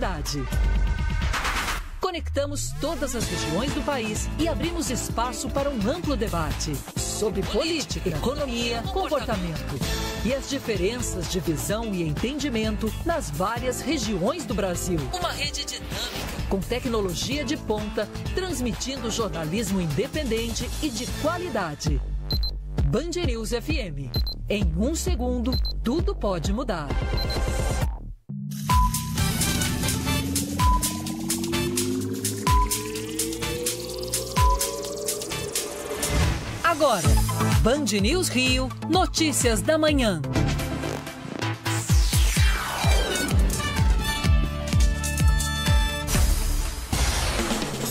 cidade. Conectamos todas as regiões do país e abrimos espaço para um amplo debate sobre política, economia, comportamento e as diferenças de visão e entendimento nas várias regiões do Brasil. Uma rede dinâmica com tecnologia de ponta, transmitindo jornalismo independente e de qualidade. Band News FM. Em um segundo, tudo pode mudar. Agora, Band News Rio, notícias da manhã.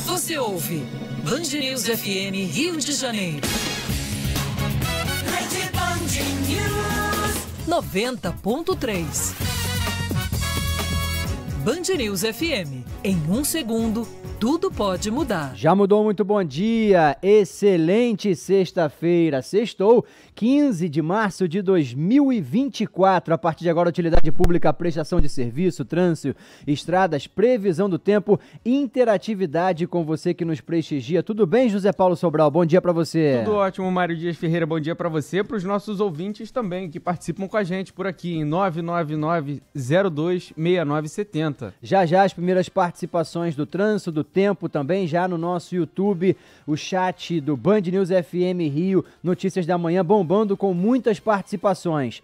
Você ouve Band News FM Rio de Janeiro. 90.3 Band News FM. Em um segundo, tudo pode mudar. Já mudou, muito bom dia. Excelente sexta-feira. Sextou, 15 de março de 2024. A partir de agora, utilidade pública, prestação de serviço, trânsito, estradas, previsão do tempo, interatividade com você que nos prestigia. Tudo bem, José Paulo Sobral? Bom dia para você. Tudo ótimo, Mário Dias Ferreira. Bom dia para você, para os nossos ouvintes também que participam com a gente por aqui em 999026970. Já já as primeiras participações do trânsito, do tempo também, já no nosso YouTube, o chat do Band News FM Rio, Notícias da Manhã, bombando com muitas participações.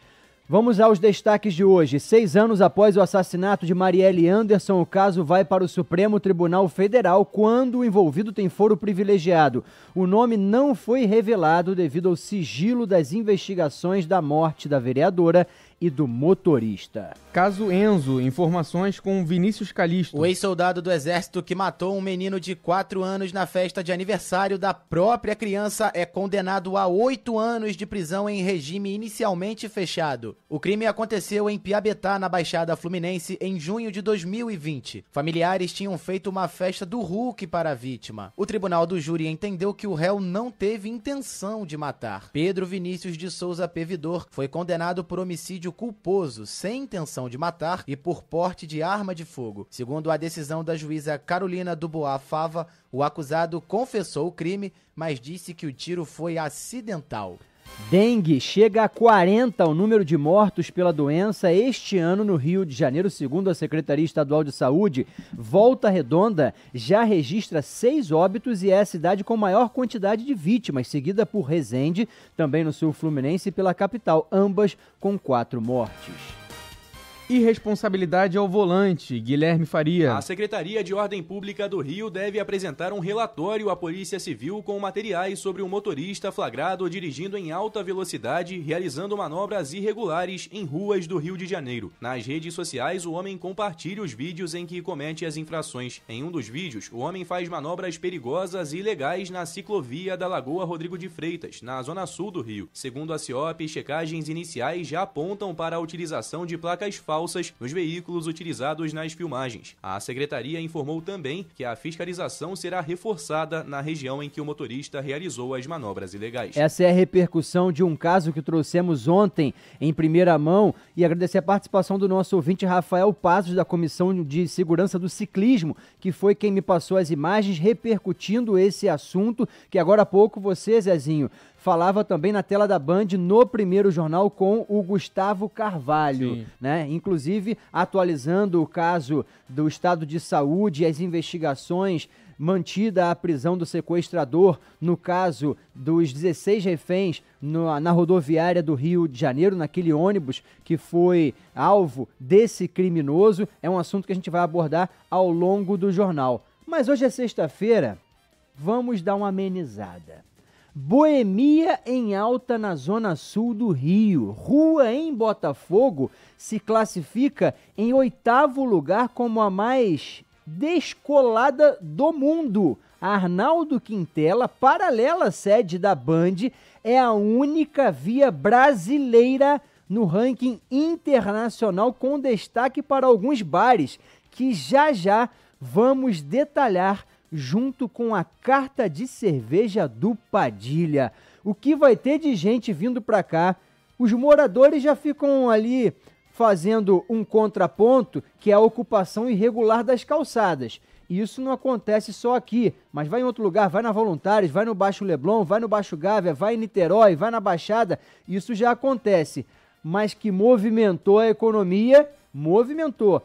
Vamos aos destaques de hoje. Seis anos após o assassinato de Marielle Anderson, o caso vai para o Supremo Tribunal Federal quando o envolvido tem foro privilegiado. O nome não foi revelado devido ao sigilo das investigações da morte da vereadora e do motorista. Caso Enzo, informações com Vinícius Calisto. O ex-soldado do exército que matou um menino de 4 anos na festa de aniversário da própria criança é condenado a 8 anos de prisão em regime inicialmente fechado. O crime aconteceu em Piabetá, na Baixada Fluminense, em junho de 2020. Familiares tinham feito uma festa do Hulk para a vítima. O tribunal do júri entendeu que o réu não teve intenção de matar. Pedro Vinícius de Souza Pevidor foi condenado por homicídio culposo, sem intenção de matar e por porte de arma de fogo. Segundo a decisão da juíza Carolina Dubois Fava, o acusado confessou o crime, mas disse que o tiro foi acidental. Dengue chega a 40 o número de mortos pela doença este ano no Rio de Janeiro, segundo a Secretaria Estadual de Saúde. Volta Redonda já registra seis óbitos e é a cidade com maior quantidade de vítimas, seguida por Resende, também no sul fluminense, e pela capital, ambas com quatro mortes. Irresponsabilidade ao volante, Guilherme Faria. A Secretaria de Ordem Pública do Rio deve apresentar um relatório à Polícia Civil com materiais sobre um motorista flagrado dirigindo em alta velocidade, realizando manobras irregulares em ruas do Rio de Janeiro. Nas redes sociais, o homem compartilha os vídeos em que comete as infrações. Em um dos vídeos, o homem faz manobras perigosas e ilegais na ciclovia da Lagoa Rodrigo de Freitas, na zona sul do Rio. Segundo a CIOP, checagens iniciais já apontam para a utilização de placas falsas falsas nos veículos utilizados nas filmagens. A secretaria informou também que a fiscalização será reforçada na região em que o motorista realizou as manobras ilegais. Essa é a repercussão de um caso que trouxemos ontem em primeira mão e agradecer a participação do nosso ouvinte Rafael Passos da Comissão de Segurança do Ciclismo, que foi quem me passou as imagens repercutindo esse assunto que agora há pouco você, Zezinho, falava também na tela da Band no primeiro jornal com o Gustavo Carvalho, Sim. né? Inclusive atualizando o caso do estado de saúde e as investigações mantida a prisão do sequestrador no caso dos 16 reféns no, na rodoviária do Rio de Janeiro, naquele ônibus que foi alvo desse criminoso. É um assunto que a gente vai abordar ao longo do jornal. Mas hoje é sexta-feira, vamos dar uma amenizada. Boemia em alta na zona sul do Rio. Rua em Botafogo se classifica em oitavo lugar como a mais descolada do mundo. Arnaldo Quintela, paralela sede da Band, é a única via brasileira no ranking internacional, com destaque para alguns bares que já já vamos detalhar junto com a carta de cerveja do Padilha. O que vai ter de gente vindo para cá? Os moradores já ficam ali fazendo um contraponto que é a ocupação irregular das calçadas. E isso não acontece só aqui, mas vai em outro lugar, vai na Voluntários, vai no Baixo Leblon, vai no Baixo Gávea, vai em Niterói, vai na Baixada, isso já acontece. Mas que movimentou a economia, movimentou.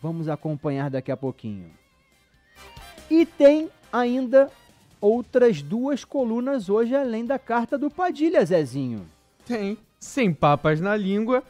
Vamos acompanhar daqui a pouquinho. E tem ainda outras duas colunas hoje, além da carta do Padilha, Zezinho. Tem. Sem papas na língua,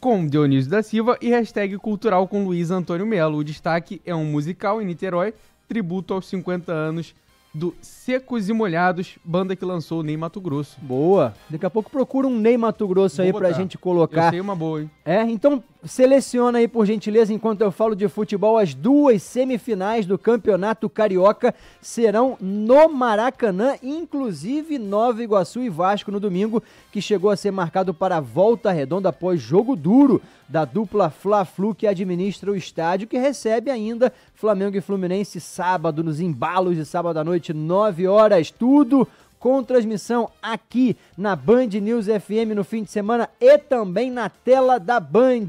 com Dionísio da Silva e hashtag cultural com Luiz Antônio Melo. O destaque é um musical em Niterói, tributo aos 50 anos do Secos e Molhados, banda que lançou o Ney Mato Grosso. Boa. Daqui a pouco procura um Ney Mato Grosso Vou aí pra botar. gente colocar. Eu sei uma boa, hein? É, então seleciona aí por gentileza, enquanto eu falo de futebol, as duas semifinais do Campeonato Carioca serão no Maracanã, inclusive Nova Iguaçu e Vasco no domingo, que chegou a ser marcado para a volta redonda após jogo duro da dupla Fla-Flu que administra o estádio, que recebe ainda Flamengo e Fluminense sábado, nos embalos de sábado à noite, 9 horas, tudo com transmissão aqui na Band News FM no fim de semana e também na tela da Band.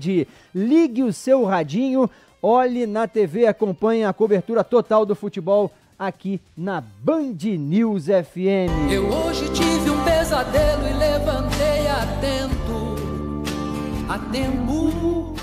Ligue o seu radinho, olhe na TV, acompanhe a cobertura total do futebol aqui na Band News FM. Eu hoje tive um pesadelo a tempo.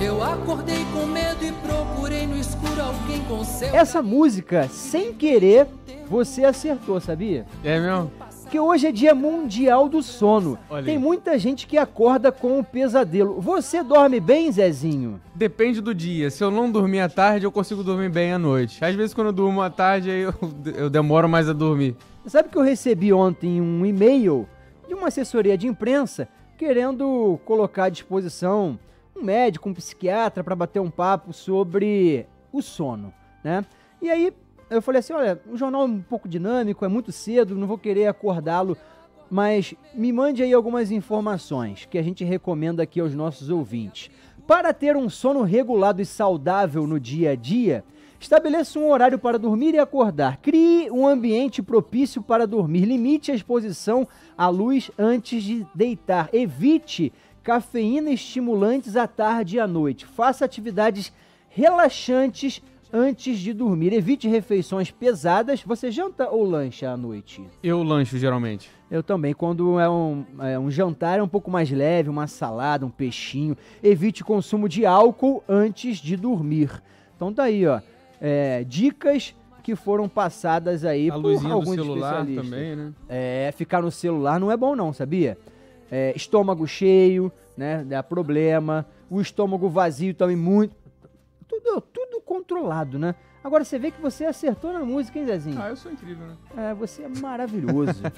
Eu acordei com medo e procurei no escuro alguém com seu. Essa música, sem querer, você acertou, sabia? É mesmo? Porque hoje é dia mundial do sono. Olha Tem aí. muita gente que acorda com o pesadelo. Você dorme bem, Zezinho? Depende do dia. Se eu não dormir à tarde, eu consigo dormir bem à noite. Às vezes, quando eu durmo à tarde, aí eu, eu demoro mais a dormir. Sabe que eu recebi ontem um e-mail de uma assessoria de imprensa querendo colocar à disposição um médico, um psiquiatra para bater um papo sobre o sono, né? E aí eu falei assim, olha, o jornal é um pouco dinâmico, é muito cedo, não vou querer acordá-lo, mas me mande aí algumas informações que a gente recomenda aqui aos nossos ouvintes. Para ter um sono regulado e saudável no dia a dia, Estabeleça um horário para dormir e acordar. Crie um ambiente propício para dormir. Limite a exposição à luz antes de deitar. Evite cafeína estimulantes à tarde e à noite. Faça atividades relaxantes antes de dormir. Evite refeições pesadas. Você janta ou lancha à noite? Eu lancho, geralmente. Eu também. Quando é um, é um jantar é um pouco mais leve, uma salada, um peixinho. Evite o consumo de álcool antes de dormir. Então tá aí, ó. É, dicas que foram passadas aí A por alguns celular especialistas. também, né? É, ficar no celular não é bom não, sabia? É, estômago cheio, né, dá problema. O estômago vazio também muito... Tudo, tudo controlado, né? Agora você vê que você acertou na música, hein, Zezinho? Ah, eu sou incrível, né? É, você é maravilhoso.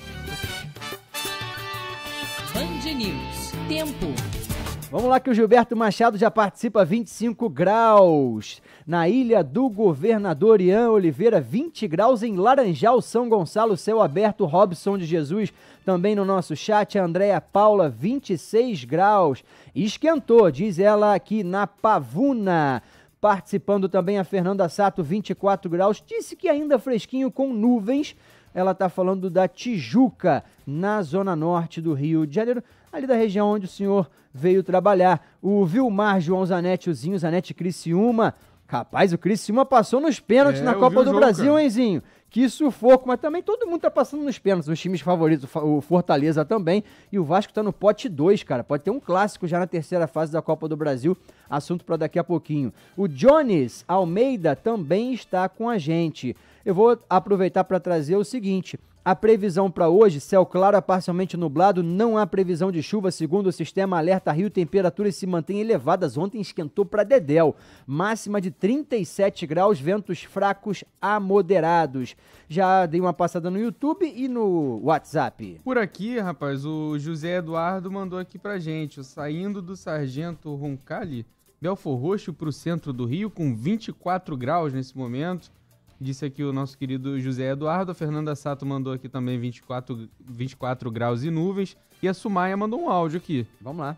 Band News. Tempo. Vamos lá que o Gilberto Machado já participa 25 graus. Na ilha do governador Ian Oliveira, 20 graus em Laranjal, São Gonçalo, céu aberto, Robson de Jesus. Também no nosso chat, a Andréia Paula, 26 graus. Esquentou, diz ela aqui na Pavuna. Participando também a Fernanda Sato, 24 graus. Disse que ainda fresquinho com nuvens. Ela está falando da Tijuca, na zona norte do Rio de Janeiro, ali da região onde o senhor veio trabalhar. O Vilmar João Zanetti, o Zinho Zanetti Criciúma. Rapaz, o Criciúma passou nos pênaltis É, na Copa do jogo, Brasil, cara. hein, Zinho? Que sufoco, mas também todo mundo tá passando nos pênaltis. Os times favoritos, o Fa- o Fortaleza também. E o Vasco tá no pote 2, cara. Pode ter um clássico já na terceira fase da Copa do Brasil. Assunto para daqui a pouquinho. O Jones Almeida também está com a gente. Eu vou aproveitar para trazer o seguinte. A previsão para hoje, céu claro a parcialmente nublado, não há previsão de chuva, segundo o sistema Alerta Rio, temperaturas se mantêm elevadas. Ontem esquentou para Dedéu, máxima de 37 graus, ventos fracos a moderados. Já dei uma passada no YouTube e no WhatsApp. Por aqui, rapaz, o José Eduardo mandou aqui pra gente, saindo do Sargento Roncalli, Belfor Roxo pro centro do Rio, com 24 graus nesse momento. Disse aqui o nosso querido José Eduardo. A Fernanda Sato mandou aqui também 24, 24 graus e nuvens. E a Sumaia mandou um áudio aqui. Vamos lá.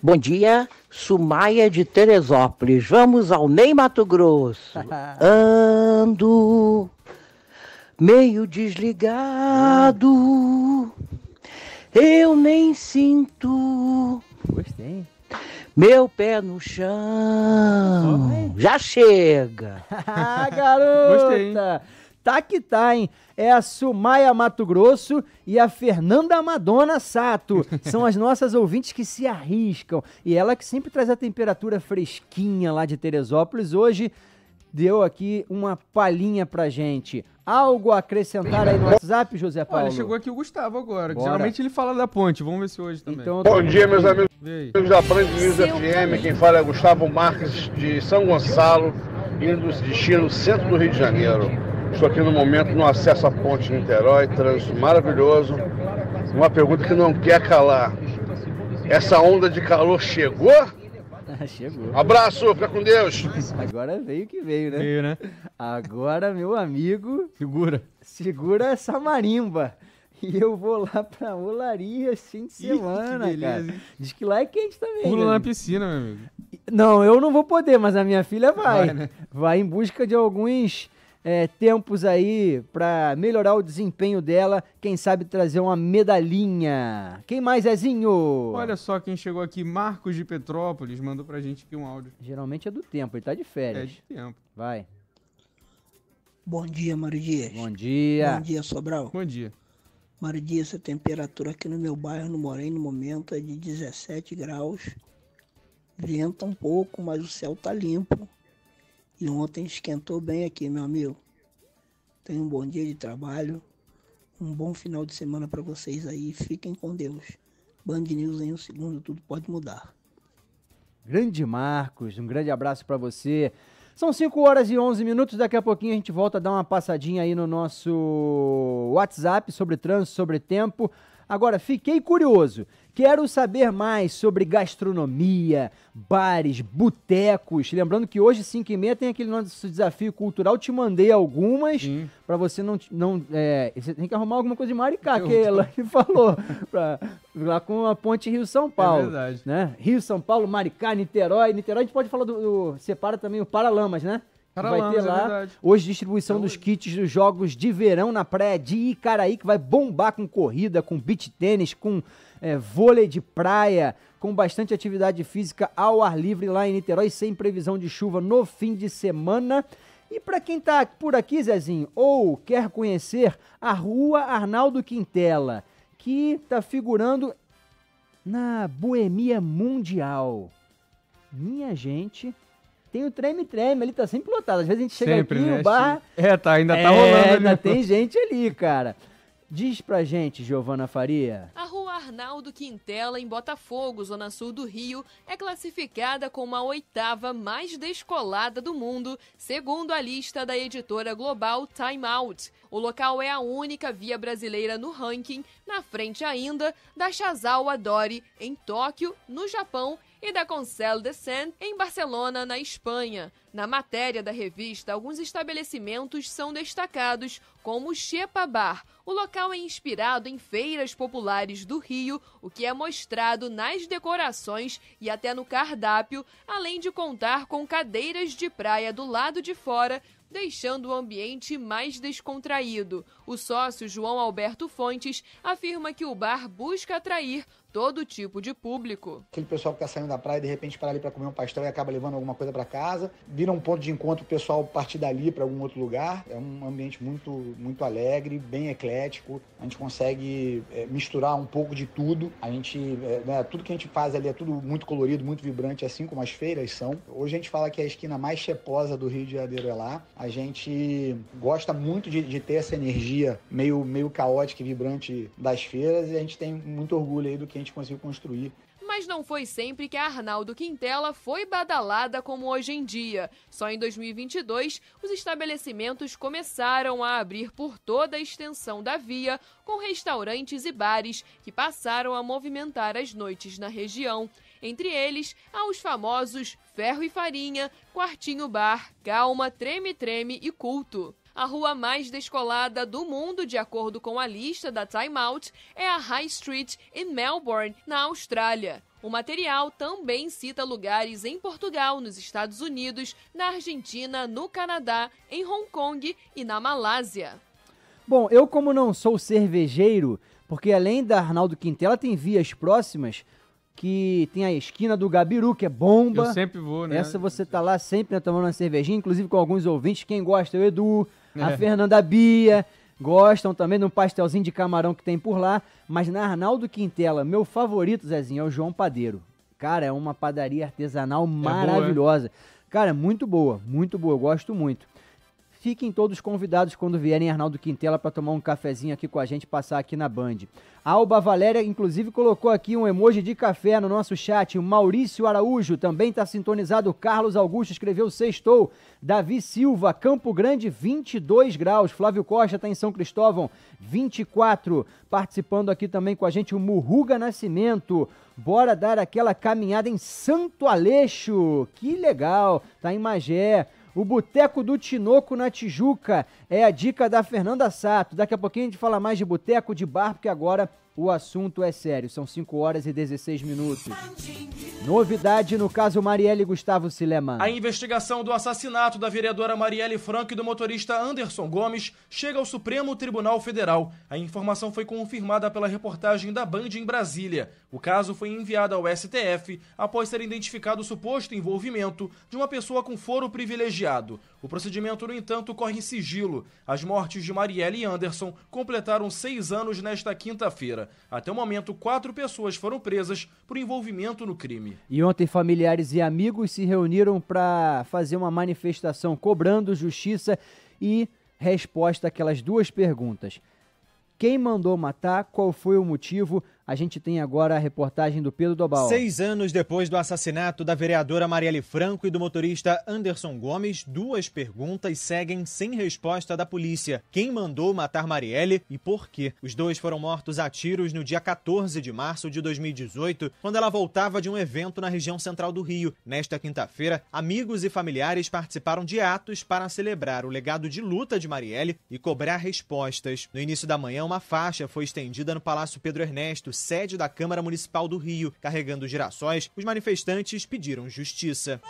Bom dia, Sumaia de Teresópolis. Vamos ao Ney Mato Grosso. Ando meio desligado. Eu nem sinto Gostei. Meu pé no chão. Já chega. ah, garota! Gostei, hein? Tá que tá, hein? É a Sumaia Mato Grosso e a Fernanda Madonna Sato. São as nossas ouvintes que se arriscam. E ela que sempre traz a temperatura fresquinha lá de Teresópolis, hoje deu aqui uma palhinha pra gente. Algo a acrescentar aí no WhatsApp, José Paulo? Olha, chegou aqui o Gustavo agora. que Bora. Geralmente ele fala da ponte. Vamos ver se hoje também. Então, Bom dia, meus amigos aí. da Band News FM. Quem fala é Gustavo Marques, de São Gonçalo, indo de destino centro do Rio de Janeiro. Estou aqui no momento no acesso à ponte de Niterói, trânsito maravilhoso. Uma pergunta que não quer calar. Essa onda de calor chegou? chegou. Abraço, fica com Deus. Agora veio que veio, né? Veio, né? Agora, meu amigo, Segura. segura essa marimba. E eu vou lá pra Olaria fim de semana, que beleza, cara. hein? Diz que lá é quente também. Pula né? na piscina, meu amigo. Não, eu não vou poder, mas a minha filha vai. Vai, Vai, né? em busca de alguns é, tempos aí pra melhorar o desempenho dela. Quem sabe trazer uma medalhinha. Quem mais, Zezinho? Olha só quem chegou aqui. Marcos de Petrópolis mandou pra gente aqui um áudio. Geralmente é do tempo, ele tá de É férias. de tempo. Vai. Bom dia, Mário Dias. Bom dia. Bom dia, Sobral. Bom dia. Mário Dias, a temperatura aqui no meu bairro, no Morém, no momento, é de 17 graus. Venta um pouco, mas o céu tá limpo. E ontem esquentou bem aqui, meu amigo. Tenha um bom dia de trabalho. Um bom final de semana para vocês aí. Fiquem com Deus. Band News em um segundo, tudo pode mudar. Grande Marcos, um grande abraço pra você. São 5 horas e 11 minutos, daqui a pouquinho a gente volta a dar uma passadinha aí no nosso WhatsApp sobre trânsito, sobre tempo. Agora, fiquei curioso. Quero saber mais sobre gastronomia, bares, botecos. Lembrando que hoje, 5 e meia, tem aquele nosso desafio cultural. Te mandei algumas Sim. pra você não... não é, você tem que arrumar alguma coisa de Maricá, Eu que ela falou. pra- lá com a ponte Rio-São Paulo É verdade. né? Rio, São Paulo, Maricá, Niterói. Niterói a gente pode falar do. do- separa também o Paralamas, né? Que vai ter é lá verdade. hoje distribuição dos kits dos jogos de verão na praia de Icaraí, que vai bombar com corrida, com beach tênis, com é, vôlei de praia, com bastante atividade física ao ar livre lá em Niterói, sem previsão de chuva no fim de semana. E para quem tá por aqui, Zezinho, ou quer conhecer a Rua Arnaldo Quintela, que tá figurando na Boemia Mundial. Minha gente, tem o treme-treme ali, tá sempre lotado. Às vezes a gente chega Sempre, aqui, né? o bar... É, tá, ainda tá É, rolando ali. ainda tem gente ali, cara. Diz pra gente, Giovana Faria. A rua Arnaldo Quintela, em Botafogo, zona sul do Rio, é classificada como a oitava mais descolada do mundo, segundo a lista da editora global Time Out. O local é a única via brasileira no ranking, na frente ainda da Chazawa Dori, em Tóquio, no Japão, e da Concel de Saint, em Barcelona, na Espanha. Na matéria da revista, alguns estabelecimentos são destacados, como o Shepa Bar. O local é inspirado em feiras populares do Rio, o que é mostrado nas decorações e até no cardápio, além de contar com cadeiras de praia do lado de fora, deixando o ambiente mais descontraído. O sócio João Alberto Fontes afirma que o bar busca atrair todo tipo de público. Aquele pessoal que tá saindo da praia de repente para ali para comer um pastel e acaba levando alguma coisa para casa, vira um ponto de encontro o pessoal partir dali para algum outro lugar. É um ambiente muito muito alegre, bem eclético. A gente consegue é, misturar um pouco de tudo. A gente, é, né, tudo que a gente faz ali é tudo muito colorido, muito vibrante, assim como as feiras são. Hoje a gente fala que a esquina mais cheposa do Rio de Janeiro é lá. A gente gosta muito de, de ter essa energia meio meio caótica e vibrante das feiras e a gente tem muito orgulho aí do que gente conseguiu construir Mas não foi sempre que a Arnaldo Quintela foi badalada como hoje em dia. Só em 2022, os estabelecimentos começaram a abrir por toda a extensão da via, com restaurantes e bares que passaram a movimentar as noites na região. Entre eles, há os famosos Ferro e Farinha, Quartinho Bar, Calma, Treme Treme e Culto. A rua mais descolada do mundo, de acordo com a lista da Time Out, é a High Street em Melbourne, na Austrália. O material também cita lugares em Portugal, nos Estados Unidos, na Argentina, no Canadá, em Hong Kong e na Malásia. Bom, eu como não sou cervejeiro, porque além da Arnaldo Quintela tem vias próximas, que tem a esquina do Gabiru, que é bomba. Eu sempre vou, né? Essa você tá lá sempre né, tomando uma cervejinha, inclusive com alguns ouvintes. Quem gosta é o Edu, a É. Fernanda Bia. Gostam também de um pastelzinho de camarão que tem por lá. Mas na Arnaldo Quintela, meu favorito, Zezinho, é o João Padeiro. Cara, é uma padaria artesanal maravilhosa. Cara, é muito boa, muito boa, eu gosto muito. Fiquem todos convidados quando vierem Arnaldo Quintela para tomar um cafezinho aqui com a gente, passar aqui na Band. A Alba Valéria, inclusive, colocou aqui um emoji de café no nosso chat. O Maurício Araújo também está sintonizado. Carlos Augusto escreveu sextou. Davi Silva, Campo Grande, 22 graus. Flávio Costa está em São Cristóvão, 24. Participando aqui também com a gente o Murruga Nascimento. Bora dar aquela caminhada em Santo Aleixo. Que legal. Tá em Magé. O Boteco do Tinoco na Tijuca é a dica da Fernanda Sato. Daqui a pouquinho a gente fala mais de boteco, de bar, porque agora o assunto é sério. São 5 horas e 16 minutos. Novidade no caso Marielle Gustavo Sileman. A investigação do assassinato da vereadora Marielle Franco e do motorista Anderson Gomes chega ao Supremo Tribunal Federal. A informação foi confirmada pela reportagem da Band em Brasília. O caso foi enviado ao STF após ser identificado o suposto envolvimento de uma pessoa com foro privilegiado. O procedimento, no entanto, corre em sigilo. As mortes de Marielle e Anderson completaram seis anos nesta quinta-feira. Até o momento, quatro pessoas foram presas por envolvimento no crime. E ontem familiares e amigos se reuniram para fazer uma manifestação cobrando justiça e resposta àquelas duas perguntas. Quem mandou matar? Qual foi o motivo? A gente tem agora a reportagem do Pedro Dobal. Seis anos depois do assassinato da vereadora Marielle Franco e do motorista Anderson Gomes, duas perguntas seguem sem resposta da polícia. Quem mandou matar Marielle e por quê? Os dois foram mortos a tiros no dia 14 de março de 2018, quando ela voltava de um evento na região central do Rio. Nesta quinta-feira, amigos e familiares participaram de atos para celebrar o legado de luta de Marielle e cobrar respostas. No início da manhã, uma faixa foi estendida no Palácio Pedro Ernesto, sede da Câmara Municipal do Rio. Carregando girassóis, os manifestantes pediram justiça.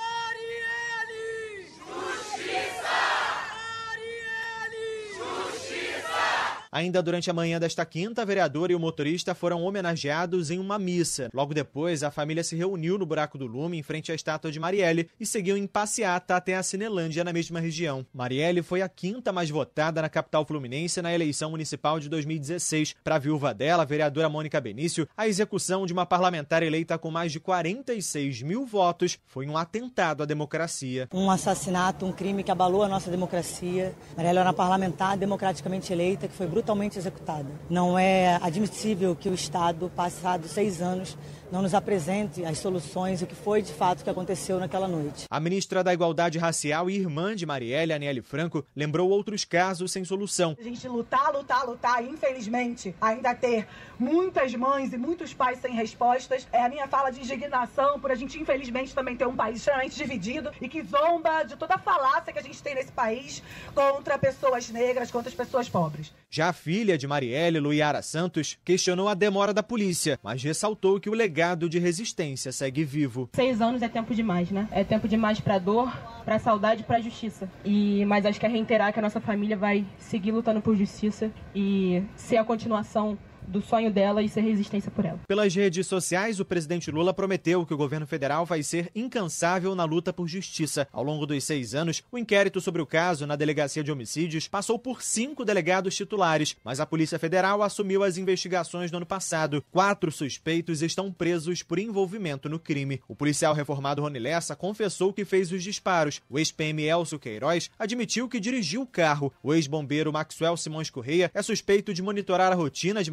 Ainda durante a manhã desta quinta, a vereadora e o motorista foram homenageados em uma missa. Logo depois, a família se reuniu no Buraco do Lume, em frente à estátua de Marielle, e seguiu em passeata até a Cinelândia, na mesma região. Marielle foi a quinta mais votada na capital fluminense na eleição municipal de 2016. Para a viúva dela, a vereadora Mônica Benício, a execução de uma parlamentar eleita com mais de 46 mil votos foi um atentado à democracia. Um assassinato, um crime que abalou a nossa democracia. Marielle era uma parlamentar democraticamente eleita que foi brutalmente executada. Não é admissível que o Estado, passados seis anos, não nos apresente as soluções e o que foi de fato que aconteceu naquela noite. A ministra da Igualdade Racial e irmã de Marielle, Aniele Franco, lembrou outros casos sem solução. A gente lutar, lutar, lutar, e infelizmente ainda ter muitas mães e muitos pais sem respostas. É a minha fala de indignação por a gente infelizmente também ter um país extremamente dividido e que zomba de toda a falácia que a gente tem nesse país contra pessoas negras, contra as pessoas pobres. Já a filha de Marielle, Luiara Santos, questionou a demora da polícia, mas ressaltou que o legado de resistência segue vivo. Seis anos é tempo demais, né? É tempo demais pra dor, pra saudade pra justiça. E, mas acho que é reiterar que a nossa família vai seguir lutando por justiça e ser a continuação do sonho dela e ser resistência por ela. Pelas redes sociais, o presidente Lula prometeu que o governo federal vai ser incansável na luta por justiça. Ao longo dos seis anos, o inquérito sobre o caso na Delegacia de Homicídios passou por cinco delegados titulares, mas a Polícia Federal assumiu as investigações no ano passado. Quatro suspeitos estão presos por envolvimento no crime. O policial reformado Rony Lessa confessou que fez os disparos. O ex-PM Elcio Queiroz admitiu que dirigiu o carro. O ex-bombeiro Maxwell Simões Correia é suspeito de monitorar a rotina de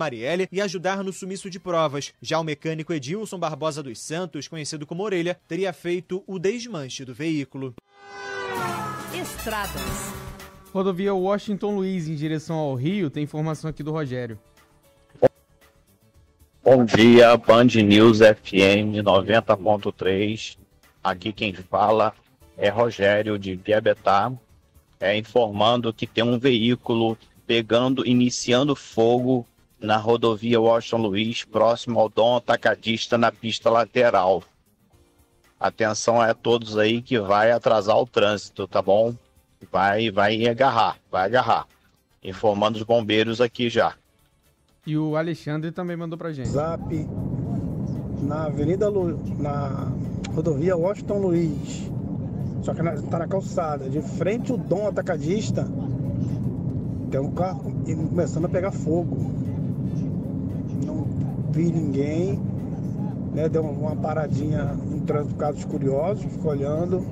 E ajudar no sumiço de provas. Já o mecânico Edilson Barbosa dos Santos, conhecido como Orelha, teria feito o desmanche do veículo. Estradas. Rodovia Washington Luiz, em direção ao Rio, tem informação aqui do Rogério. Bom dia, Band News FM 90.3. Aqui quem fala é Rogério de Piabetá, é, informando que tem um veículo pegando, iniciando fogo na rodovia Washington Luiz, próximo ao Dom Atacadista, na pista lateral. Atenção a todos aí que vai atrasar o trânsito, tá bom? Vai, vai agarrar, vai agarrar. Informando os bombeiros aqui já. E o Alexandre também mandou pra gente. Zap na Avenida Lu, na rodovia Washington Luiz. Só que está na calçada, de frente o Dom Atacadista, tem um carro começando a pegar fogo. Não vi ninguém, né? Deu uma paradinha no trânsito por causa dos curiosos, ficou olhando.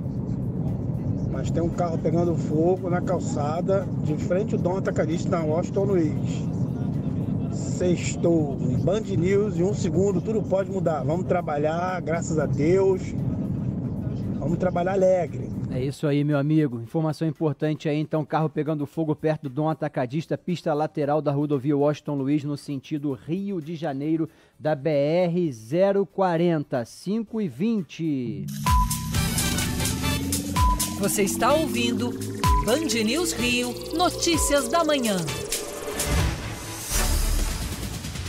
Mas tem um carro pegando fogo na calçada, de frente o Dom Atacadista na Washington Luiz. Sextou, Band News, em um segundo tudo pode mudar. Vamos trabalhar, graças a Deus. Vamos trabalhar alegre. É isso aí, meu amigo. Informação importante aí, então, carro pegando fogo perto do Dom Atacadista, pista lateral da rodovia Washington Luiz, no sentido Rio de Janeiro, da BR 040, 5 e 20. Você está ouvindo Band News Rio, notícias da manhã.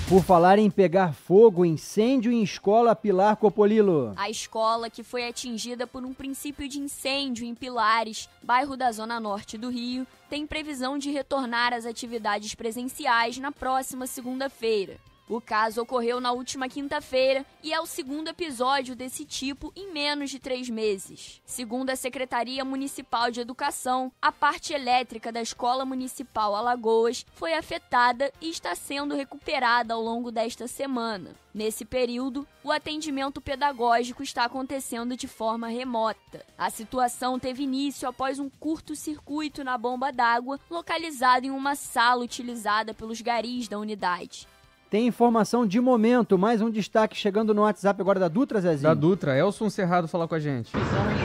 Por falar em pegar fogo, incêndio em escola Pilar Copolilo. A escola, que foi atingida por um princípio de incêndio em Pilares, bairro da zona norte do Rio, tem previsão de retornar às atividades presenciais na próxima segunda-feira. O caso ocorreu na última quinta-feira e é o segundo episódio desse tipo em menos de três meses. Segundo a Secretaria Municipal de Educação, a parte elétrica da Escola Municipal Alagoas foi afetada e está sendo recuperada ao longo desta semana. Nesse período, o atendimento pedagógico está acontecendo de forma remota. A situação teve início após um curto-circuito na bomba d'água localizado em uma sala utilizada pelos garis da unidade. Tem informação de momento, mais um destaque chegando no WhatsApp agora da Dutra, Zezinho. Da Dutra, Elson Cerrado falar com a gente.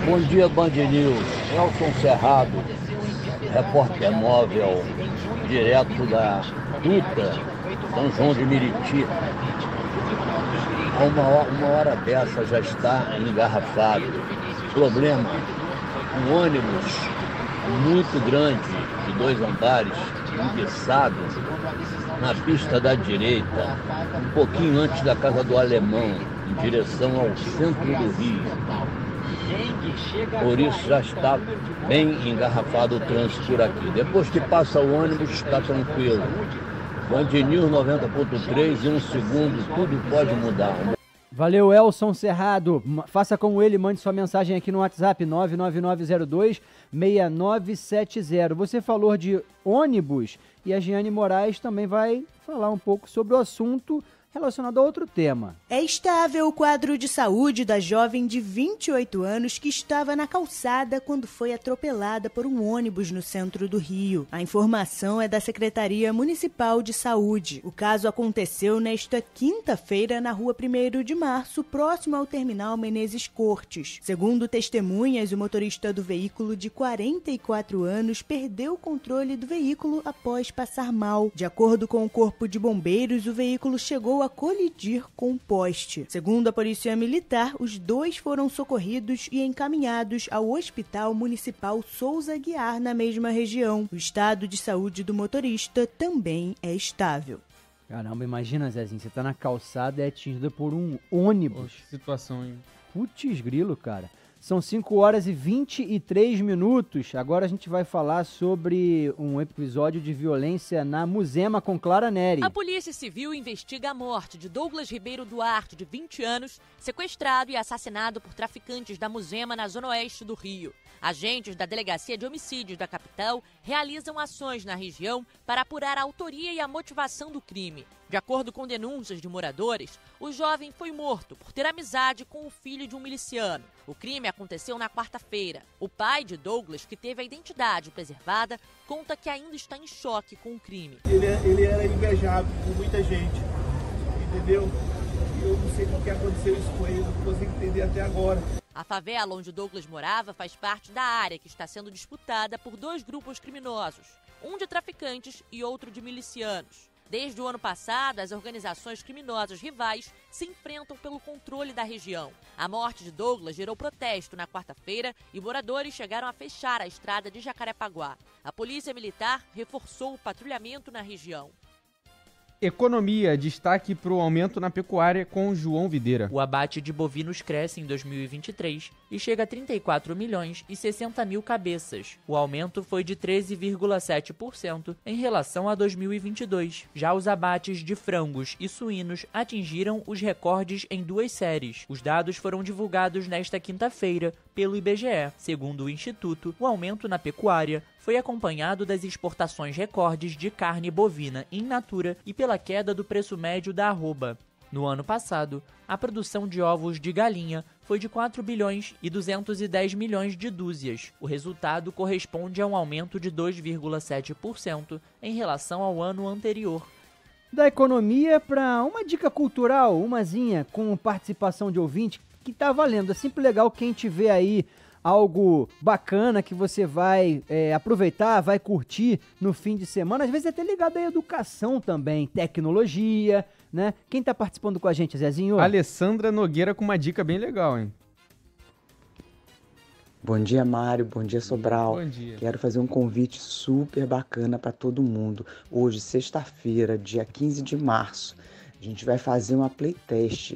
Bom dia, Band News. Elson Cerrado, repórter móvel, direto da Dutra, São João de Miriti. A uma hora, uma hora dessa já está engarrafado. Problema, um ônibus muito grande, de dois andares, enguiçado, na pista da direita, um pouquinho antes da casa do alemão, em direção ao centro do Rio. Por isso já está bem engarrafado o trânsito por aqui. Depois que passa o ônibus, está tranquilo. Band News 90.3 em um segundo, tudo pode mudar. Valeu, Elson Cerrado. Faça como ele, mande sua mensagem aqui no WhatsApp 99902 6970. Você falou de ônibus e a Giane Moraes também vai falar um pouco sobre o assunto relacionado a outro tema. É estável o quadro de saúde da jovem de 28 anos que estava na calçada quando foi atropelada por um ônibus no centro do Rio. A informação é da Secretaria Municipal de Saúde. O caso aconteceu nesta quinta-feira na rua 1 de março, próximo ao terminal Menezes Cortes. Segundo testemunhas, o motorista do veículo de 44 anos perdeu o controle do veículo após passar mal. De acordo com o Corpo de Bombeiros, o veículo chegou a colidir com um poste. Segundo a Polícia Militar, os dois foram socorridos e encaminhados ao Hospital Municipal Souza Guiar, na mesma região. O estado de saúde do motorista também é estável. Caramba, imagina, Zezinho, você tá na calçada e é atingido por um ônibus. Poxa, situação, hein? Putz grilo, cara. São 5 horas e 23 minutos. Agora a gente vai falar sobre um episódio de violência na Musema com Clara Neri. A Polícia Civil investiga a morte de Douglas Ribeiro Duarte, de 20 anos, sequestrado e assassinado por traficantes da Musema na zona oeste do Rio. Agentes da Delegacia de Homicídios da capital realizam ações na região para apurar a autoria e a motivação do crime. De acordo com denúncias de moradores, o jovem foi morto por ter amizade com o filho de um miliciano. O crime aconteceu na quarta-feira. O pai de Douglas, que teve a identidade preservada, conta que ainda está em choque com o crime. Ele, ele era invejado por muita gente, entendeu? Eu não sei o que aconteceu isso com ele, não consigo entender até agora. A favela onde Douglas morava faz parte da área que está sendo disputada por dois grupos criminosos, um de traficantes e outro de milicianos. Desde o ano passado, as organizações criminosas rivais se enfrentam pelo controle da região. A morte de Douglas gerou protesto na quarta-feira e moradores chegaram a fechar a estrada de Jacarepaguá. A Polícia Militar reforçou o patrulhamento na região. Economia, destaque para o aumento na pecuária com João Videira. O abate de bovinos cresce em 2023 e chega a 34 milhões e 60 mil cabeças. O aumento foi de 13,7% em relação a 2022. Já os abates de frangos e suínos atingiram os recordes em duas séries. Os dados foram divulgados nesta quinta-feira pelo IBGE. Segundo o Instituto, o aumento na pecuária foi acompanhado das exportações recordes de carne bovina in natura e pela queda do preço médio da arroba. No ano passado, a produção de ovos de galinha foi de 4 bilhões e 210 milhões de dúzias. O resultado corresponde a um aumento de 2,7% em relação ao ano anterior. Da economia para uma dica cultural, umazinha, com participação de ouvinte, que tá valendo. É sempre legal quem te vê aí algo bacana que você vai é, aproveitar, vai curtir no fim de semana. Às vezes é até ligado à educação também, tecnologia, né? Quem tá participando com a gente, Zezinho? Alessandra Nogueira com uma dica bem legal, hein? Bom dia, Mário. Bom dia, Sobral. Bom dia. Quero fazer um convite super bacana para todo mundo. Hoje, sexta-feira, dia 15 de março, a gente vai fazer uma playtest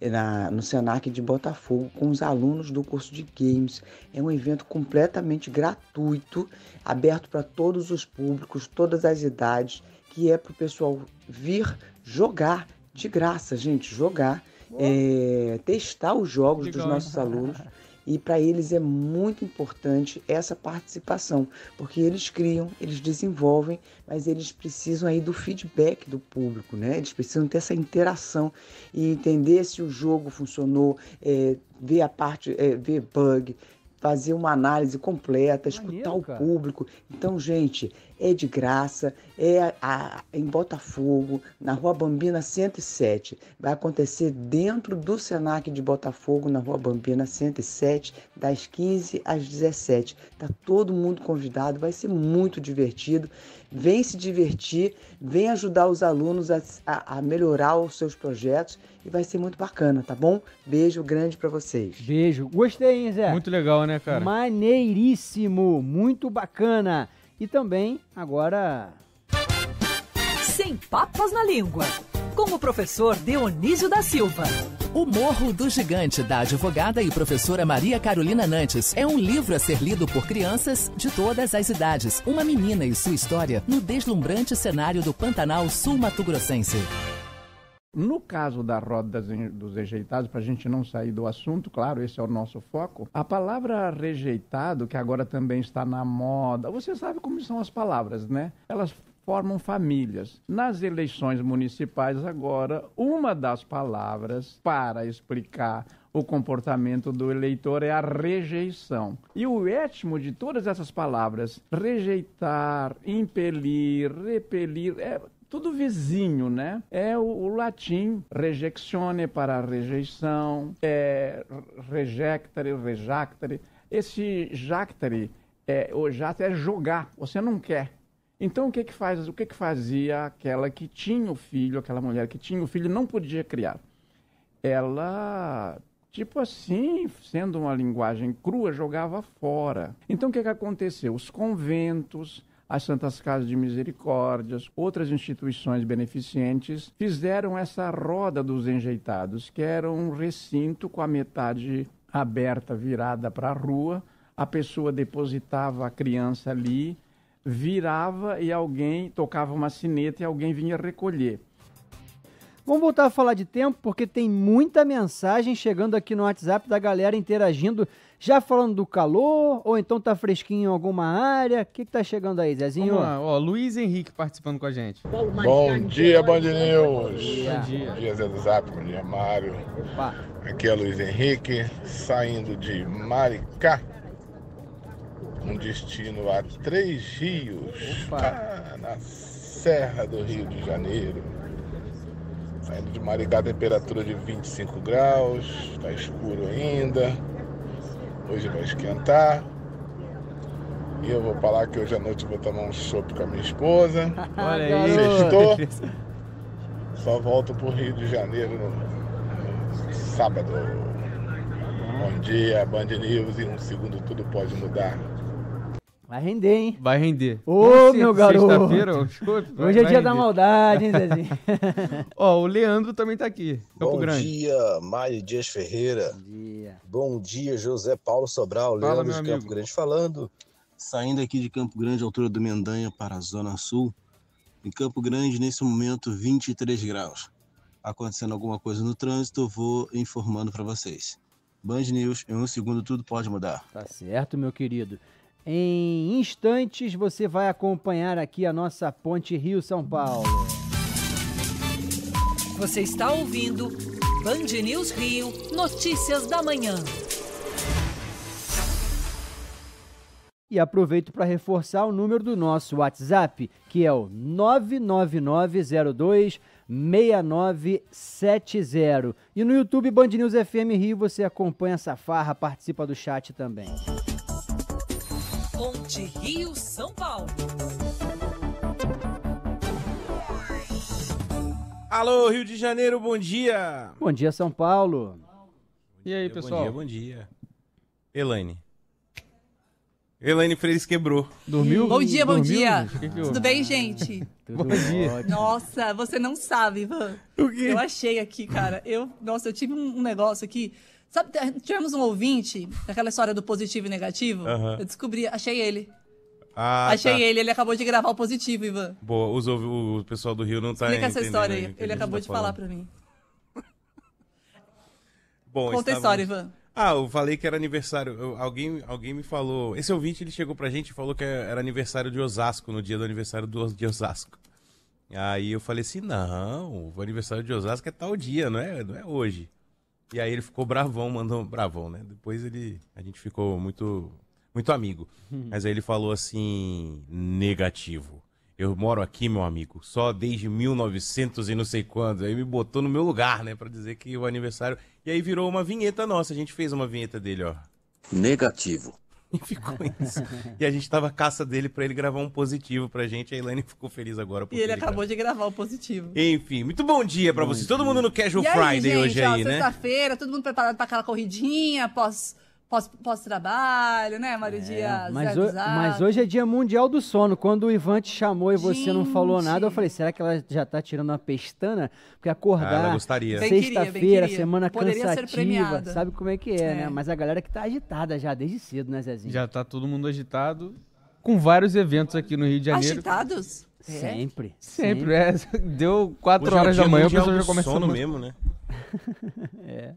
na, no Senac de Botafogo com os alunos do curso de games. É um evento completamente gratuito, aberto para todos os públicos, todas as idades, que é para o pessoal vir jogar de graça, gente, jogar, é, testar os jogos Legal, dos nossos alunos. E para eles é muito importante essa participação, porque eles criam, eles desenvolvem, mas eles precisam aí do feedback do público, né? Eles precisam ter essa interação e entender se o jogo funcionou, é, ver a parte, é, ver bug, fazer uma análise completa, escutar o cara. público. Então, gente, é de graça, é a- a- em Botafogo, na Rua Bambina 107. Vai acontecer dentro do Senac de Botafogo, na Rua Bambina 107, das 15 às 17. Tá todo mundo convidado, vai ser muito divertido. Vem se divertir, vem ajudar os alunos a, a- a melhorar os seus projetos e vai ser muito bacana, tá bom? Beijo grande pra vocês. Beijo. Gostei, hein, Zé? Muito legal, né, cara? Maneiríssimo, muito bacana. E também, agora, Sem papas na língua. Com o professor Dionísio da Silva. O Morro do Gigante, da advogada e professora Maria Carolina Nantes, é um livro a ser lido por crianças de todas as idades. Uma menina e sua história no deslumbrante cenário do Pantanal Sul-Mato-Grossense. No caso da roda dos rejeitados, para a gente não sair do assunto, claro, esse é o nosso foco, a palavra rejeitado, que agora também está na moda, você sabe como são as palavras, né? Elas formam famílias. Nas eleições municipais, agora, uma das palavras para explicar o comportamento do eleitor é a rejeição. E o étimo de todas essas palavras, rejeitar, impelir, repelir, é tudo vizinho, né? É o, o latim rejectione para rejeição, é rejectare, rejactare. Esse jactare, é, o jactare é jogar, você não quer. Então o que que faz, o que que fazia aquela que tinha o filho, aquela mulher que tinha o filho não podia criar? Ela tipo assim, sendo uma linguagem crua, jogava fora. Então o que que aconteceu? Os conventos, as Santas Casas de Misericórdias, outras instituições beneficentes fizeram essa roda dos enjeitados, que era um recinto com a metade aberta, virada para a rua. A pessoa depositava a criança ali, virava e alguém tocava uma sineta e alguém vinha recolher. Vamos voltar a falar de tempo, porque tem muita mensagem chegando aqui no WhatsApp da galera interagindo, já falando do calor, ou então tá fresquinho em alguma área. O que, que tá chegando aí, Zezinho? Vamos lá, ó, Luiz Henrique participando com a gente. Bom dia, Band News. Bom dia. Bom dia, Zé do Zap. Bom dia, Mário. Aqui é Luiz Henrique, saindo de Maricá, um destino a Três Rios, ah, na Serra do Rio de Janeiro. Saindo de Maricá, temperatura de 25 graus, está escuro ainda. Hoje vai esquentar. E eu vou falar que hoje à noite vou tomar um chopp com a minha esposa. Olha aí. Sextou. Só volto pro Rio de Janeiro no, no sábado. Bom dia, Band News. E um segundo tudo pode mudar. Vai render, hein? Vai render. Ô, meu garoto. Sexta-feira, Hoje é dia da render. maldade, hein, Zezinho? Ó, o Leandro também tá aqui. Campo Bom Grande. dia, Mário Dias Ferreira. Bom dia. Bom dia, José Paulo Sobral, Fala, Leandro meu de amigo. Campo Grande falando. Saindo aqui de Campo Grande, altura do Mendanha para a Zona Sul. Em Campo Grande, nesse momento, 23 graus. Acontecendo alguma coisa no trânsito, eu vou informando para vocês. Band News, em um segundo tudo pode mudar. Tá certo, meu querido. Em instantes você vai acompanhar aqui a nossa ponte Rio-São Paulo. Você está ouvindo Band News Rio Notícias da Manhã. E aproveito para reforçar o número do nosso WhatsApp, que é o 99902 6970. E no YouTube Band News FM Rio você acompanha essa farra, participa do chat também. Ponte Rio São Paulo. Alô, Rio de Janeiro, bom dia! Bom dia, São Paulo. E aí, Bom pessoal? dia, bom dia. Elaine. Elaine Freires quebrou. Dormiu? Bom dia, bom Dormiu, dia. gente? Que que Tudo bem, gente? Bom dia. Nossa, você não sabe, Ivan. O quê? Eu achei aqui, cara. Eu, nossa, eu tive um um negócio aqui. Sabe, tivemos um ouvinte, daquela história do positivo e negativo. Aham. Eu descobri, achei ele. Ah, achei tá. ele, ele acabou de gravar o positivo, Ivan. Boa, os, ouvi- o pessoal do Rio não tá Explica essa história aí o Ele acabou tá de falar pra mim. Bom, Conta a história, Ivan. Ah, eu falei que era aniversário. eu- alguém, alguém me falou. Esse ouvinte ele chegou pra gente e falou que era aniversário de Osasco, no dia do aniversário do, de Osasco. Aí eu falei assim: não, o aniversário de Osasco é tal dia, não é, não é hoje. E aí ele ficou bravão, mandou bravão, né? Depois ele. A gente ficou muito, muito amigo. Mas aí ele falou assim: negativo. Eu moro aqui, meu amigo, só desde 1900 e não sei quando. Aí me botou no meu lugar, né, Pra dizer que o aniversário. E aí virou uma vinheta nossa. A gente fez uma vinheta dele, ó. Negativo. E ficou isso. e a gente tava à caça dele pra ele gravar um positivo pra gente. A Elaine ficou feliz agora. E porque ele acabou de gravar o positivo. Enfim, muito bom dia pra vocês. Todo mundo no Casual e aí, Friday gente, hoje ó, aí, né? Sexta-feira, todo mundo preparado pra aquela corridinha, pós, pós, pós-trabalho, né, Mário Dias? É, Mas, Zé ho- do Zap. mas hoje é dia mundial do sono. Quando o Ivan te chamou e você não falou nada, eu falei, será que ela já tá tirando uma pestana? Porque Ah, acordar bem sexta-feira, semana Poderia ser cansativa, sabe como é que é, É. né? Mas a galera que tá agitada já desde cedo, né, Zezinho? Já tá todo mundo agitado, com vários eventos aqui no Rio de Janeiro. Agitados? É? Sempre. Sempre, é. Deu 4 Hoje é o horas da manhã, o pessoal já do começa sono mesmo, né? é.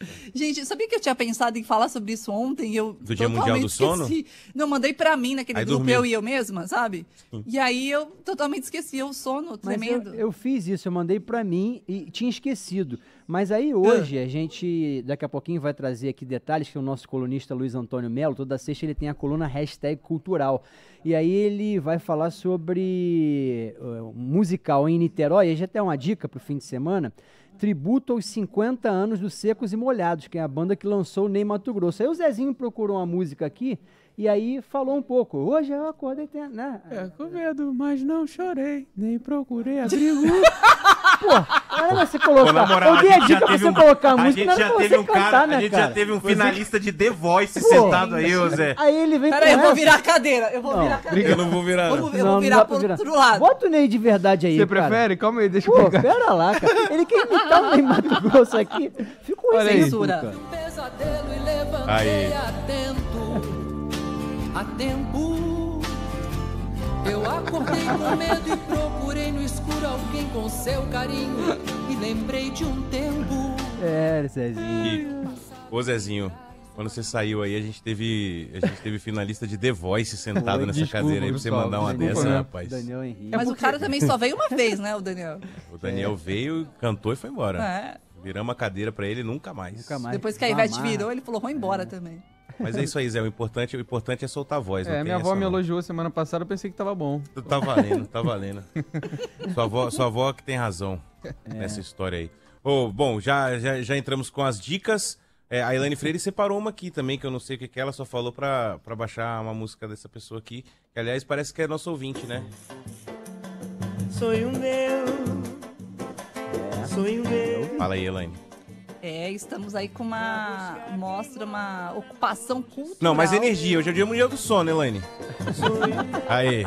Gente, sabia que eu tinha pensado em falar sobre isso ontem? Eu Do Dia Mundial do totalmente Sono? esqueci. Não, mandei pra mim naquele Aí grupo, dormiu. eu e eu mesma, sabe? E aí eu totalmente esqueci o sono Mas tremendo. eu, eu fiz isso, eu mandei pra mim e tinha esquecido. Mas aí hoje a gente, daqui a pouquinho, vai trazer aqui detalhes que o nosso colunista Luiz Antônio Melo, toda sexta ele tem a coluna hashtag cultural. E aí ele vai falar sobre uh, musical em Niterói, aí já tem uma dica pro fim de semana. Tributo aos 50 anos dos Secos e Molhados, que é a banda que lançou Ney Mato Grosso. Aí o Zezinho procurou uma música aqui e aí falou um pouco. Hoje eu acordei, né? É, com medo, mas não chorei, nem procurei abrigo. Pô, olha você colocar. Na moral, eu a dei a gente já dica pra teve você um- colocar a a música, gente não era já pra teve você um cara- cantar, né, a gente cara? já teve um Você- finalista de The Voice Pô. sentado aí, ô Zé. Aí ele vem Peraí, com eu vou virar a cadeira. Eu vou Não, virar a cadeira. Eu não vou virar, não. Eu Não, vou não virar pro outro lado. Bota o Ney de verdade aí, Você cara. prefere? Calma aí, deixa eu Pô, pegar. pera lá, cara. Ele quer imitar o Ney Mato Grosso aqui. Fica um Olha aí. exemplo, cara. Eu acordei com medo e procurei no escuro alguém com seu carinho. E lembrei de um tempo. É, Zezinho. E, ô Zezinho, quando você saiu aí, a gente teve, a gente teve finalista de The Voice sentado Oi, nessa desculpa, cadeira aí pra você pessoal, mandar uma desculpa dessa, mesmo. rapaz. Daniel Henrique. Mas o cara também só veio uma vez, né, o Daniel? O Daniel veio, cantou e foi embora. É. Viramos a cadeira pra ele nunca mais. Nunca mais. Depois que a Ivete virou, ele falou, vou embora também. Mas é isso aí, Zé. O importante, o importante é soltar a voz. É, minha avó essa, me não. elogiou semana passada, eu pensei que tava bom. Tá valendo, tá valendo. sua, avó, sua avó que tem razão É. nessa história aí. Ô, bom, já, já, já entramos com as dicas. É, a Elaine Freire separou uma aqui também, que eu não sei o que que é, ela só falou pra, pra baixar uma música dessa pessoa aqui. Que, aliás, parece que é nosso ouvinte, né? Sonho meu. Sonho meu. Fala aí, Elaine. É, estamos aí com uma. mostra uma ocupação cultural. Não, mas energia. Hoje é o dia mundial do sono, Elaine. Aê.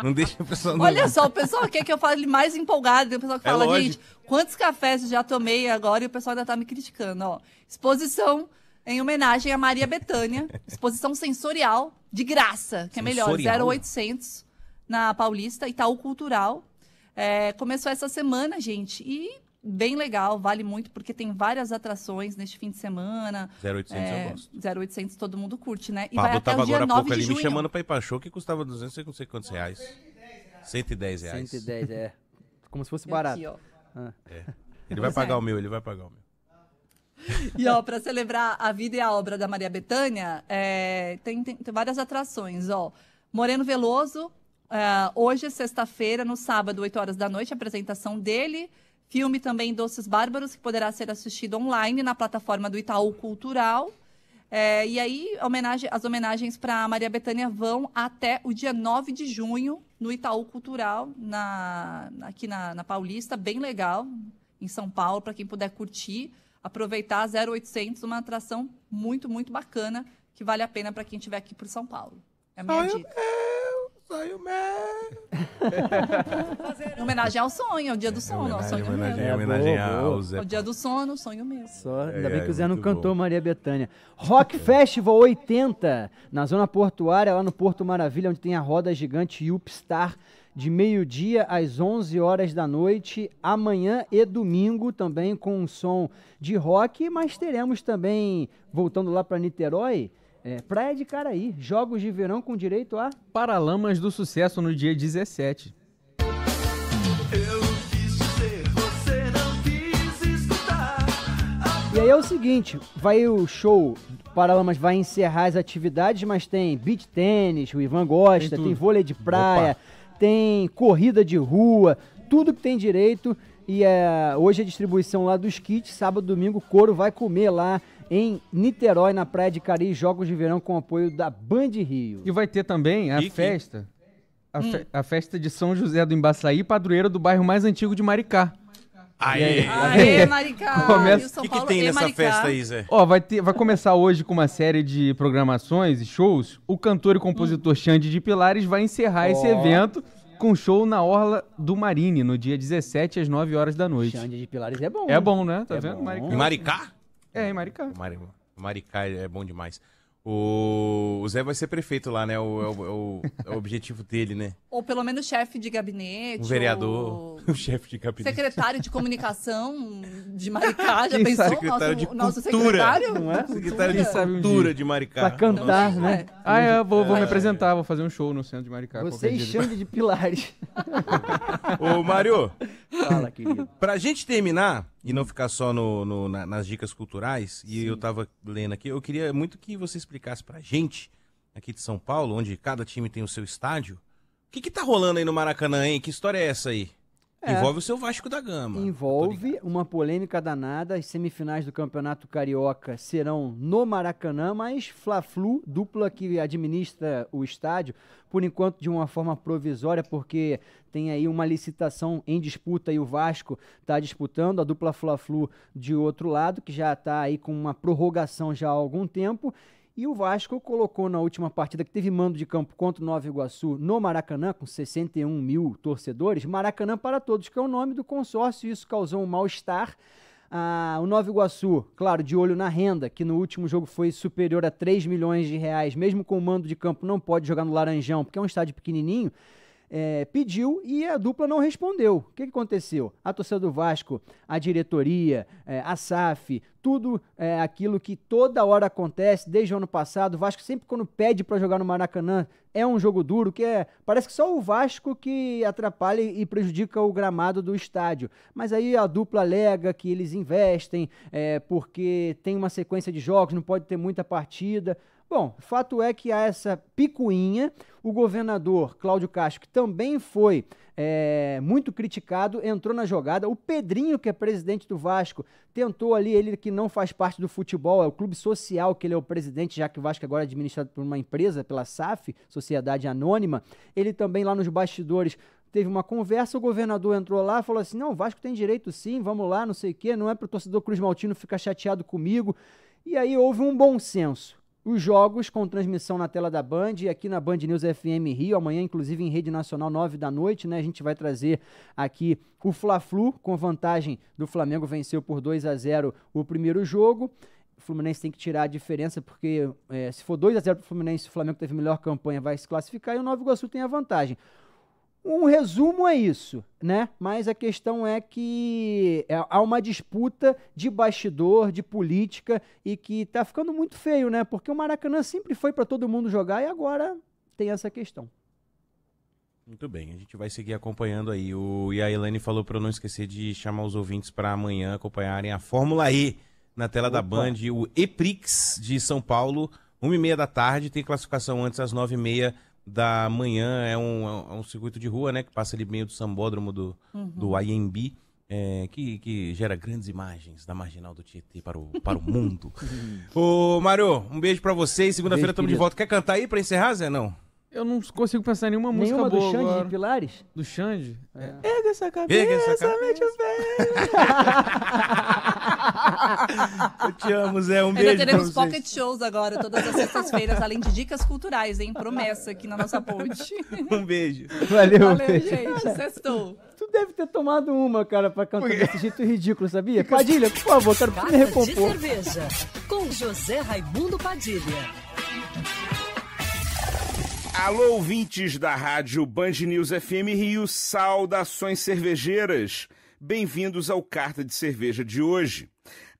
Não deixa a pessoa... não- Olha só, o pessoal quer que eu fale mais empolgado. Tem o pessoal que É fala, lógico. gente, quantos cafés eu já tomei agora e o pessoal ainda tá me criticando, ó. Exposição em homenagem a Maria Bethânia. Exposição sensorial, de graça, que é melhor. Sensorial? 0800 na Paulista, Itaú Cultural. É, começou essa semana, gente, e bem legal, vale muito, porque tem várias atrações neste fim de semana. 0800 eu É, gosto. 0800 todo mundo curte, né? E Pablo vai até tava o dia agora há 9 pouco de ali me chamando pra ir pra show que custava 200 e não sei quantos reais. 110 reais. 110, é. Como se fosse barato. aqui, ó. Ah. É. Ele vai Pois pagar é. o meu, ele vai pagar o meu. E ó, para celebrar a vida e a obra da Maria Bethânia, é, tem, tem- tem várias atrações, ó. Moreno Veloso, é, hoje é sexta-feira, no sábado, 8 horas da noite, a apresentação dele. Filme também Doces Bárbaros, que poderá ser assistido online na plataforma do Itaú Cultural. É, e aí, homenagem, as homenagens para Maria Bethânia vão até o dia 9 de junho, no Itaú Cultural, na, aqui na, na Paulista, bem legal, em São Paulo, para quem puder curtir, aproveitar 0800, uma atração muito, muito bacana, que vale a pena para quem estiver aqui por São Paulo. É a minha dica. Em homenagem ao sonho, é o dia do sono, ao sonho homenagem, meu. É, homenagem ao. Zé. É o dia do sono, sonho meu. Só, ainda É, bem que o Zé é não cantou bom. Maria Bethânia. Rock Festival 80, na zona portuária, lá no Porto Maravilha, onde tem a roda gigante Upstar, de meio-dia às 11 horas da noite, amanhã e domingo também com um som de rock, mas teremos também, voltando lá para Niterói, é, Praia de Caraí, jogos de verão com direito a Paralamas do Sucesso no dia 17. E aí é o seguinte, vai o show, Paralamas vai encerrar as atividades, mas tem beach tênis, o Ivan gosta, Tem tem, vôlei de praia, tem corrida de rua, tudo que tem direito. E é, hoje a distribuição lá dos kits, sábado domingo, o Coro vai comer lá em Niterói, na Praia de Cari, jogos de verão com apoio da Band Rio. E vai ter também a festa. A, Hum. fe- a festa de São José do Embaçaí, padroeiro do bairro mais antigo de Maricá. Aê! Aê, Maricá! Começa- o que, que tem e nessa Maricá. festa aí, Zé? Ó, vai, ter, vai começar hoje com uma série de programações e shows. O cantor e compositor Xande de Pilares vai encerrar esse Ó. evento com show na Orla do Marine, no dia 17 às 9 horas da noite. Xande de Pilares é bom. É bom, né? Tá É vendo? bom. Maricá. Em Maricá? É, em Maricá. Mari- Maricá é bom demais. O, o Zé vai ser prefeito lá, né? O, é, o, é o- é o objetivo dele, né? Ou pelo menos chefe de gabinete. O vereador, ou o chefe de gabinete. Secretário de comunicação de Maricá, já Quem pensou? sabe? Secretário nosso, de nosso Cultura. secretário? Não é? Secretário Quem de sabe um Cultura dia. de Maricá. Pra cantar, Não, né? Ah, é, vou, vou me É. apresentar, vou fazer um show no centro de Maricá. Você qualquer e dia. Xande de Pilares. Ô, Mário, Fala, querido. pra gente terminar e não ficar só no, no- na- nas dicas culturais, e eu tava lendo aqui, eu queria muito que você explicasse pra gente, aqui de São Paulo, onde cada time tem o seu estádio, o que que tá rolando aí no Maracanã, hein? Que história é essa aí? É. Envolve o seu Vasco da Gama. Envolve uma polêmica danada. As semifinais do Campeonato Carioca serão no Maracanã, mas Fla-Flu, dupla que administra o estádio, por enquanto de uma forma provisória, porque tem aí uma licitação em disputa e o Vasco está disputando, a dupla Fla-Flu de outro lado, que já está aí com uma prorrogação já há algum tempo. E o Vasco colocou na última partida que teve mando de campo contra o Nova Iguaçu no Maracanã, com 61 mil torcedores, Maracanã para Todos, que é o nome do consórcio, e isso causou um mal-estar. Ah, o Nova Iguaçu, claro, de olho na renda, que no último jogo foi superior a 3 milhões de reais, mesmo com o mando de campo não pode jogar no Laranjão, porque é um estádio pequenininho, é, pediu e a dupla não respondeu. O que, que aconteceu? A torcida do Vasco, a diretoria, é, a SAF, tudo é, aquilo que toda hora acontece desde o ano passado. O Vasco sempre quando pede para jogar no Maracanã é um jogo duro, que é parece que só o Vasco que atrapalha e prejudica o gramado do estádio. Mas aí a dupla alega que eles investem é, porque tem uma sequência de jogos, não pode ter muita partida. Bom, fato é que há essa picuinha. O governador Cláudio Castro, que também foi é, muito criticado, entrou na jogada. O Pedrinho, que é presidente do Vasco, tentou ali, ele que não faz parte do futebol, é o clube social que ele é o presidente, já que o Vasco agora é administrado por uma empresa, pela SAF, Sociedade Anônima. Ele também lá nos bastidores teve uma conversa, o governador entrou lá, falou assim: "Não, o Vasco tem direito sim, vamos lá, não sei o quê, não é para o torcedor Cruz Maltino ficar chateado comigo". E aí houve um bom senso. Os jogos com transmissão na tela da Band e aqui na Band News FM Rio, amanhã inclusive em rede nacional 9 da noite, né? A gente vai trazer aqui o Fla-Flu com vantagem do Flamengo venceu por 2 a 0 o primeiro jogo. O Fluminense tem que tirar a diferença, porque é, se for 2 a 0 para o Fluminense, o Flamengo teve melhor campanha, vai se classificar e o Nova Iguaçu tem a vantagem. Um resumo é isso, né? Mas a questão é que é, há uma disputa de bastidor, de política e que tá ficando muito feio, né? Porque o Maracanã sempre foi para todo mundo jogar e agora tem essa questão. Muito bem, a gente vai seguir acompanhando aí. O, e a Elaine falou para eu não esquecer de chamar os ouvintes para amanhã acompanharem a Fórmula E na tela Opa. da Band, o EPRIX de São Paulo, 1h30 da tarde, tem classificação antes às 9h30 da manhã, é um, é um circuito de rua, né, que passa ali meio do sambódromo do, uhum. do IMB, é, que, que gera grandes imagens da Marginal do Tietê para o, para o mundo. Ô, Mário, um beijo para vocês, segunda-feira estamos de volta. Quer cantar aí para encerrar, Zé, não? Eu não consigo pensar em nenhuma, nenhuma música boa do Xande agora. de Pilares? Do Xande? É. Erga essa cabeça, Erga essa cabeça. mete o Eu te amo, Zé. Um Ainda beijo teremos pra vocês. pocket shows agora, todas as sextas-feiras, além de dicas culturais, hein? Promessa aqui na nossa ponte. Um beijo. Valeu, Valeu, beijo. gente. Sextou. Tu deve ter tomado uma, cara, pra cantar desse jeito ridículo, sabia? Padilha, por favor, quero me Carta de recompor. cerveja com José Raimundo Padilha. Alô, ouvintes da rádio Band News FM Rio, saudações cervejeiras. Bem-vindos ao Carta de Cerveja de hoje.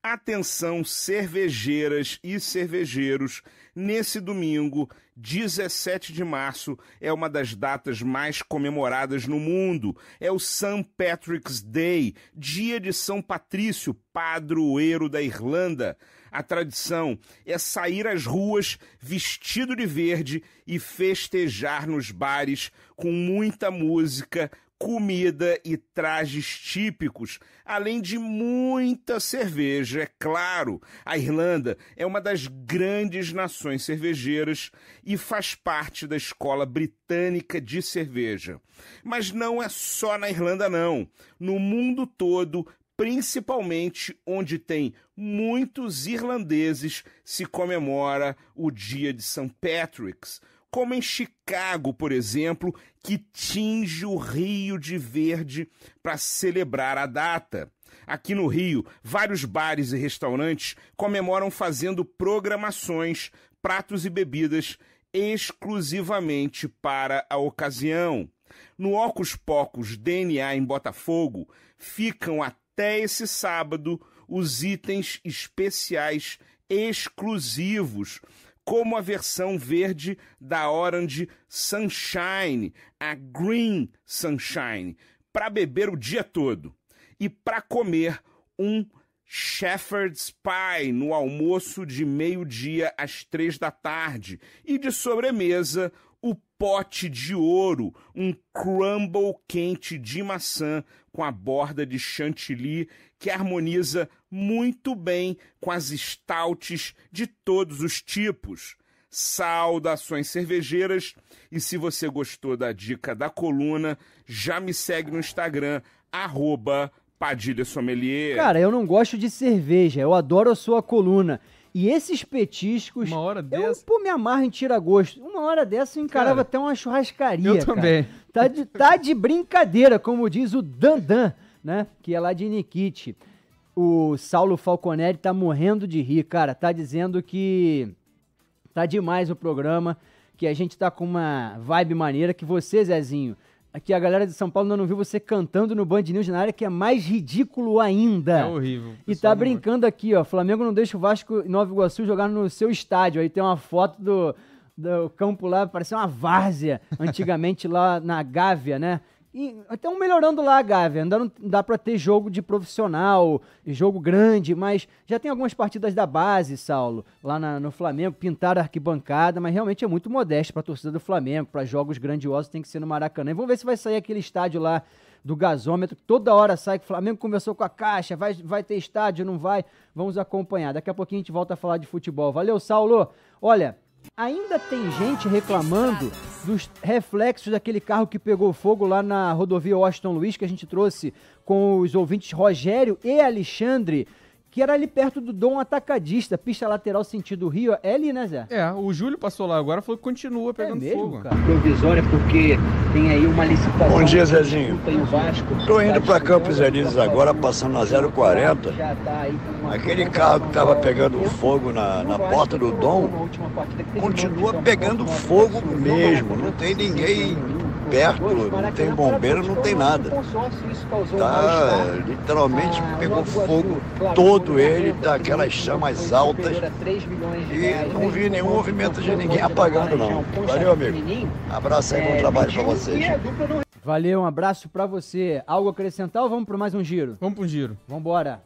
Atenção, cervejeiras e cervejeiros, nesse domingo, 17 de março, é uma das datas mais comemoradas no mundo. É o St. Patrick's Day, dia de São Patrício, padroeiro da Irlanda. A tradição é sair às ruas vestido de verde e festejar nos bares com muita música, comida e trajes típicos, além de muita cerveja, é claro. A Irlanda é uma das grandes nações cervejeiras e faz parte da escola britânica de cerveja. Mas não é só na Irlanda, não. No mundo todo, principalmente onde tem muitos irlandeses, se comemora o dia de St. Patrick's, como em Chicago, por exemplo, que tinge o Rio de Verde para celebrar a data. Aqui no Rio, vários bares e restaurantes comemoram fazendo programações, pratos e bebidas exclusivamente para a ocasião. No Ocus Pocos DNA em Botafogo, ficam até esse sábado os itens especiais exclusivos, como a versão verde da Orange Sunshine, a Green Sunshine, para beber o dia todo. E para comer um Shepherd's Pie no almoço de meio-dia às três da tarde. E de sobremesa, o pote de ouro, um crumble quente de maçã com a borda de chantilly que harmoniza muito bem com as stouts de todos os tipos. Saudações cervejeiras! E se você gostou da dica da coluna, já me segue no Instagram, arroba Padilha Sommelier. Cara, eu não gosto de cerveja, eu adoro a sua coluna. E esses petiscos. Uma hora Eu, dessa. pô, me amarro em tira-gosto. Uma hora dessa eu encarava Cara, até uma churrascaria. eu cara. também. Tá de, tá de brincadeira, como diz o Dandan, né? Que é lá de Nikit. O Saulo Falconeri tá morrendo de rir, cara. Tá dizendo que tá demais o programa, que a gente tá com uma vibe maneira, que você, Zezinho, aqui a galera de São Paulo ainda não viu você cantando no Band News na área, que é mais ridículo ainda. É horrível. E tá brincando aqui, ó. Flamengo não deixa o Vasco e Nova Iguaçu jogar no seu estádio. Aí tem uma foto do, do campo lá, parecia uma várzea, antigamente lá na Gávea, né? Estão melhorando lá Gávea. Ainda não dá pra ter jogo de profissional, jogo grande, mas já tem algumas partidas da base, Saulo, lá na- no Flamengo. Pintaram a arquibancada, mas realmente é muito modesto pra torcida do Flamengo. Pra jogos grandiosos tem que ser no Maracanã. E vamos ver se vai sair aquele estádio lá do gasômetro, toda hora sai que o Flamengo conversou com a Caixa, vai, vai ter estádio, não vai? Vamos acompanhar. Daqui a pouquinho a gente volta a falar de futebol. Valeu, Saulo! Olha, Ainda tem gente reclamando dos reflexos daquele carro que pegou fogo lá na rodovia Washington Luiz, que a gente trouxe com os ouvintes Rogério e Alexandre, que era ali perto do Dom Atacadista, pista lateral sentido Rio. É ali, né, Zé? É, o Júlio passou lá agora falou que continua pegando mesmo, fogo. cara? provisória porque tem aí uma licitação. Bom dia, Zezinho. E. Tô indo para Campos Elíseos agora, passando na 040. Aquele carro que tava pegando fogo na, na porta do Dom continua pegando fogo mesmo. Não tem ninguém perto, não tem bombeiro, não tem nada. Tá, literalmente pegou fogo todo ele, daquelas chamas altas. E não vi nenhum movimento de ninguém apagando, não. Valeu, amigo. Abraço aí, bom trabalho para vocês. Valeu, um abraço pra você. Algo acrescentar ou vamos para mais um giro? Vamos para um giro. Vambora.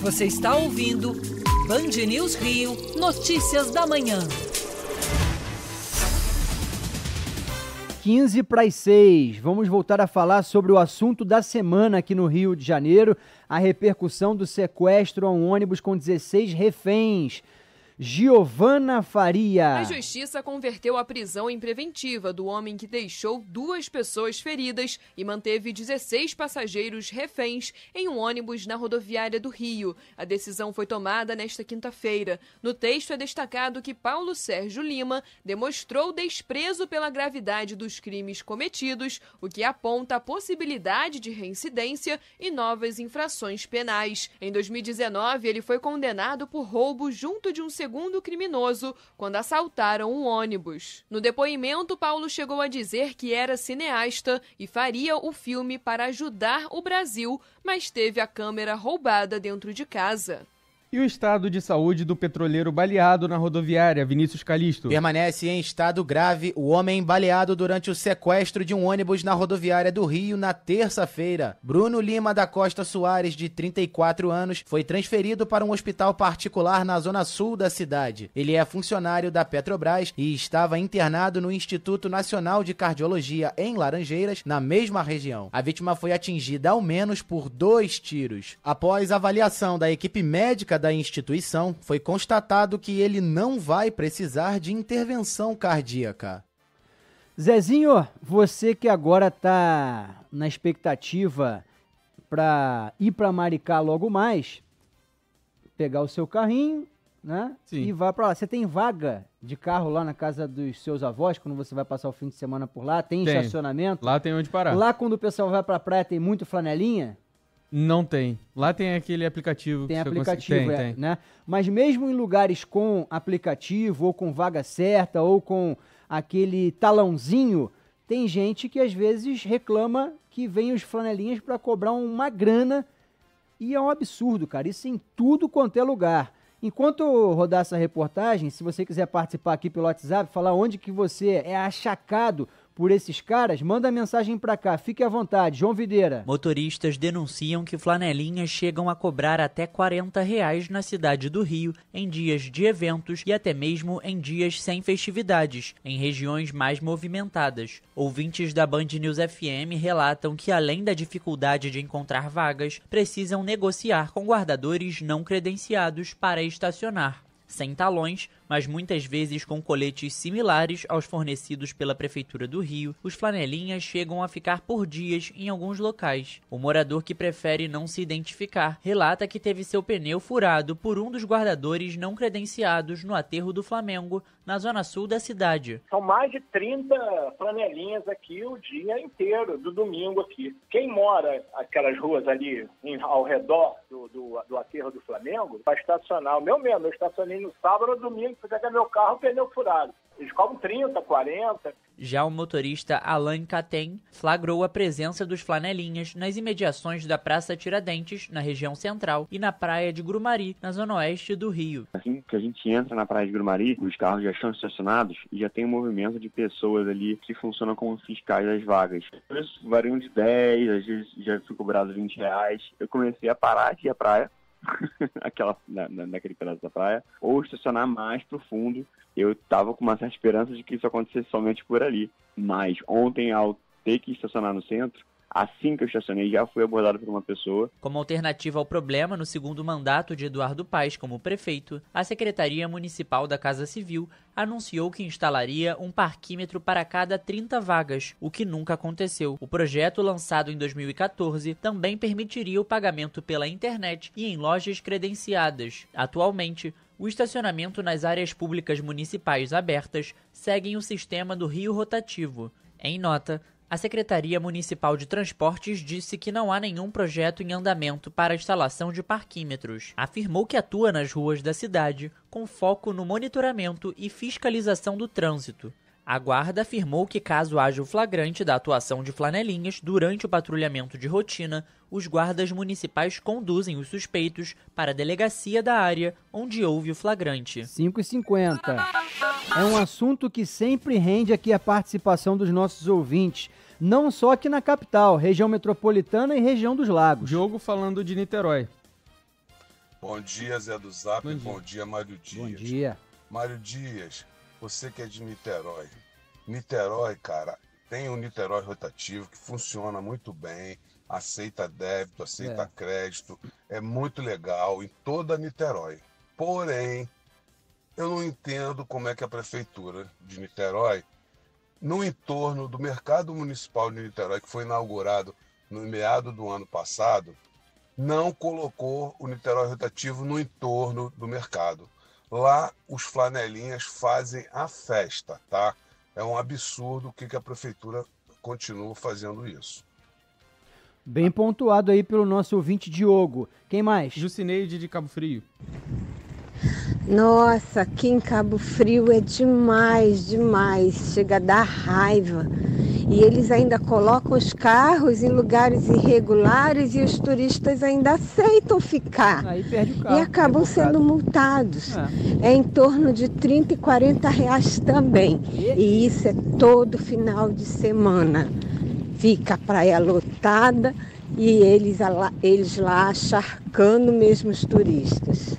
Você está ouvindo Band News Rio Notícias da Manhã. 15 para as 6. Vamos voltar a falar sobre o assunto da semana aqui no Rio de Janeiro, a repercussão do sequestro a um ônibus com 16 reféns. Giovana Faria. A justiça converteu a prisão em preventiva do homem que deixou duas pessoas feridas e manteve 16 passageiros reféns em um ônibus na rodoviária do Rio. A decisão foi tomada nesta quinta-feira. No texto é destacado que Paulo Sérgio Lima demonstrou desprezo pela gravidade dos crimes cometidos, o que aponta a possibilidade de reincidência e novas infrações penais. Em 2019, ele foi condenado por roubo junto de um segundo criminoso quando assaltaram um ônibus. No depoimento, Paulo chegou a dizer que era cineasta e faria o filme para ajudar o Brasil, mas teve a câmera roubada dentro de casa. E o estado de saúde do petroleiro baleado na rodoviária, Vinícius Calisto? Permanece em estado grave o homem baleado durante o sequestro de um ônibus na rodoviária do Rio na terça-feira. Bruno Lima da Costa Soares, de 34 anos, foi transferido para um hospital particular na zona sul da cidade. Ele é funcionário da Petrobras e estava internado no Instituto Nacional de Cardiologia em Laranjeiras, na mesma região. A vítima foi atingida ao menos por dois tiros. Após avaliação da equipe médica da instituição, foi constatado que ele não vai precisar de intervenção cardíaca. Zezinho, você que agora tá na expectativa para ir para Maricá logo mais, pegar o seu carrinho, né? Sim. E vai para lá. Você tem vaga de carro lá na casa dos seus avós quando você vai passar o fim de semana por lá? Tem, Tem. estacionamento? Lá tem onde parar. Lá quando o pessoal vai pra praia tem muito flanelinha? Não tem. Lá tem aquele aplicativo. Tem que você aplicativo, consegue- é, tem, tem. né? Mas mesmo em lugares com aplicativo, ou com vaga certa, ou com aquele talãozinho, tem gente que às vezes reclama que vem os flanelinhas para cobrar uma grana e é um absurdo, cara. Isso em tudo quanto é lugar. Enquanto rodar essa reportagem, se você quiser participar aqui pelo WhatsApp, falar onde que você é achacado por esses caras, manda mensagem pra cá. Fique à vontade. João Videira. Motoristas denunciam que flanelinhas chegam a cobrar até 40 reais na cidade do Rio em dias de eventos e até mesmo em dias sem festividades, em regiões mais movimentadas. Ouvintes da Band News FM relatam que, além da dificuldade de encontrar vagas, precisam negociar com guardadores não credenciados para estacionar. Sem talões, mas muitas vezes com coletes similares aos fornecidos pela Prefeitura do Rio, os flanelinhas chegam a ficar por dias em alguns locais. O morador que prefere não se identificar relata que teve seu pneu furado por um dos guardadores não credenciados no aterro do Flamengo, na zona sul da cidade. São mais de 30 flanelinhas aqui o dia inteiro, do domingo aqui. Quem mora aquelas ruas ali em- ao redor do, do, do aterro do Flamengo, vai estacionar. O meu mesmo, eu estacionei no sábado ou domingo, fui pegar meu carro, pneu furado. Eles cobram 30, 40. Já o motorista Alan Catem flagrou a presença dos flanelinhas nas imediações da Praça Tiradentes, na região central, e na praia de Grumari, na zona oeste do Rio. Assim que a gente entra na praia de Grumari, os carros já estão estacionados e já tem um movimento de pessoas ali que funcionam como fiscais das vagas. Os preços variam de 10, às vezes já fui cobrado 20 reais. Eu comecei a parar ir à praia, aquela, na, na- naquele pedaço da praia, ou estacionar mais pro fundo. Eu tava com uma certa esperança de que isso acontecesse somente por ali. Mas ontem, ao ter que estacionar no centro, Assim que eu estacionei, já fui abordado por uma pessoa. Como alternativa ao problema, no segundo mandato de Eduardo Paes como prefeito, a Secretaria Municipal da Casa Civil anunciou que instalaria um parquímetro para cada 30 vagas, o que nunca aconteceu. O projeto, lançado em 2014, também permitiria o pagamento pela internet e em lojas credenciadas. Atualmente, o estacionamento nas áreas públicas municipais abertas seguem o sistema do Rio Rotativo. Em nota, a Secretaria Municipal de Transportes disse que não há nenhum projeto em andamento para a instalação de parquímetros. Afirmou que atua nas ruas da cidade com foco no monitoramento e fiscalização do trânsito. A guarda afirmou que, caso haja o flagrante da atuação de flanelinhas durante o patrulhamento de rotina, os guardas municipais conduzem os suspeitos para a delegacia da área onde houve o flagrante. 5 e 50 É um assunto que sempre rende aqui a participação dos nossos ouvintes. Não só aqui na capital, região metropolitana e região dos lagos. Diogo falando de Niterói. Bom dia, Zé do Zap. Bom Bom dia. dia, Mário Dias. Bom dia. Mário Dias, você que é de Niterói. Niterói, cara, tem o Niterói rotativo que funciona muito bem, aceita débito, aceita É. crédito, é muito legal em toda Niterói. Porém, eu não entendo como é que a prefeitura de Niterói, no entorno do mercado municipal de Niterói, que foi inaugurado no meado do ano passado, não colocou o Niterói rotativo no entorno do mercado. Lá os flanelinhas fazem a festa, tá? É um absurdo o que, que a prefeitura continua fazendo isso. Bem pontuado aí pelo nosso ouvinte Diogo. Quem mais? Jucineide de Cabo Frio. Nossa, aqui em Cabo Frio é demais, demais. Chega a dar raiva. E eles ainda colocam os carros em lugares irregulares e os turistas ainda aceitam ficar. Aí perde o carro. E acabam sendo multados. É. em torno de 30 e 40 reais também. E isso é todo final de semana. Fica a praia lotada e eles lá, eles lá acharcando mesmo os turistas.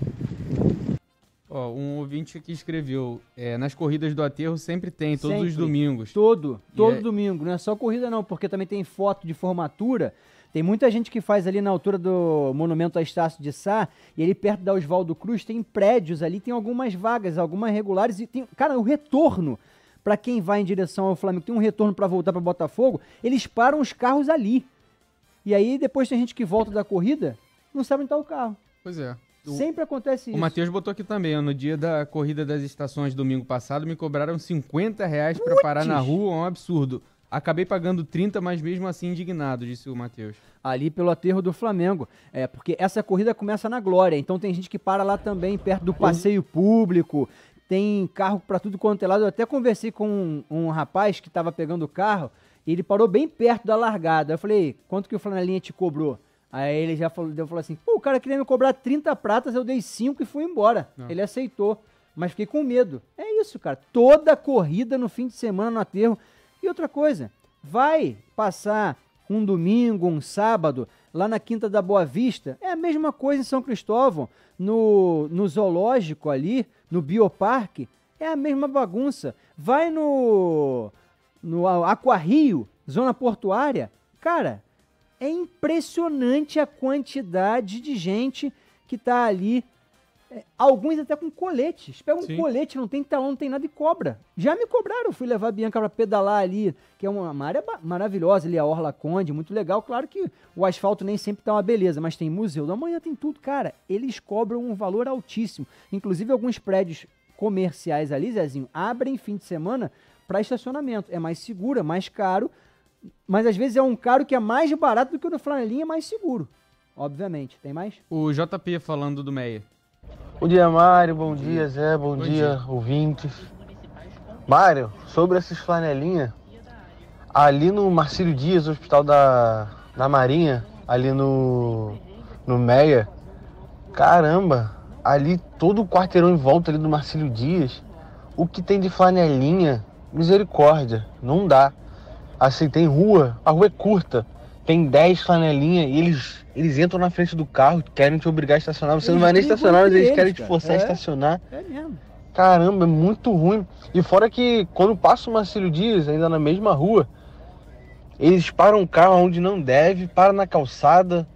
Ó, um ouvinte aqui escreveu: é, nas corridas do aterro sempre tem, todos os Sempre. domingos. Todo, E todo é- domingo. Não é só corrida não, porque também tem foto de formatura. Tem muita gente que faz ali na altura do Monumento a Estácio de Sá, e ali perto da Oswaldo Cruz tem prédios ali, tem algumas vagas, algumas regulares, e tem, cara, o retorno, para quem vai em direção ao Flamengo, tem um retorno para voltar para Botafogo, eles param os carros ali. E aí depois tem gente que volta da corrida, não sabe onde tá o carro. Pois é. O- Sempre acontece isso. O Matheus botou aqui também, ó, no dia da corrida das estações domingo passado, me cobraram 50 reais pra parar na rua, um absurdo. Acabei pagando 30, mas mesmo assim indignado, disse o Matheus. ali pelo aterro do Flamengo. É, porque essa corrida começa na Glória, então tem gente que para lá também, perto do passeio público, tem carro para tudo quanto é lado. Eu até conversei com um, um rapaz que estava pegando o carro e ele parou bem perto da largada. Eu falei, quanto que o flanelinha te cobrou? Aí ele já falou, eu falou assim, pô, o cara queria me cobrar 30 pratas, eu dei 5 e fui embora. Não. Ele aceitou, mas fiquei com medo. É isso, cara. Toda corrida no fim de semana no aterro. E outra coisa, vai passar um domingo, um sábado, lá na Quinta da Boa Vista, é a mesma coisa em São Cristóvão, no, no zoológico ali, no bioparque, é a mesma bagunça. Vai no, no Aquarrio, zona portuária, cara, é impressionante a quantidade de gente que tá ali. é, alguns até com coletes. Pega um Sim. colete, não tem talão, não tem nada e cobra. Já me cobraram, eu fui levar a Bianca pra pedalar ali, que é uma, área maravilhosa ali, a Orla Conde, muito legal. Claro que o asfalto nem sempre tá uma beleza, mas tem museu da manhã, tem tudo. Cara, eles cobram um valor altíssimo. Inclusive alguns prédios comerciais ali, Zezinho, abrem fim de semana para estacionamento. É mais seguro, é mais caro, mas às vezes é um caro que é mais barato do que o do flanelinha, é mais seguro. Obviamente. Tem mais? O JP falando do Meia. Bom dia, Mário. Bom dia, Zé. Bom, Bom dia, dia. ouvintes. Mário, sobre esses flanelinha, ali no Marcílio Dias, Hospital da, da Marinha, ali no, no Meia, caramba, ali todo o quarteirão em volta ali do Marcílio Dias, o que tem de flanelinha, misericórdia, não dá. Assim, tem rua, a rua é curta, tem 10 flanelinha e eles, eles entram na frente do carro, querem te obrigar a estacionar. Você Eles não vai nem estacionar, mas eles eles, querem te forçar a É. estacionar. É mesmo. Caramba, é muito ruim. E fora que quando passa o Marcílio Dias, ainda na mesma rua, Eles param o carro onde não deve, param na calçada.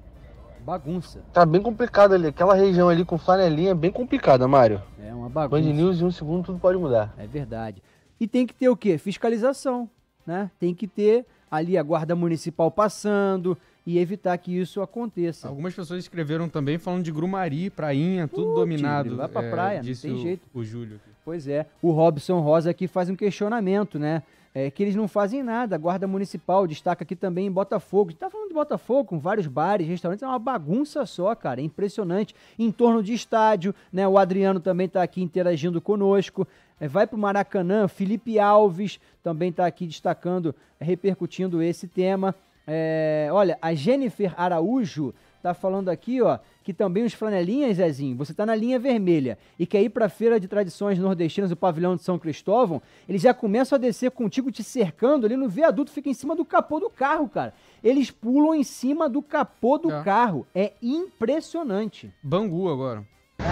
Bagunça. Tá bem complicado ali. Aquela região ali com flanelinha é bem complicada, Mário. É uma bagunça. Band News em um segundo tudo pode mudar. É verdade. E tem que ter o quê? Fiscalização, né? Tem que ter ali a guarda municipal passando e evitar que isso aconteça. Algumas pessoas escreveram também falando de Grumari, Prainha, tudo Pô, dominado. vai pra é, praia, não tem o, jeito. O Júlio. Pois é. O Robson Rosa aqui faz um questionamento, né? É que eles não fazem nada. A Guarda Municipal destaca aqui também em Botafogo. Tá falando de Botafogo, com vários bares, restaurantes, é uma bagunça só, cara. É impressionante. Em torno de estádio, né? O Adriano também tá aqui interagindo conosco. É, vai pro Maracanã, Felipe Alves também tá aqui destacando, repercutindo esse tema. É, olha, a Jennifer Araújo tá falando aqui, ó, que também os flanelinhas, Zezinho, você tá na linha vermelha e quer ir pra Feira de Tradições Nordestinas, o pavilhão de São Cristóvão, eles já começam a descer contigo te cercando ali no viaduto, fica em cima do capô do carro, cara. Eles pulam em cima do capô do carro. É impressionante. Bangu agora.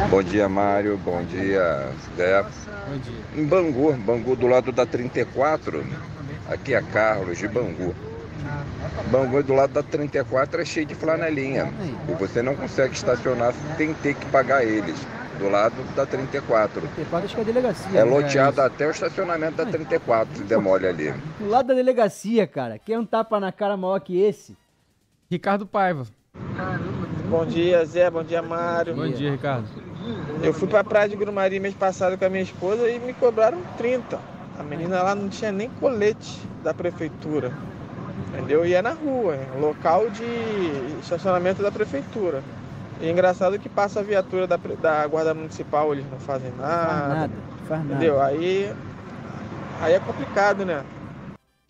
Bom dia, Mário. Bom dia, Zé. Bom dia. Em Bangu, Bangu do lado da 34. Aqui é Carlos, de Bangu. Bangu do lado da 34 é cheio de flanelinha. E você não consegue estacionar sem ter que pagar eles. Do lado da 34. 34 acho que é a delegacia. É né? loteado até o estacionamento da 34, se demole ali. Do lado da delegacia, cara. Quer um tapa na cara maior que esse? Ricardo Paiva. Bom dia, Zé. Bom dia, Mário. Bom dia, Ricardo. Eu fui pra praia de Grumari mês passado com a minha esposa e me cobraram 30. A menina lá não tinha nem colete da prefeitura. Entendeu? E é na rua, é local de estacionamento da prefeitura. E é engraçado que passa a viatura da, da guarda municipal, eles não fazem nada. Faz nada, faz nada. Entendeu? Aí, aí é complicado, né?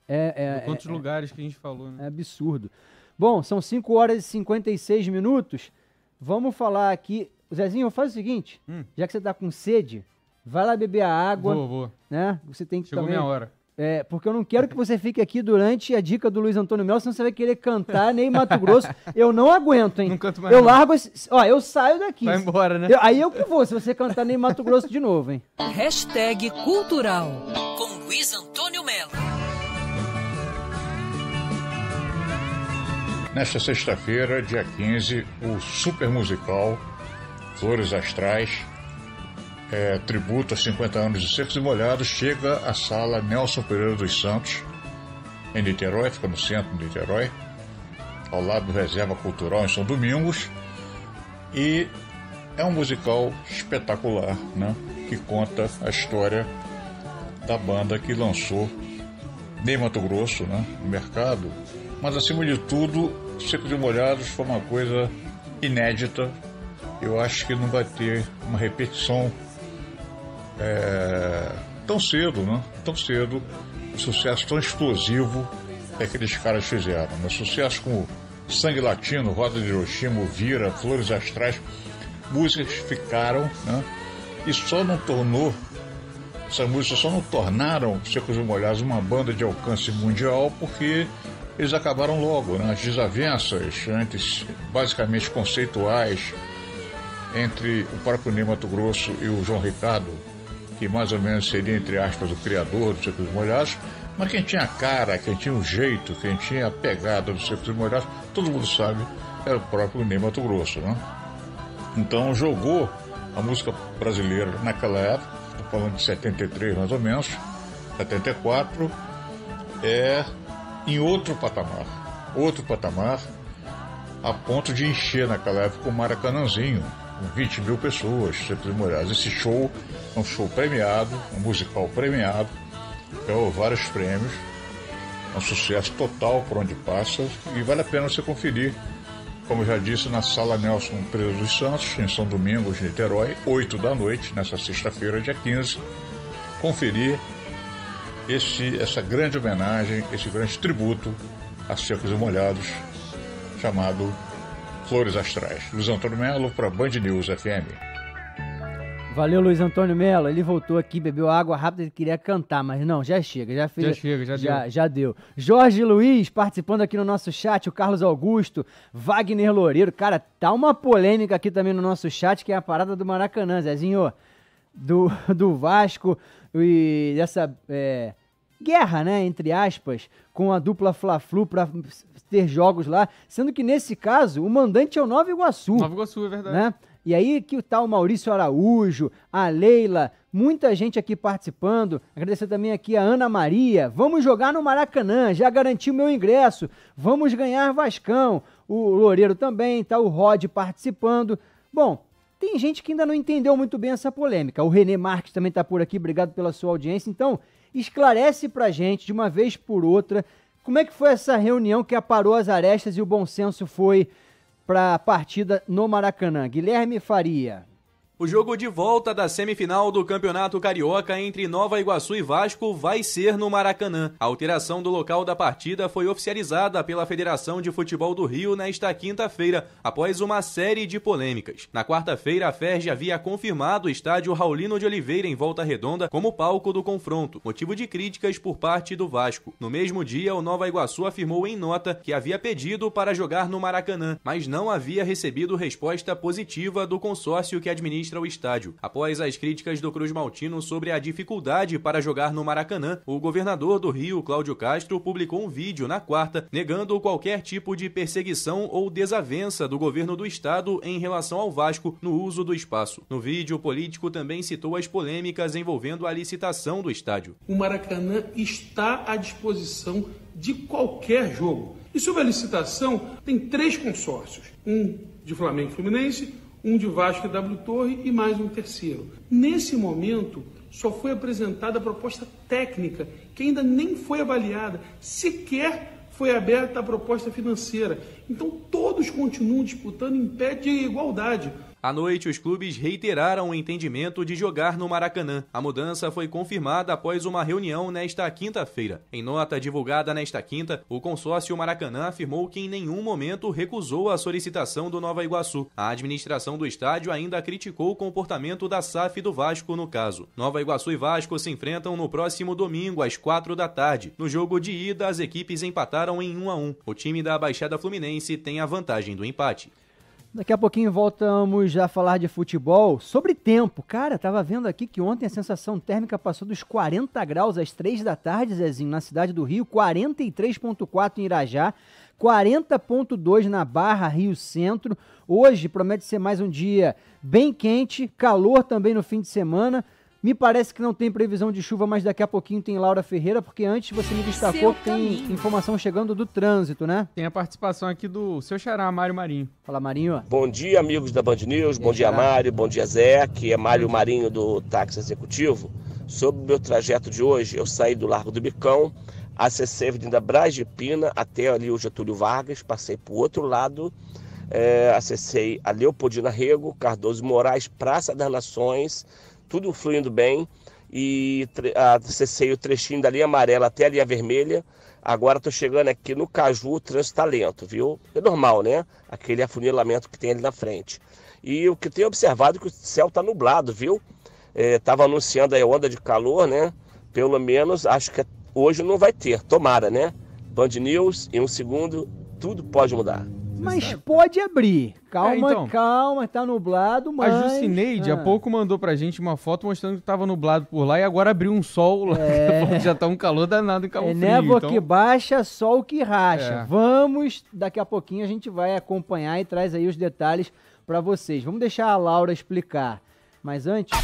É, é, Quantos é- lugares que a gente falou, né? É absurdo. Bom, são 5 horas e 56 minutos. Vamos falar aqui. Zezinho, faz o seguinte: já que você tá com sede, vai lá beber a água. Vou, vou. Né? Você tem que Chegou também. minha hora. É, porque eu não quero que você fique aqui durante a dica do Luiz Antônio Melo, senão você vai querer cantar nem Mato Grosso. Eu não aguento, hein? Não canto mais eu não. largo esse. Ó, eu saio daqui. Vai embora, né? Eu- aí eu que vou, se você cantar nem Mato Grosso de novo, hein? Hashtag Cultural com Luiz Antônio Melo. Nesta sexta-feira, dia 15, o super musical Flores Astrais, é, tributo a 50 anos de Secos e Molhados, chega à sala Nelson Pereira dos Santos, em Niterói, fica no centro de Niterói, ao lado do Reserva Cultural em São Domingos. E é um musical espetacular, né? Que conta a história da banda que lançou Ney Mato Grosso, né? No mercado. Mas acima de tudo, Secos e Molhados foi uma coisa inédita. Eu acho que não vai ter uma repetição é, tão cedo, né? Tão cedo, um sucesso tão explosivo que aqueles caras fizeram. Né? Sucesso como Sangue Latino, Roda de Hiroshima, Vira, Flores Astrais, músicas ficaram, né? E só não tornou, essas músicas só não tornaram Secos e Molhados uma banda de alcance mundial porque eles acabaram logo, né? As desavenças, antes basicamente conceituais, entre o próprio Ney Mato Grosso e o João Ricardo, que mais ou menos seria, entre aspas, o criador do Secos Molhados, mas quem tinha a cara, quem tinha o jeito, quem tinha a pegada do Secos Molhados, todo mundo sabe, era o próprio Ney Mato Grosso, né? Então jogou a música brasileira naquela época, estou falando de 73 mais ou menos, 74, é em outro patamar. Outro patamar, a ponto de encher naquela época o Maracanãzinho, com 20 mil pessoas, Secos e Molhados. Esse show é um show premiado, um musical premiado, ganhou vários prêmios, é um sucesso total por onde passa e vale a pena você conferir. Como já disse, na Sala Nelson Pereira dos Santos, em São Domingos, Niterói, 8 da noite, nessa sexta-feira, dia 15. Conferir esse, essa grande homenagem, esse grande tributo a Secos e Molhados, chamado Flores Astrais. Luiz Antônio Melo para Band News FM. Valeu, Luiz Antônio Melo. Ele voltou aqui, bebeu água rápido, ele queria cantar, mas não, já chega, já fez. Já chega, já já, deu. já deu. Jorge Luiz participando aqui no nosso chat, o Carlos Augusto, Wagner Loureiro. Cara, tá uma polêmica aqui também no nosso chat, que é a parada do Maracanã, Zezinho. Do, do Vasco e dessa. é, guerra, né, entre aspas, com a dupla Fla-Flu para ter jogos lá, sendo que nesse caso o mandante é o Nova Iguaçu. Nova Iguaçu, é verdade. Né? E aí que o tal Maurício Araújo, a Leila, muita gente aqui participando. Agradecer também aqui a Ana Maria. Vamos jogar no Maracanã, já garanti o meu ingresso. Vamos ganhar Vascão. O Loureiro também, tá o Rod participando. Bom, tem gente que ainda não entendeu muito bem essa polêmica. O Renê Marques também está por aqui, obrigado pela sua audiência. Então, esclarece pra gente de uma vez por outra como é que foi essa reunião que aparou as arestas e o bom senso foi para a partida no Maracanã. Guilherme Faria. O jogo de volta da semifinal do Campeonato Carioca entre Nova Iguaçu e Vasco vai ser no Maracanã. A alteração do local da partida foi oficializada pela Federação de Futebol do Rio nesta quinta-feira, após uma série de polêmicas. Na quarta-feira, a FERJ havia confirmado o estádio Raulino de Oliveira em Volta Redonda como palco do confronto, motivo de críticas por parte do Vasco. No mesmo dia, o Nova Iguaçu afirmou em nota que havia pedido para jogar no Maracanã, mas não havia recebido resposta positiva do consórcio que administra o estádio. Após as críticas do Cruz Maltino sobre a dificuldade para jogar no Maracanã, o governador do Rio, Cláudio Castro, publicou um vídeo na quarta negando qualquer tipo de perseguição ou desavença do governo do estado em relação ao Vasco no uso do espaço. No vídeo, o político também citou as polêmicas envolvendo a licitação do estádio. O Maracanã está à disposição de qualquer jogo. E sobre a licitação, tem três consórcios: um de Flamengo e Fluminense, um de Vasco e W Torre e mais um terceiro. Nesse momento, só foi apresentada a proposta técnica, que ainda nem foi avaliada, sequer foi aberta a proposta financeira. Então, todos continuam disputando em pé de igualdade. À noite, os clubes reiteraram o entendimento de jogar no Maracanã. A mudança foi confirmada após uma reunião nesta quinta-feira. Em nota divulgada nesta quinta, o consórcio Maracanã afirmou que em nenhum momento recusou a solicitação do Nova Iguaçu. A administração do estádio ainda criticou o comportamento da SAF do Vasco no caso. Nova Iguaçu e Vasco se enfrentam no próximo domingo, às quatro da tarde. No jogo de ida, as equipes empataram em 1 a 1. O time da Baixada Fluminense tem a vantagem do empate. Daqui a pouquinho voltamos a falar de futebol. Sobre tempo, cara, tava vendo aqui que ontem a sensação térmica passou dos 40 graus às 3 da tarde, Zezinho, na cidade do Rio, 43,4 em Irajá, 40,2 na Barra, Rio Centro. Hoje promete ser mais um dia bem quente, calor também no fim de semana. Me parece que não tem previsão de chuva, mas daqui a pouquinho tem Laura Ferreira, porque antes você me destacou que tem informação chegando do trânsito, né? Tem a participação aqui do seu xará, Mário Marinho. Fala, Marinho. Bom dia, amigos da Band News. Bom dia, Mário. Bom dia, Zé. Que é Mário Marinho do Táxi Executivo. Sobre o meu trajeto de hoje, eu saí do Largo do Bicão, acessei a Avenida Braz de Pina até ali o Getúlio Vargas, passei para o outro lado, é, acessei a Leopoldina Rego, Cardoso Moraes, Praça das Nações, tudo fluindo bem. E acessei o trechinho da linha amarela até a linha vermelha. Agora estou chegando aqui no Caju, o trânsito está lento, viu? É normal, né? Aquele afunilamento que tem ali na frente. E o que tenho observado é que o céu está nublado, viu? Estava é, anunciando a onda de calor, né? Pelo menos acho que hoje não vai ter, tomara, né? Band News, em um segundo, tudo pode mudar. Mas pode abrir. Calma, é, então, calma, tá nublado, mas... A Jucineide ah. há pouco mandou pra gente uma foto mostrando que tava nublado por lá e agora abriu um sol lá. É. Já tá um calor danado em Cabo é Frio. Névoa então... que baixa, sol que racha. É. Vamos, daqui a pouquinho a gente vai acompanhar e traz aí os detalhes para vocês. Vamos deixar a Laura explicar. Mas antes...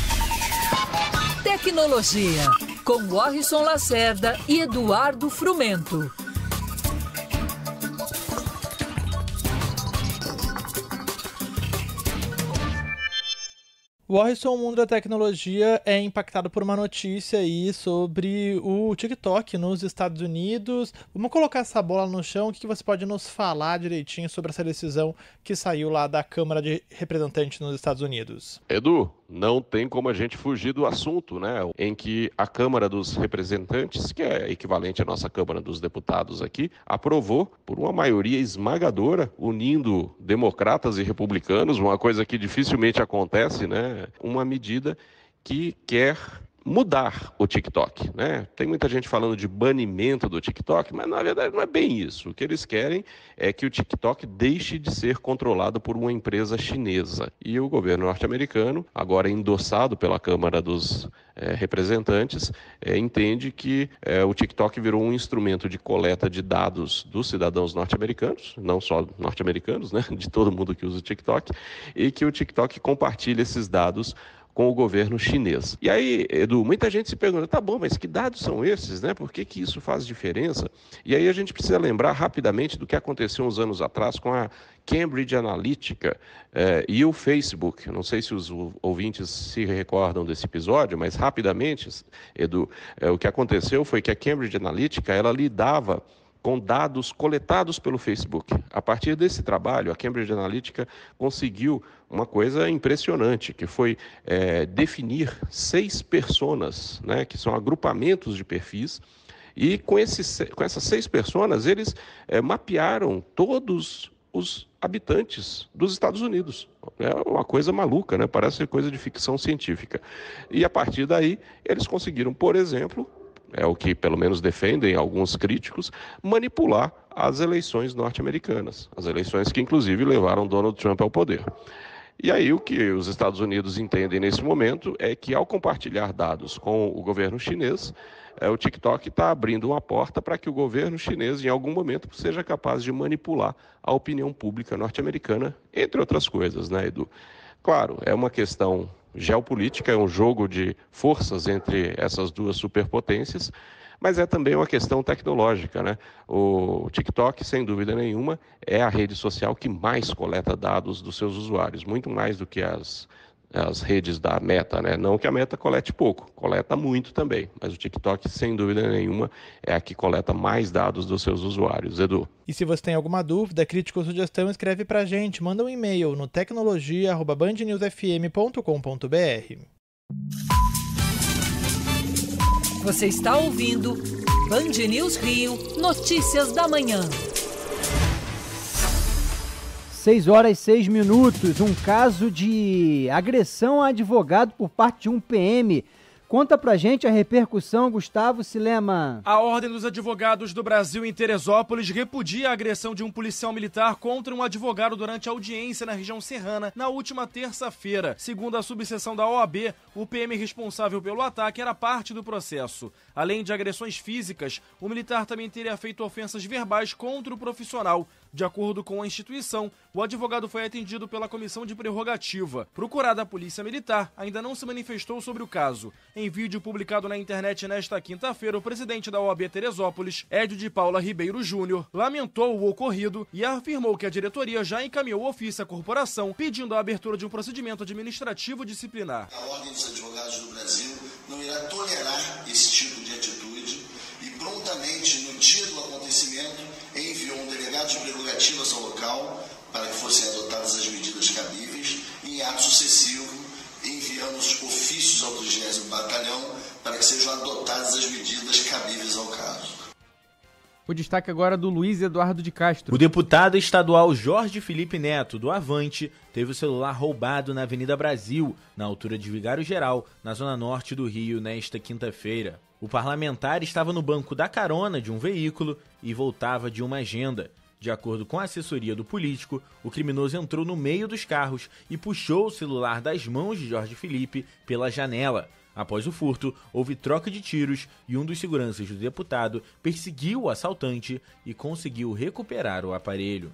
Tecnologia, com Morrison Lacerda e Eduardo Frumento. O Orson Mundo da Tecnologia é impactado por uma notícia aí sobre o TikTok nos Estados Unidos. Vamos colocar essa bola no chão. O que você pode nos falar direitinho sobre essa decisão que saiu lá da Câmara de Representantes nos Estados Unidos? Edu, não tem como a gente fugir do assunto, né? Em que a Câmara dos Representantes, que é equivalente à nossa Câmara dos Deputados aqui, aprovou por uma maioria esmagadora, unindo democratas e republicanos, uma coisa que dificilmente acontece, né? Uma medida que quer mudar o TikTok. Né? Tem muita gente falando de banimento do TikTok, mas na verdade não é bem isso. O que eles querem é que o TikTok deixe de ser controlado por uma empresa chinesa. E o governo norte-americano, agora endossado pela Câmara dos é, Representantes, é, entende que é, o TikTok virou um instrumento de coleta de dados dos cidadãos norte-americanos, não só norte-americanos, né, de todo mundo que usa o TikTok, e que o TikTok compartilha esses dados com o governo chinês. E aí, Edu, muita gente se pergunta, tá bom, mas que dados são esses, né? Por que, que isso faz diferença? E aí a gente precisa lembrar rapidamente do que aconteceu uns anos atrás com a Cambridge Analytica eh, e o Facebook. Não sei se os ouvintes se recordam desse episódio, mas rapidamente, Edu, eh, o que aconteceu foi que a Cambridge Analytica, ela lidava com dados coletados pelo Facebook. A partir desse trabalho, a Cambridge Analytica conseguiu uma coisa impressionante, que foi é, definir seis personas, né, que são agrupamentos de perfis, e com, esses, com essas seis pessoas, eles é, mapearam todos os habitantes dos Estados Unidos. É uma coisa maluca, né? parece coisa de ficção científica. E a partir daí, eles conseguiram, por exemplo, é o que pelo menos defendem alguns críticos, manipular as eleições norte-americanas, as eleições que inclusive levaram Donald Trump ao poder. E aí o que os Estados Unidos entendem nesse momento é que ao compartilhar dados com o governo chinês, é, o TikTok está abrindo uma porta para que o governo chinês, em algum momento, seja capaz de manipular a opinião pública norte-americana, entre outras coisas, né, Edu? Claro, é uma questão geopolítica, é um jogo de forças entre essas duas superpotências, mas é também uma questão tecnológica. Né? O TikTok, sem dúvida nenhuma, é a rede social que mais coleta dados dos seus usuários, muito mais do que as as redes da Meta, né? Não que a Meta colete pouco, coleta muito também, mas o TikTok, sem dúvida nenhuma, é a que coleta mais dados dos seus usuários. Edu. E se você tem alguma dúvida, crítica ou sugestão, escreve pra gente, manda um e-mail no tecnologia@bandnewsfm.com.br. Você está ouvindo Band News Rio, notícias da manhã. 6 horas e 6 minutos. Um caso de agressão a advogado por parte de um PM Conta pra gente a repercussão, Gustavo Silema. A Ordem dos Advogados do Brasil em Teresópolis repudia a agressão de um policial militar contra um advogado durante a audiência na região serrana na última terça-feira. Segundo a subseção da OAB, o PM responsável pelo ataque era parte do processo. Além de agressões físicas, o militar também teria feito ofensas verbais contra o profissional. De acordo com a instituição, o advogado foi atendido pela comissão de prerrogativa. Procurada a Polícia Militar, ainda não se manifestou sobre o caso. Em vídeo publicado na internet nesta quinta-feira, o presidente da OAB Teresópolis, Edio de Paula Ribeiro Júnior, lamentou o ocorrido e afirmou que a diretoria já encaminhou ofício à corporação pedindo a abertura de um procedimento administrativo disciplinar. A Ordem dos Advogados do Brasil não irá tolerar esse tipo de atitude e prontamente, no dia do acontecimento, delegado de prerrogativas ao local para que fossem adotadas as medidas cabíveis e, em ato sucessivo, enviamos ofícios ao 30 Batalhão para que sejam adotadas as medidas cabíveis ao caso. O destaque agora do Luiz Eduardo de Castro. O deputado estadual Jorge Felipe Neto, do Avante, teve o celular roubado na Avenida Brasil, na altura de Vigário Geral, na zona norte do Rio, nesta quinta-feira. O parlamentar estava no banco da carona de um veículo e voltava de uma agenda. De acordo com a assessoria do político, o criminoso entrou no meio dos carros e puxou o celular das mãos de Jorge Felipe pela janela. Após o furto, houve troca de tiros e um dos seguranças do deputado perseguiu o assaltante e conseguiu recuperar o aparelho.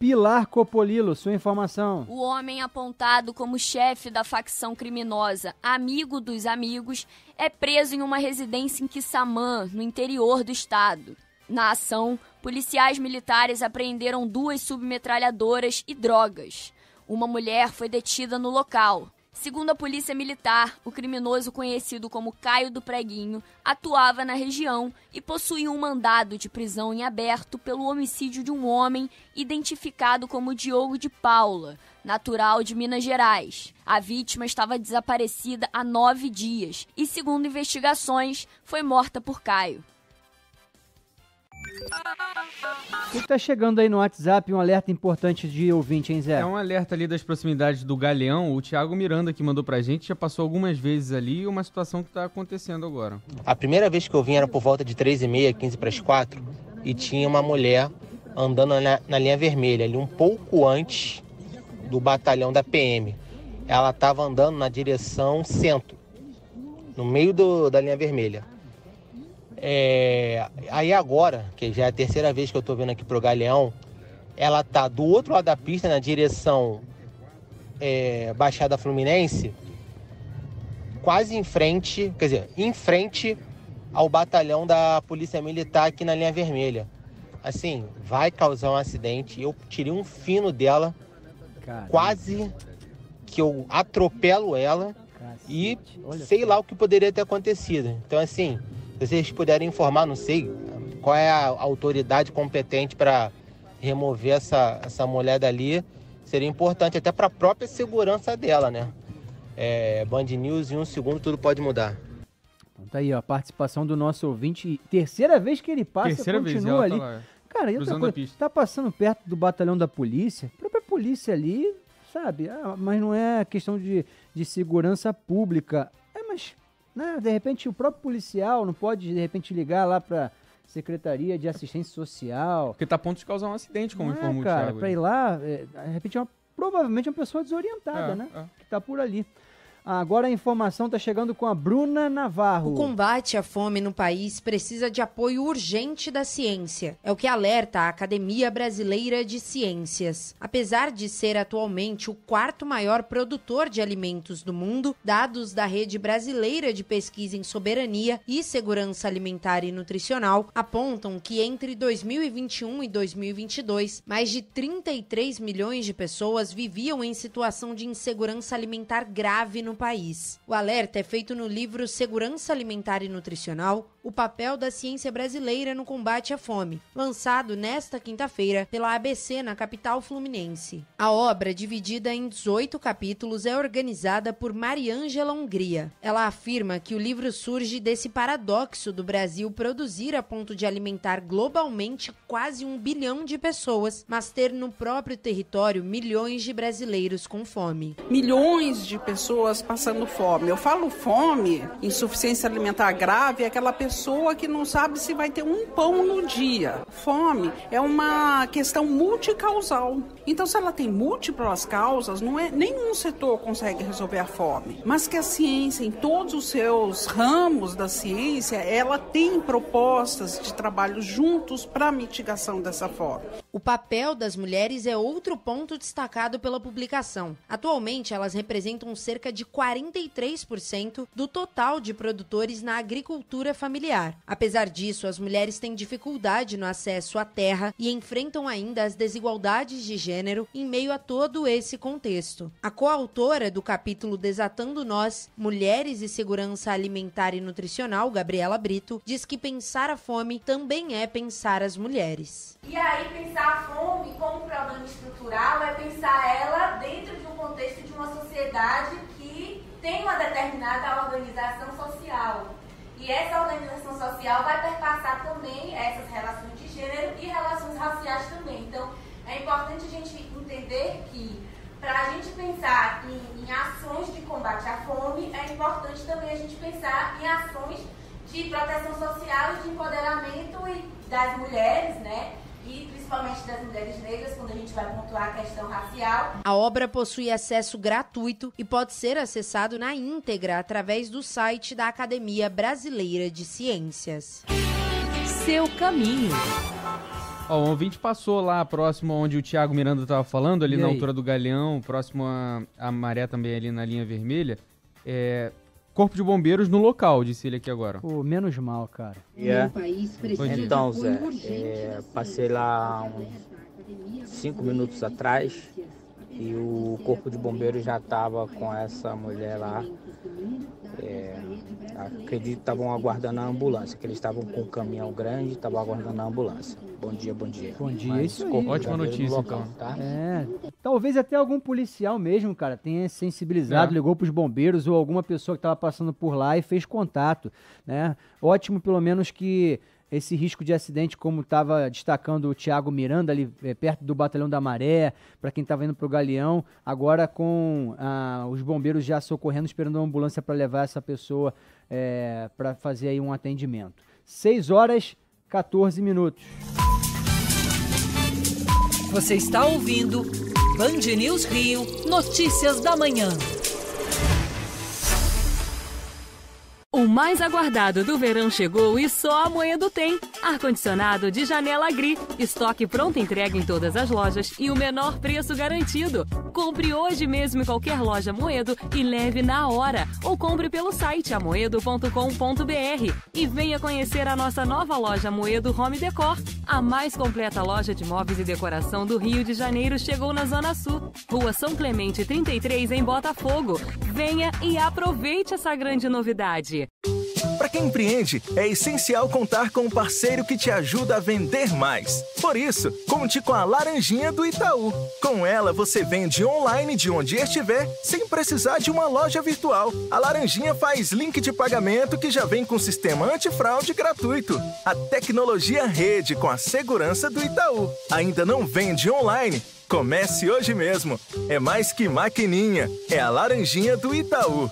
Pilar Copolilo, sua informação. O homem apontado como chefe da facção criminosa, amigo dos amigos, é preso em uma residência em Quissamã, no interior do estado. Na ação, policiais militares apreenderam duas submetralhadoras e drogas. Uma mulher foi detida no local. Segundo a polícia militar, o criminoso conhecido como Caio do Preguinho atuava na região e possuía um mandado de prisão em aberto pelo homicídio de um homem identificado como Diogo de Paula, natural de Minas Gerais. A vítima estava desaparecida há nove dias e, segundo investigações, foi morta por Caio. O que tá chegando aí no WhatsApp, um alerta importante de ouvinte, hein, Zé? É um alerta ali das proximidades do Galeão. O Thiago Miranda que mandou pra gente já passou algumas vezes ali uma situação que tá acontecendo agora. A primeira vez que eu vim era por volta de 3 e meia, 15 para as 4 e tinha uma mulher andando na, na linha vermelha, ali um pouco antes do batalhão da PM. Ela estava andando na direção centro, no meio do, da linha vermelha. É, aí agora, que já é a terceira vez que eu tô vendo aqui pro Galeão, ela tá do outro lado da pista, na direção é, Baixada Fluminense, quase em frente, quer dizer, em frente ao batalhão da Polícia Militar aqui na linha vermelha. Assim, vai causar um acidente. Eu tirei um fino dela, Caramba. quase que eu atropelo ela e sei lá o que poderia ter acontecido. Então, assim, se vocês puderem informar, não sei qual é a autoridade competente para remover essa, essa mulher dali, seria importante até para a própria segurança dela, né? É, Band News, em um segundo tudo pode mudar. Então tá aí, ó, a participação do nosso ouvinte. Terceira vez que ele passa, Terceira vez, continua ela tá ali. lá, Cara, e outra coisa, tá passando perto do batalhão da polícia, a própria polícia ali, sabe? Ah, mas não é questão de, de segurança pública. É, mas, né, de repente o próprio policial não pode, de repente, ligar lá pra Secretaria de Assistência Social. Porque tá a ponto de causar um acidente, como é, informou o cara, Thiago. pra ir lá, é, de repente é uma, provavelmente é uma pessoa desorientada, É, né? é. Que tá por ali. Agora a informação tá chegando com a Bruna Navarro. O combate à fome no país precisa de apoio urgente da ciência. É o que alerta a Academia Brasileira de Ciências. Apesar de ser atualmente o quarto maior produtor de alimentos do mundo, dados da Rede Brasileira de Pesquisa em Soberania e Segurança Alimentar e Nutricional apontam que entre 2021 e 2022, mais de 33 milhões de pessoas viviam em situação de insegurança alimentar grave no país. O alerta é feito no livro Segurança Alimentar e Nutricional: O papel da ciência brasileira no combate à fome, lançado nesta quinta-feira pela ABC na capital fluminense. A obra, dividida em 18 capítulos, é organizada por Mariângela Hungria. Ela afirma que o livro surge desse paradoxo do Brasil produzir a ponto de alimentar globalmente quase um bilhão de pessoas, mas ter no próprio território milhões de brasileiros com fome. milhões de pessoas passando fome. Eu falo fome, insuficiência alimentar grave, é aquela pessoa que não sabe se vai ter um pão no dia. Fome é uma questão multicausal. Então, se ela tem múltiplas causas, não é nenhum setor consegue resolver a fome. Mas que a ciência, em todos os seus ramos da ciência, ela tem propostas de trabalho juntos para a mitigação dessa fome. O papel das mulheres é outro ponto destacado pela publicação. Atualmente, elas representam cerca de 43% do total de produtores na agricultura familiar. Apesar disso, as mulheres têm dificuldade no acesso à terra e enfrentam ainda as desigualdades de gênero em meio a todo esse contexto. A coautora do capítulo Desatando Nós, Mulheres e Segurança Alimentar e Nutricional, Gabriela Brito, diz que pensar a fome também é pensar as mulheres. E aí pensar a fome como problema estrutural é pensar ela dentro de um contexto de uma sociedade que tem uma determinada organização social. E essa organização social vai perpassar também essas relações de gênero e relações raciais também. Então, é importante a gente entender que para a gente pensar em, em ações de combate à fome, é importante também a gente pensar em ações de proteção social e de empoderamento das mulheres, né? E principalmente das mulheres negras, quando a gente vai pontuar a questão racial. A obra possui acesso gratuito e pode ser acessado na íntegra através do site da Academia Brasileira de Ciências. Seu caminho. Ó, o ouvinte passou lá próximo onde o Thiago Miranda tava falando, ali E na aí? altura do Galeão, próximo a, a Maré também ali na linha vermelha. É, Corpo de Bombeiros no local, disse ele aqui agora. Pô, menos mal, cara. É. precisa de Então, apoio Zé, urgente é, passei lá uns cinco minutos atrás e o corpo de bombeiros já estava com essa mulher lá. É, acredito que estavam aguardando a ambulância, que eles estavam com um caminhão grande e estavam aguardando a ambulância. Bom dia, bom dia. Bom dia, Mas isso aí. Ótima notícia, local, então. Tá? É, talvez até algum policial mesmo, cara, tenha sensibilizado, É. ligou pros bombeiros ou alguma pessoa que estava passando por lá e fez contato, né? Ótimo, pelo menos que esse risco de acidente, como estava destacando o Thiago Miranda, ali é, perto do Batalhão da Maré, para quem estava indo para o Galeão, agora com ah, os bombeiros já socorrendo, esperando uma ambulância para levar essa pessoa é, para fazer aí um atendimento. 6 horas 14 minutos. Você está ouvindo Band News Rio Notícias da Manhã. O mais aguardado do verão chegou e só a Moedo tem. Ar-condicionado de janela Gri, estoque pronto entrega em todas as lojas e o menor preço garantido. Compre hoje mesmo em qualquer loja Moedo e leve na hora. Ou compre pelo site amoedo.com.br e venha conhecer a nossa nova loja Moedo Home Decor. A mais completa loja de móveis e decoração do Rio de Janeiro chegou na Zona Sul, Rua São Clemente 33 em Botafogo. Venha e aproveite essa grande novidade. Para quem empreende, é essencial contar com um parceiro que te ajuda a vender mais. Por isso, conte com a Laranjinha do Itaú. Com ela, você vende online de onde estiver, sem precisar de uma loja virtual. A Laranjinha faz link de pagamento que já vem com sistema antifraude gratuito. A tecnologia rede com a segurança do Itaú. Ainda não vende online? Comece hoje mesmo. É mais que maquininha, é a Laranjinha do Itaú.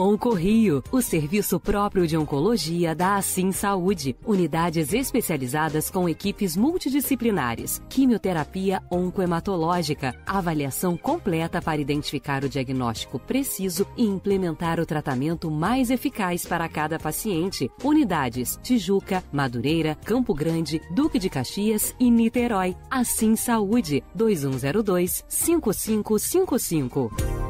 Oncorrio, o serviço próprio de oncologia da Assim Saúde. Unidades especializadas com equipes multidisciplinares, quimioterapia oncohematológica, avaliação completa para identificar o diagnóstico preciso e implementar o tratamento mais eficaz para cada paciente. Unidades Tijuca, Madureira, Campo Grande, Duque de Caxias e Niterói. Assim Saúde, 2102 5555.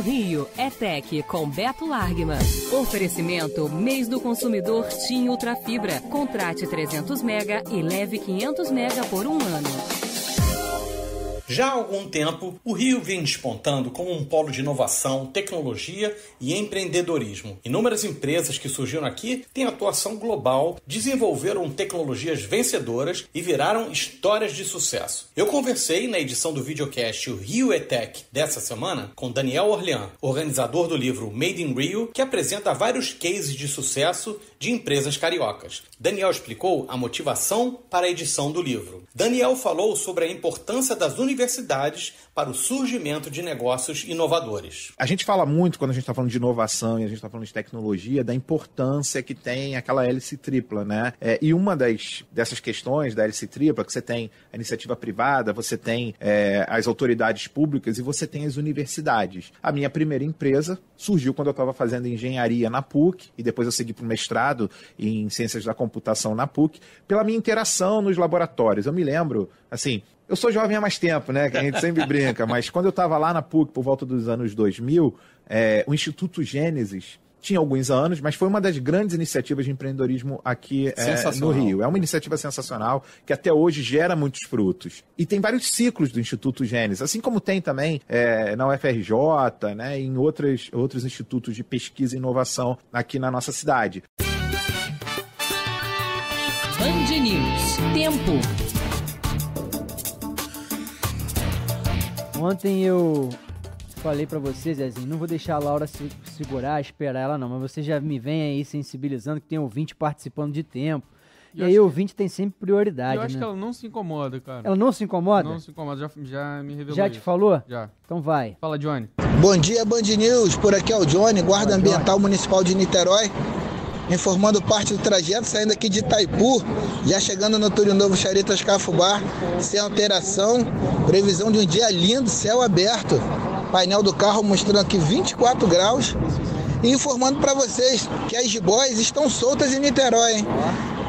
Rio é Tech com Beto Largman. Oferecimento mês do consumidor TIM Ultra Fibra. Contrate 300 mega e leve 500 mega por um ano. Já há algum tempo, o Rio vem despontando como um polo de inovação, tecnologia e empreendedorismo. Inúmeras empresas que surgiram aqui têm atuação global, desenvolveram tecnologias vencedoras e viraram histórias de sucesso. Eu conversei na edição do videocast o Rio ETEC dessa semana com Daniel Orlean, organizador do livro Made in Rio, que apresenta vários cases de sucesso de empresas cariocas. Daniel explicou a motivação para a edição do livro. Daniel falou sobre a importância das universidades para o surgimento de negócios inovadores. A gente fala muito, quando a gente está falando de inovação e a gente está falando de tecnologia, da importância que tem aquela hélice tripla, né? É, e uma das, dessas questões da hélice tripla, que você tem a iniciativa privada, você tem é, as autoridades públicas e você tem as universidades. A minha primeira empresa surgiu quando eu estava fazendo engenharia na PUC e depois eu segui para o mestrado em ciências da computação na PUC, pela minha interação nos laboratórios. Eu me lembro, assim, eu sou jovem há mais tempo, né? Que a gente sempre brinca, mas quando eu estava lá na PUC, por volta dos anos 2000, é, o Instituto Gênesis tinha alguns anos, mas foi uma das grandes iniciativas de empreendedorismo aqui é, no Rio. É uma iniciativa sensacional que até hoje gera muitos frutos. E tem vários ciclos do Instituto Gênesis, assim como tem também é, na UFRJ, né, em outras, outros institutos de pesquisa e inovação aqui na nossa cidade. Band News. Tempo. Ontem eu falei para vocês, Zezinho, não vou deixar a Laura se, segurar, esperar ela não, mas você já me vem aí sensibilizando que tem ouvinte participando de tempo. E, e aí o ouvinte tem sempre prioridade, Eu acho né? que ela não se incomoda, cara. Ela não se incomoda? Não se incomoda, já, já me revelou Já isso. te falou? Já. Então vai. Fala, Johnny. Bom dia, Band News. Por aqui é o Johnny, Guarda Ambiental Municipal de Niterói. Informando parte do trajeto, saindo aqui de Itaipu, já chegando no Túlio Novo Charitas Cafubá, sem alteração. Previsão de um dia lindo, céu aberto. Painel do carro mostrando aqui 24 graus. E informando para vocês que as jiboias estão soltas em Niterói, hein?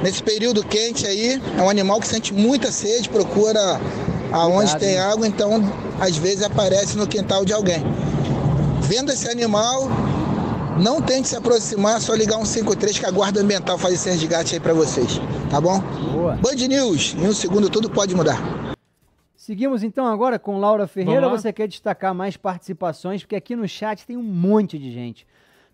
Nesse período quente aí, é um animal que sente muita sede, procura aonde tem água, então às vezes aparece no quintal de alguém. Vendo esse animal, não tente se aproximar, é só ligar um 53 que a Guarda Ambiental faz esse resgate aí pra vocês, tá bom? Boa. Band News, em um segundo tudo pode mudar. Seguimos então agora com Laura Ferreira. Você quer destacar mais participações? Porque aqui no chat tem um monte de gente.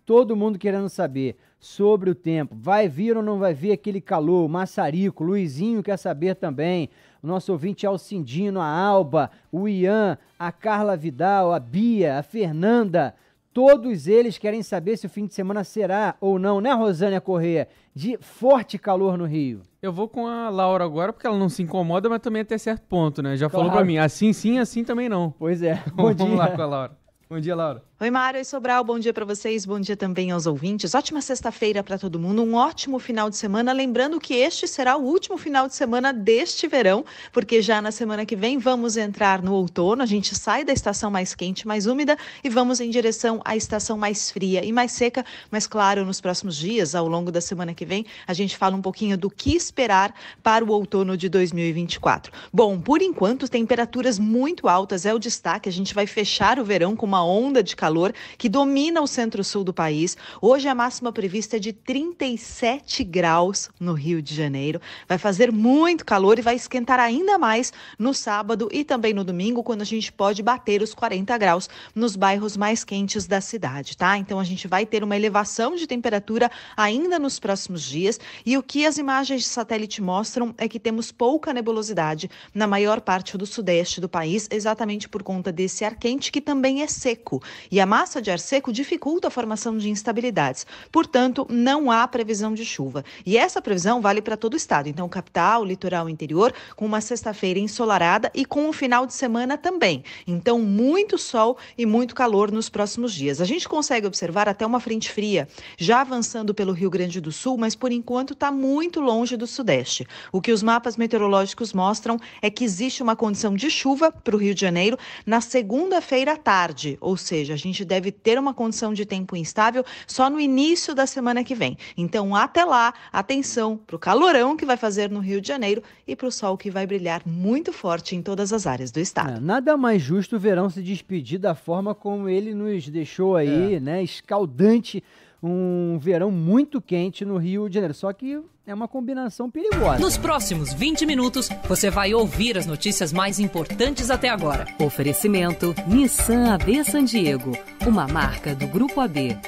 Todo mundo querendo saber sobre o tempo. Vai vir ou não vai vir aquele calor? O Massarico, Luizinho quer saber também. O nosso ouvinte Alcindino, a Alba, o Ian, a Carla Vidal, a Bia, a Fernanda. Todos eles querem saber se o fim de semana será ou não, né, Rosânia Correia, de forte calor no Rio. Eu vou com a Laura agora, porque ela não se incomoda, mas também até certo ponto, né? Já Claro. falou pra mim, assim sim, assim também não. Pois é. Bom Vamos lá dia. com a Laura. Bom dia, Laura. Oi, Mário e Sobral, bom dia para vocês, bom dia também aos ouvintes. Ótima sexta-feira para todo mundo, um ótimo final de semana. Lembrando que este será o último final de semana deste verão, porque já na semana que vem vamos entrar no outono. A gente sai da estação mais quente, mais úmida e vamos em direção à estação mais fria e mais seca. Mas, claro, nos próximos dias, ao longo da semana que vem, a gente fala um pouquinho do que esperar para o outono de 2024. Bom, por enquanto, temperaturas muito altas é o destaque. A gente vai fechar o verão com uma onda de calor que domina o centro-sul do país. Hoje a máxima prevista é de 37 graus no Rio de Janeiro. Vai fazer muito calor e vai esquentar ainda mais no sábado e também no domingo, quando a gente pode bater os 40 graus nos bairros mais quentes da cidade, tá? Então a gente vai ter uma elevação de temperatura ainda nos próximos dias e o que as imagens de satélite mostram é que temos pouca nebulosidade na maior parte do sudeste do país, exatamente por conta desse ar quente que também é seco. E a massa de ar seco dificulta a formação de instabilidades. Portanto, não há previsão de chuva. E essa previsão vale para todo o estado. Então, capital, litoral interior, com uma sexta-feira ensolarada e com um final de semana também. Então, muito sol e muito calor nos próximos dias. A gente consegue observar até uma frente fria já avançando pelo Rio Grande do Sul, mas por enquanto está muito longe do sudeste. O que os mapas meteorológicos mostram é que existe uma condição de chuva para o Rio de Janeiro na segunda-feira à tarde, ou seja, a gente deve ter uma condição de tempo instável só no início da semana que vem. Então, até lá, atenção para o calorão que vai fazer no Rio de Janeiro e para o sol que vai brilhar muito forte em todas as áreas do estado. É, nada mais justo o verão se despedir da forma como ele nos deixou aí, É. né? Escaldante, um verão muito quente no Rio de Janeiro. Só que é uma combinação perigosa. Nos próximos 20 minutos, você vai ouvir as notícias mais importantes até agora. Oferecimento Nissan AB San Diego, uma marca do Grupo AB.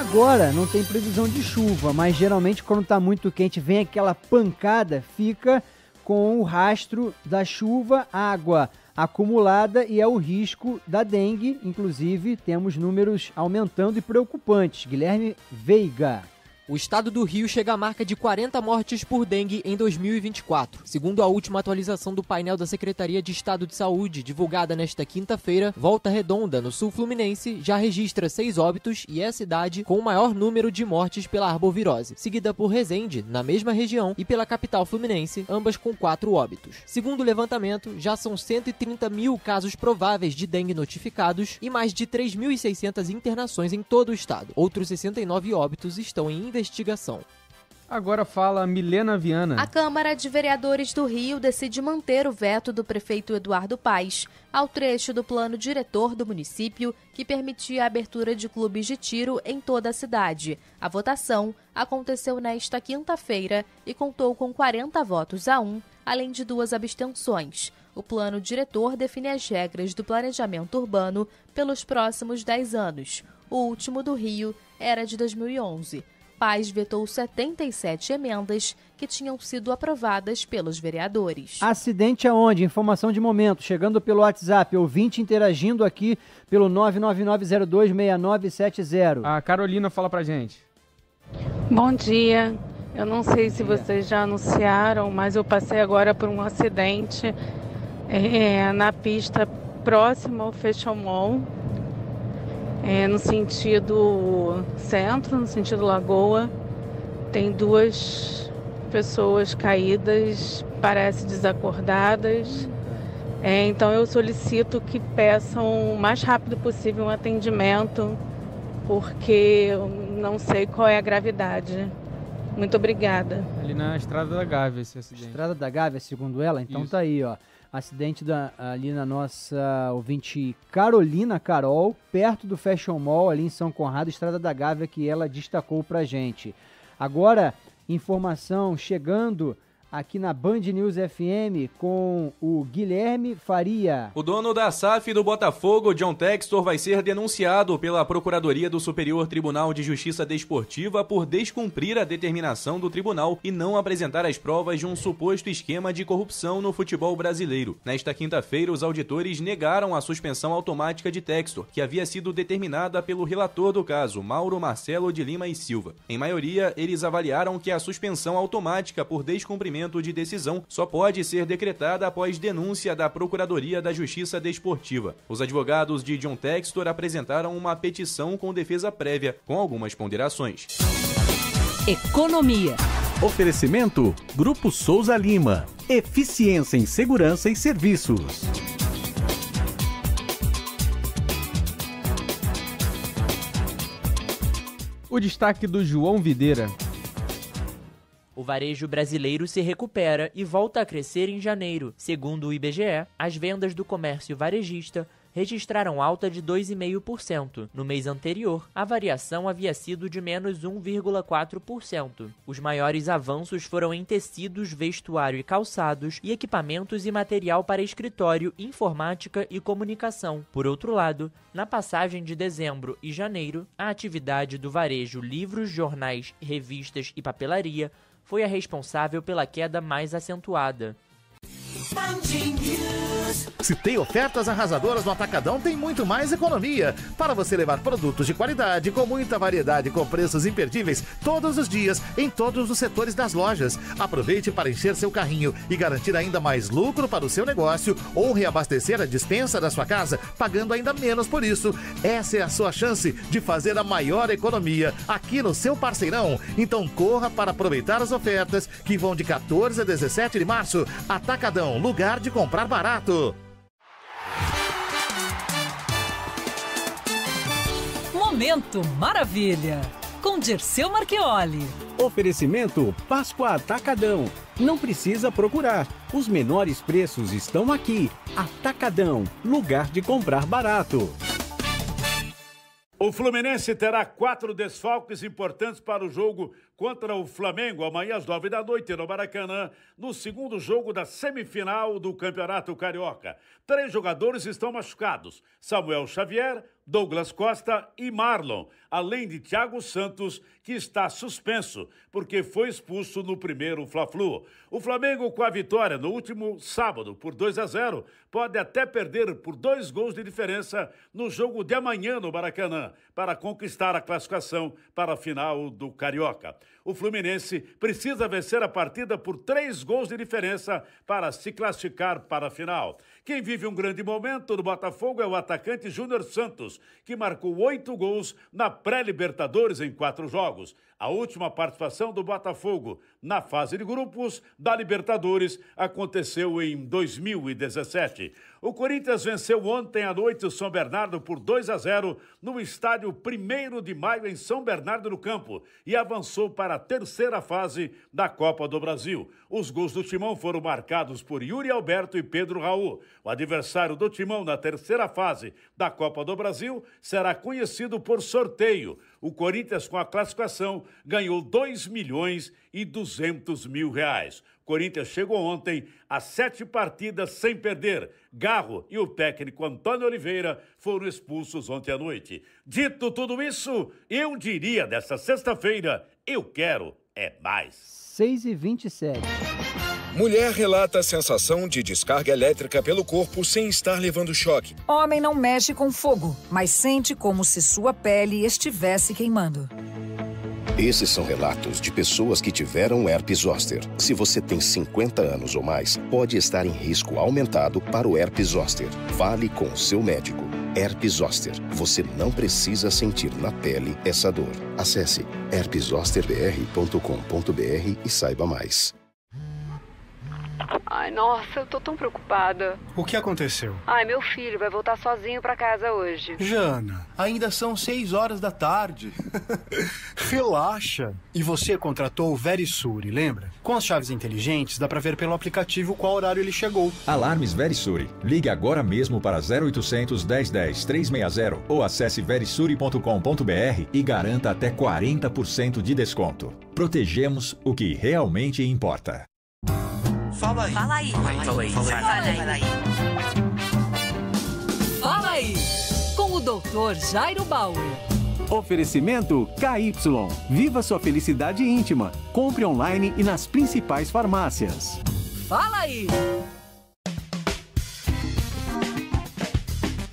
Agora não tem previsão de chuva, mas geralmente quando tá muito quente vem aquela pancada, fica com o rastro da chuva, água acumulada e é o risco da dengue. Inclusive, temos números aumentando e preocupantes. Guilherme Veiga. O estado do Rio chega à marca de 40 mortes por dengue em 2024. Segundo a última atualização do painel da Secretaria de Estado de Saúde, divulgada nesta quinta-feira, Volta Redonda, no sul fluminense, já registra seis óbitos e é a cidade com o maior número de mortes pela arbovirose, seguida por Resende, na mesma região, e pela capital fluminense, ambas com quatro óbitos. Segundo o levantamento, já são 130 mil casos prováveis de dengue notificados e mais de 3.600 internações em todo o estado. Outros 69 óbitos estão em investigação. Agora fala Milena Viana. A Câmara de Vereadores do Rio decide manter o veto do prefeito Eduardo Paes ao trecho do plano diretor do município que permitia a abertura de clubes de tiro em toda a cidade. A votação aconteceu nesta quinta-feira e contou com 40 votos a 1, além de duas abstenções. O plano diretor define as regras do planejamento urbano pelos próximos 10 anos. O último do Rio era de 2011. Paz vetou 77 emendas que tinham sido aprovadas pelos vereadores. Acidente aonde? Informação de momento, chegando pelo WhatsApp, ouvinte interagindo aqui pelo 999026970. A Carolina fala pra gente. Bom dia. Eu não sei se vocês já anunciaram, mas eu passei agora por um acidente é, na pista próxima ao Fashion Mall, é, no sentido centro, no sentido Lagoa. Tem duas pessoas caídas, parece desacordadas. É, então eu solicito que peçam o mais rápido possível um atendimento, porque eu não sei qual é a gravidade. Muito obrigada. Ali na Estrada da Gávea esse acidente. Estrada da Gávea, segundo ela? Então Isso. tá aí, ó. Acidente da, ali na nossa ouvinte Carolina Carol, perto do Fashion Mall, ali em São Conrado, Estrada da Gávea, que ela destacou pra gente. Agora, informação chegando aqui na Band News FM com o Guilherme Faria. O dono da SAF do Botafogo, John Textor, vai ser denunciado pela Procuradoria do Superior Tribunal de Justiça Desportiva por descumprir a determinação do tribunal e não apresentar as provas de um suposto esquema de corrupção no futebol brasileiro. Nesta quinta-feira, os auditores negaram a suspensão automática de Textor, que havia sido determinada pelo relator do caso, Mauro Marcelo de Lima e Silva. Em maioria, eles avaliaram que a suspensão automática por descumprimento de decisão só pode ser decretada após denúncia da Procuradoria da Justiça Desportiva. Os advogados de John Textor apresentaram uma petição com defesa prévia, com algumas ponderações. Economia. Oferecimento: Grupo Souza Lima. Eficiência em Segurança e Serviços. O destaque do João Videira. O varejo brasileiro se recupera e volta a crescer em janeiro. Segundo o IBGE, as vendas do comércio varejista registraram alta de 2,5%. No mês anterior, a variação havia sido de menos 1,4%. Os maiores avanços foram em tecidos, vestuário e calçados e equipamentos e material para escritório, informática e comunicação. Por outro lado, na passagem de dezembro e janeiro, a atividade do varejo livros, jornais, revistas e papelaria foi a responsável pela queda mais acentuada. Se tem ofertas arrasadoras no Atacadão, tem muito mais economia. Para você levar produtos de qualidade, com muita variedade, com preços imperdíveis, todos os dias, em todos os setores das lojas. Aproveite para encher seu carrinho e garantir ainda mais lucro para o seu negócio ou reabastecer a dispensa da sua casa, pagando ainda menos por isso. Essa é a sua chance de fazer a maior economia aqui no seu parceirão. Então corra para aproveitar as ofertas que vão de 14 a 17 de março. Atacadão, lugar de comprar barato. Momento Maravilha, com Dirceu Marchioli. Oferecimento Páscoa Atacadão. Não precisa procurar. Os menores preços estão aqui. Atacadão, lugar de comprar barato. O Fluminense terá quatro desfalques importantes para o jogo contra o Flamengo amanhã às nove da noite no Maracanã, no segundo jogo da semifinal do Campeonato Carioca. Três jogadores estão machucados: Samuel Xavier, Douglas Costa e Marlon, além de Thiago Santos, que está suspenso porque foi expulso no primeiro Fla-Flu. O Flamengo, com a vitória no último sábado por 2 a 0, pode até perder por dois gols de diferença no jogo de amanhã no Maracanã, para conquistar a classificação para a final do Carioca. O Fluminense precisa vencer a partida por três gols de diferença para se classificar para a final. Quem vive um grande momento no Botafogo é o atacante Júnior Santos, que marcou oito gols na pré-Libertadores em quatro jogos. A última participação do Botafogo na fase de grupos da Libertadores aconteceu em 2017. O Corinthians venceu ontem à noite o São Bernardo por 2 a 0 no estádio 1 de maio em São Bernardo do Campo e avançou para a terceira fase da Copa do Brasil. Os gols do Timão foram marcados por Yuri Alberto e Pedro Raul. O adversário do Timão na terceira fase da Copa do Brasil será conhecido por sorteio. O Corinthians, com a classificação, ganhou 2 milhões e 200 mil reais. Corinthians chegou ontem a sete partidas sem perder. Garro e o técnico Antônio Oliveira foram expulsos ontem à noite. Dito tudo isso, eu diria desta sexta-feira, eu quero é mais. 6 e 27. Mulher relata a sensação de descarga elétrica pelo corpo sem estar levando choque. Homem não mexe com fogo, mas sente como se sua pele estivesse queimando. Esses são relatos de pessoas que tiveram herpes zoster. Se você tem 50 anos ou mais, pode estar em risco aumentado para o herpes zoster. Fale com o seu médico. Herpes zoster. Você não precisa sentir na pele essa dor. Acesse herpeszosterbr.com.br e saiba mais. Ai, nossa, eu tô tão preocupada. O que aconteceu? Ai, meu filho vai voltar sozinho pra casa hoje. Jana, ainda são seis horas da tarde. Relaxa. E você contratou o Verisuri, lembra? Com as chaves inteligentes, dá pra ver pelo aplicativo qual horário ele chegou. Alarmes Verisuri. Ligue agora mesmo para 0800 1010 360 ou acesse verisuri.com.br e garanta até 40% de desconto. Protegemos o que realmente importa. Fala aí. Fala aí. Fala aí. Fala aí. Fala aí. Fala aí. Com o doutor Jairo Bauer. Oferecimento KY. Viva sua felicidade íntima. Compre online e nas principais farmácias. Fala aí.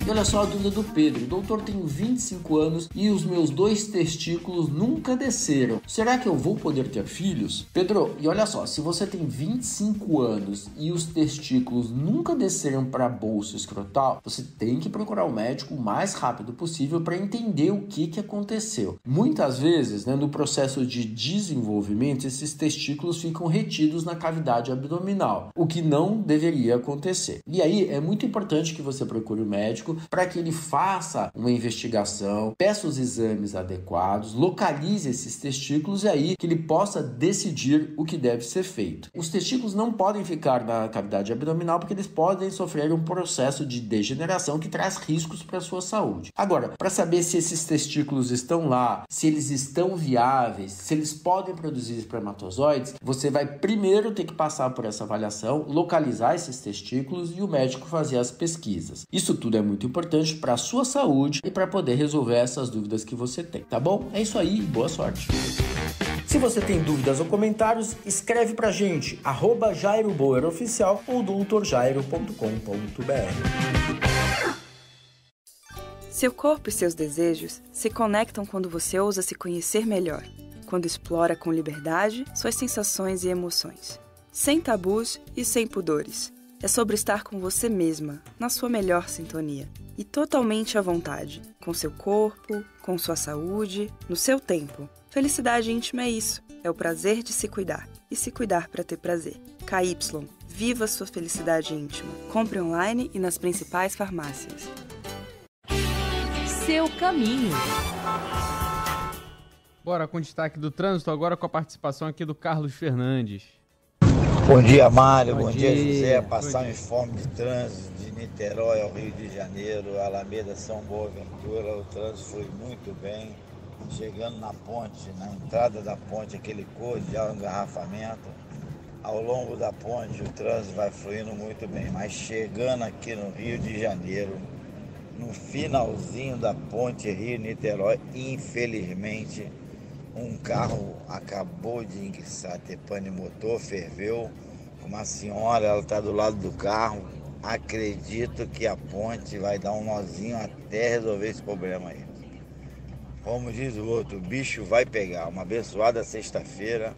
E olha só a dúvida do Pedro. Doutor, tenho 25 anos e os meus dois testículos nunca desceram. Será que eu vou poder ter filhos? Pedro, e olha só, se você tem 25 anos e os testículos nunca desceram para a bolsa escrotal, você tem que procurar o um médico o mais rápido possível para entender o que, que aconteceu. Muitas vezes, né, no processo de desenvolvimento, esses testículos ficam retidos na cavidade abdominal, o que não deveria acontecer. E aí é muito importante que você procure o médico para que ele faça uma investigação, peça os exames adequados, localize esses testículos e aí que ele possa decidir o que deve ser feito. Os testículos não podem ficar na cavidade abdominal porque eles podem sofrer um processo de degeneração que traz riscos para a sua saúde. Agora, para saber se esses testículos estão lá, se eles estão viáveis, se eles podem produzir espermatozoides, você vai primeiro ter que passar por essa avaliação, localizar esses testículos e o médico fazer as pesquisas. Isso tudo é muito importante para a sua saúde e para poder resolver essas dúvidas que você tem, tá bom? É isso aí, boa sorte. Se você tem dúvidas ou comentários, escreve pra gente, arroba Jairo Boer Oficial ou doutorjairo.com.br. Seu corpo e seus desejos se conectam quando você ousa se conhecer melhor, quando explora com liberdade suas sensações e emoções. Sem tabus e sem pudores. É sobre estar com você mesma, na sua melhor sintonia. E totalmente à vontade, com seu corpo, com sua saúde, no seu tempo. Felicidade íntima é isso, é o prazer de se cuidar. E se cuidar para ter prazer. KY, viva sua felicidade íntima. Compre online e nas principais farmácias. Seu caminho. Bora com destaque do trânsito, agora com a participação aqui do Carlos Fernandes. Bom dia, Mário. Bom, Bom dia, dia. José. Bom Passar um dia. informe de trânsito de Niterói ao Rio de Janeiro, Alameda São Boaventura. O trânsito foi muito bem. Chegando na ponte, na entrada da ponte, aquele cordial engarrafamento. Ao longo da ponte, o trânsito vai fluindo muito bem. Mas chegando aqui no Rio de Janeiro, no finalzinho da ponte Rio-Niterói, infelizmente, um carro acabou de ter pane motor, ferveu. Uma senhora, ela está do lado do carro. Acredito que a ponte vai dar um nozinho até resolver esse problema aí. Como diz o outro, o bicho vai pegar. Uma abençoada sexta-feira.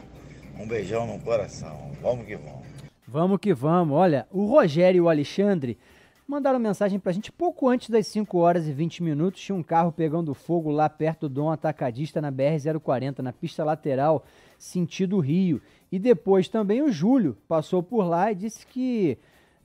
Um beijão no coração. Vamos que vamos. Vamos que vamos. Olha, o Rogério e o Alexandre mandaram mensagem pra gente pouco antes das 5 horas e 20 minutos. Tinha um carro pegando fogo lá perto do Dom Atacadista na BR-040, na pista lateral, sentido Rio. E depois também o Júlio passou por lá e disse que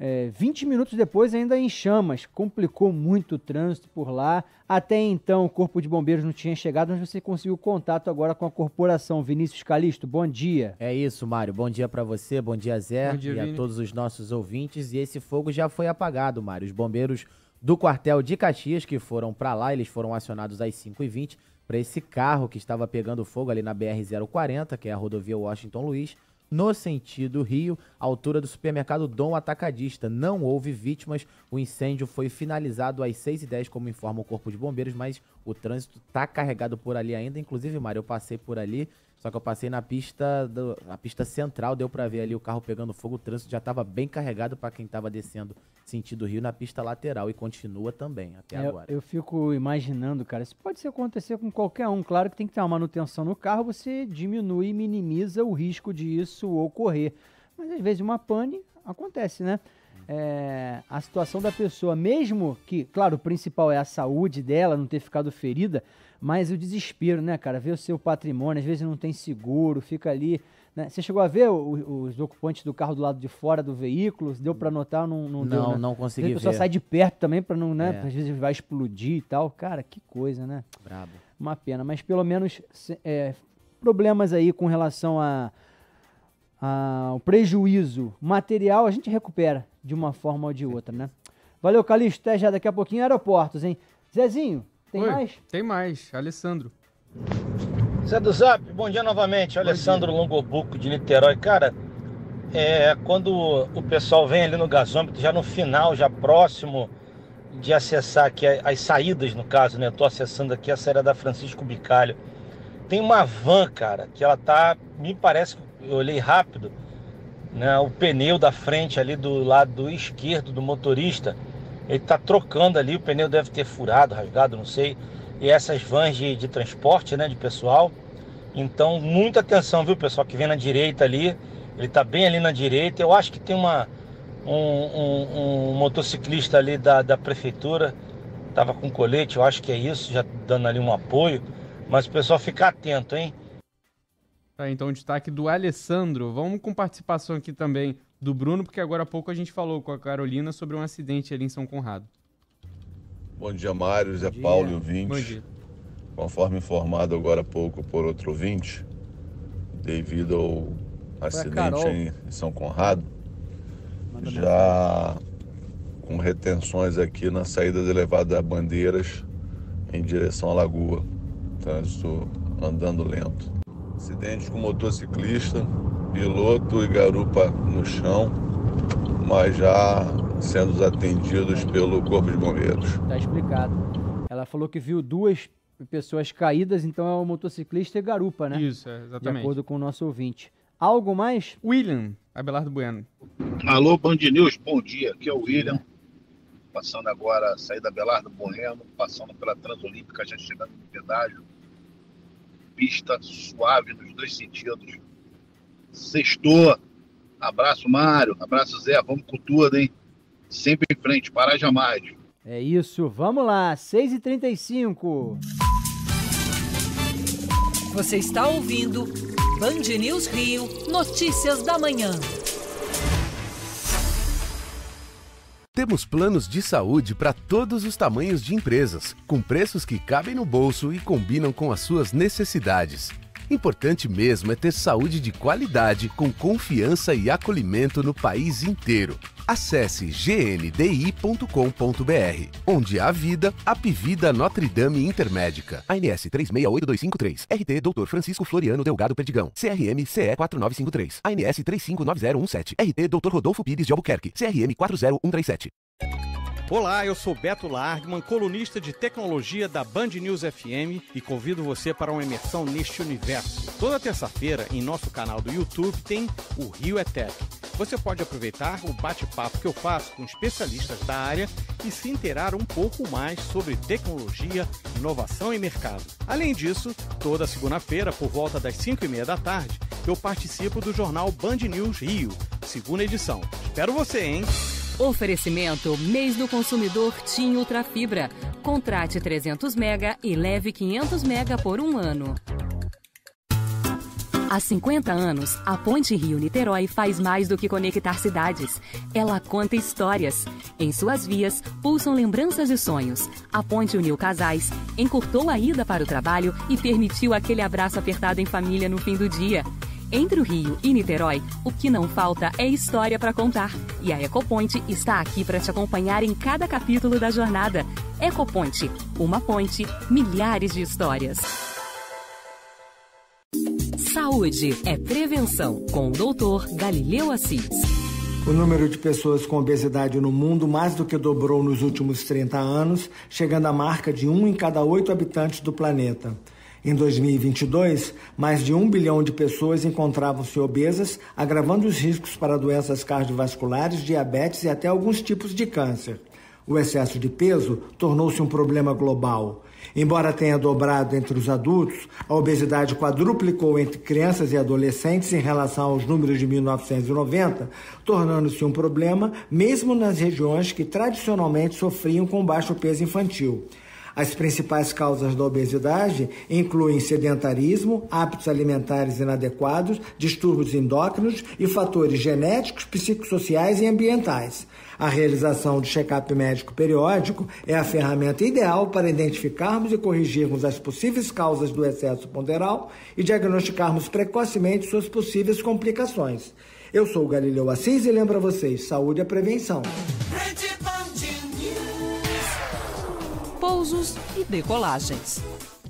é, 20 minutos depois ainda em chamas. Complicou muito o trânsito por lá. Até então o Corpo de Bombeiros não tinha chegado, mas você conseguiu contato agora com a corporação. Vinícius Calisto, bom dia. É isso, Mário. Bom dia pra você, bom dia, Zé, Bom dia, e a Vini. todos os nossos ouvintes. E esse fogo já foi apagado, Mário. Os bombeiros do quartel de Caxias que foram pra lá, eles foram acionados às 5h20 para esse carro que estava pegando fogo ali na BR-040, que é a rodovia Washington Luiz, no sentido Rio, altura do supermercado Dom Atacadista. Não houve vítimas, o incêndio foi finalizado às 6h10, como informa o Corpo de Bombeiros, mas o trânsito tá carregado por ali ainda. Inclusive, Mário, eu passei por ali, só que eu passei na pista, do, a pista central, deu pra ver ali o carro pegando fogo, o trânsito já estava bem carregado para quem estava descendo sentido Rio na pista lateral e continua também até É, agora. Eu fico imaginando, cara, isso pode acontecer com qualquer um. Claro que tem que ter uma manutenção no carro, você diminui e minimiza o risco disso ocorrer. Mas às vezes uma pane acontece, né? É, a situação da pessoa, mesmo que, claro, o principal é a saúde dela, não ter ficado ferida, mas o desespero, né, cara? Ver o seu patrimônio, às vezes não tem seguro, fica ali. né? Você chegou a ver o- os ocupantes do carro do lado de fora do veículo? Deu pra notar? Não, não, deu, Não, né? não Às consegui vezes A pessoa ver. sai de perto também pra não, né? É. Às vezes vai explodir e tal. Cara, que coisa, né? Brabo. Uma pena, mas pelo menos é, problemas aí com relação a, a- ao prejuízo material a gente recupera de uma forma ou de outra, né? Valeu, Calixto. Até já daqui a pouquinho aeroportos, hein? Zezinho, tem Oi, mais? Tem mais. Alessandro. Zé do Zap, bom dia novamente. Alessandro Longobuco de Niterói. Cara, é quando o pessoal vem ali no gasômetro, já no final, já próximo de acessar aqui as saídas, no caso, né? Eu tô acessando aqui a saída da Francisco Bicalho. Tem uma van, cara, que ela tá, me parece, eu olhei rápido, né? O pneu da frente ali do lado esquerdo do motorista, ele tá trocando ali, o pneu deve ter furado, rasgado, não sei. E essas vans de, de transporte, né, de pessoal. Então, muita atenção, viu, pessoal que vem na direita ali. Ele tá bem ali na direita. Eu acho que tem uma um, um, um motociclista ali da, da prefeitura, tava com colete, eu acho que é isso, já dando ali um apoio. Mas o pessoal fica atento, hein? Tá, então o destaque do Alessandro. Vamos com participação aqui também do Bruno, porque agora há pouco a gente falou com a Carolina sobre um acidente ali em São Conrado. Bom dia, Mário, Zé Paulo e ouvinte. Bom dia. Conforme informado agora há pouco por outro ouvinte, devido ao acidente em São Conrado, já com retenções aqui na saída da elevada das Bandeiras em direção à Lagoa. Trânsito andando lento. Acidente com motociclista, piloto e garupa no chão, mas já sendo atendidos pelo Corpo de Bombeiros. Tá explicado. Ela falou que viu duas pessoas caídas, então é o motociclista e garupa, né? Isso, é, De exatamente. acordo com o nosso ouvinte. Algo mais? William, Abelardo Bueno. Alô, Band News, bom dia. Aqui é o William. Passando agora a saída Belardo Bueno, passando pela Transolímpica, já chegando no pedágio. Pista suave nos dois sentidos. Sextou. Abraço, Mário. Abraço, Zé. Vamos com tudo, hein? Sempre em frente, parar jamais. É isso, vamos lá, 6h35. Você está ouvindo Band News Rio Notícias da Manhã. Temos planos de saúde para todos os tamanhos de empresas, com preços que cabem no bolso e combinam com as suas necessidades. Importante mesmo é ter saúde de qualidade, com confiança e acolhimento no país inteiro. Acesse gndi.com.br, onde há vida, a Pivida Notre Dame Intermédica. ANS 368253, RT Dr. Francisco Floriano Delgado Perdigão, CRM CE 4953, ANS 359017, RT Dr. Rodolfo Pires de Albuquerque, CRM 40137. Olá, eu sou Beto Largman, colunista de tecnologia da Band News FM e convido você para uma imersão neste universo. Toda terça-feira, em nosso canal do YouTube, tem o Rio é Tech. Você pode aproveitar o bate-papo que eu faço com especialistas da área e se inteirar um pouco mais sobre tecnologia, inovação e mercado. Além disso, toda segunda-feira, por volta das 5 e meia da tarde, eu participo do jornal Band News Rio, segunda edição. Espero você, hein? Oferecimento Mês do Consumidor TIM Ultra Fibra. Contrate 300 mega e leve 500 mega por um ano. Há 50 anos, a Ponte Rio Niterói faz mais do que conectar cidades. Ela conta histórias. Em suas vias, pulsam lembranças e sonhos. A ponte uniu casais, encurtou a ida para o trabalho e permitiu aquele abraço apertado em família no fim do dia. Entre o Rio e Niterói, o que não falta é história para contar. E a Ecoponte está aqui para te acompanhar em cada capítulo da jornada. Ecoponte, uma ponte, milhares de histórias. Saúde é prevenção com o doutor Galileu Assis. O número de pessoas com obesidade no mundo mais do que dobrou nos últimos 30 anos, chegando à marca de um em cada oito habitantes do planeta. Em 2022, mais de um bilhão de pessoas encontravam-se obesas, agravando os riscos para doenças cardiovasculares, diabetes e até alguns tipos de câncer. O excesso de peso tornou-se um problema global. Embora tenha dobrado entre os adultos, a obesidade quadruplicou entre crianças e adolescentes em relação aos números de 1990, tornando-se um problema mesmo nas regiões que tradicionalmente sofriam com baixo peso infantil. As principais causas da obesidade incluem sedentarismo, hábitos alimentares inadequados, distúrbios endócrinos e fatores genéticos, psicossociais e ambientais. A realização de check-up médico periódico é a ferramenta ideal para identificarmos e corrigirmos as possíveis causas do excesso ponderal e diagnosticarmos precocemente suas possíveis complicações. Eu sou o Galileu Assis e lembro a vocês: saúde é prevenção. Pousos e decolagens.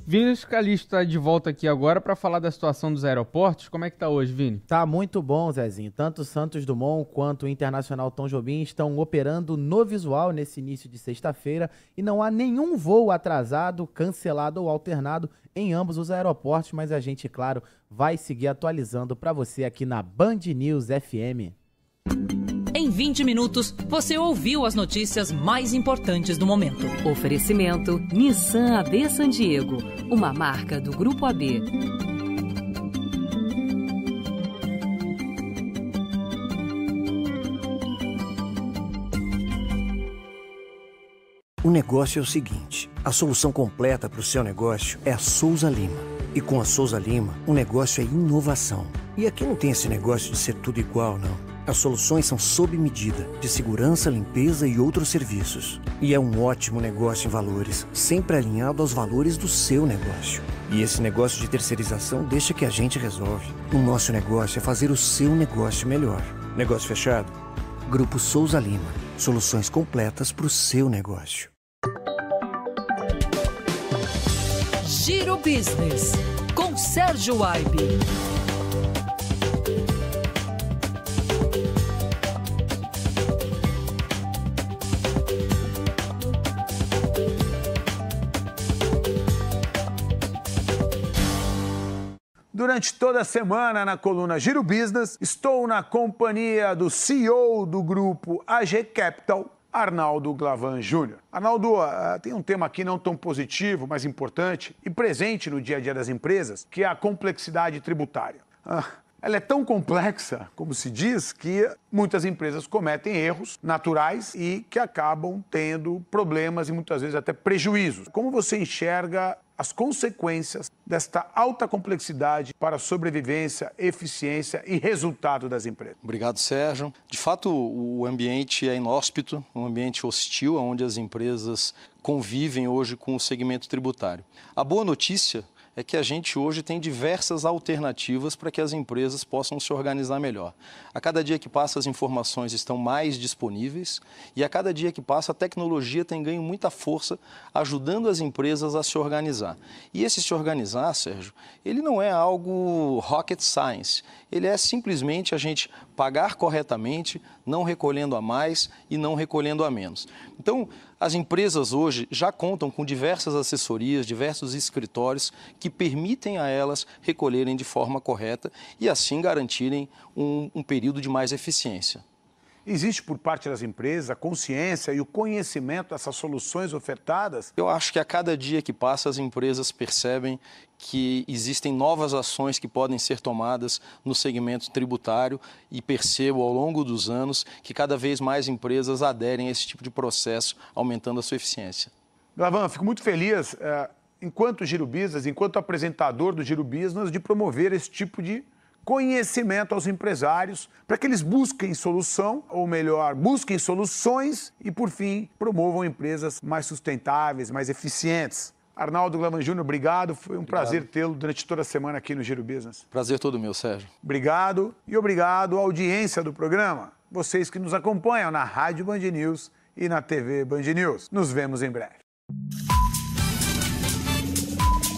Vinícius Calixto está de volta aqui agora para falar da situação dos aeroportos. Como é que tá hoje, Vini? Tá muito bom, Zezinho. Tanto o Santos Dumont quanto o Internacional Tom Jobim estão operando no visual nesse início de sexta-feira e não há nenhum voo atrasado, cancelado ou alternado em ambos os aeroportos, mas a gente, claro, vai seguir atualizando para você aqui na Band News FM. Em 20 minutos, você ouviu as notícias mais importantes do momento. Oferecimento Nissan AD San Diego, uma marca do Grupo AB. O negócio é o seguinte: a solução completa para o seu negócio é a Souza Lima. E com a Souza Lima, o negócio é inovação. E aqui não tem esse negócio de ser tudo igual, não. As soluções são sob medida, de segurança, limpeza e outros serviços. E é um ótimo negócio em valores, sempre alinhado aos valores do seu negócio. E esse negócio de terceirização deixa que a gente resolve. O nosso negócio é fazer o seu negócio melhor. Negócio fechado? Grupo Souza Lima. Soluções completas para o seu negócio. Giro Business, com Sérgio Aibe. Durante toda a semana na coluna Giro Business, estou na companhia do CEO do grupo AG Capital, Arnaldo Glavan Júnior. Arnaldo, uh, tem um tema aqui não tão positivo, mas importante e presente no dia a dia das empresas, que é a complexidade tributária. Uh, ela é tão complexa, como se diz, que muitas empresas cometem erros naturais e que acabam tendo problemas e muitas vezes até prejuízos. Como você enxerga as consequências desta alta complexidade para a sobrevivência, eficiência e resultado das empresas. Obrigado, Sérgio. De fato, o ambiente é inóspito, um ambiente hostil, onde as empresas convivem hoje com o segmento tributário. A boa notícia é que a gente hoje tem diversas alternativas para que as empresas possam se organizar melhor. A cada dia que passa, as informações estão mais disponíveis e a cada dia que passa, a tecnologia tem ganho muita força, ajudando as empresas a se organizar. E esse se organizar, Sérgio, ele não é algo rocket science. Ele é simplesmente a gente pagar corretamente, não recolhendo a mais e não recolhendo a menos. Então, as empresas hoje já contam com diversas assessorias, diversos escritórios que permitem a elas recolherem de forma correta e assim garantirem um, um período de mais eficiência. Existe por parte das empresas a consciência e o conhecimento dessas soluções ofertadas? Eu acho que a cada dia que passa as empresas percebem que existem novas ações que podem ser tomadas no segmento tributário e percebo ao longo dos anos que cada vez mais empresas aderem a esse tipo de processo, aumentando a sua eficiência. Glavan, fico muito feliz, é, enquanto Giro Business, enquanto apresentador do Giro Business, de promover esse tipo de conhecimento aos empresários para que eles busquem solução, ou melhor, busquem soluções e, por fim, promovam empresas mais sustentáveis, mais eficientes. Arnaldo Glaman Júnior, obrigado. Foi um obrigado. prazer tê-lo durante toda a semana aqui no Giro Business. Prazer todo meu, Sérgio. Obrigado e obrigado à audiência do programa. Vocês que nos acompanham na Rádio Band News e na TV Band News. Nos vemos em breve.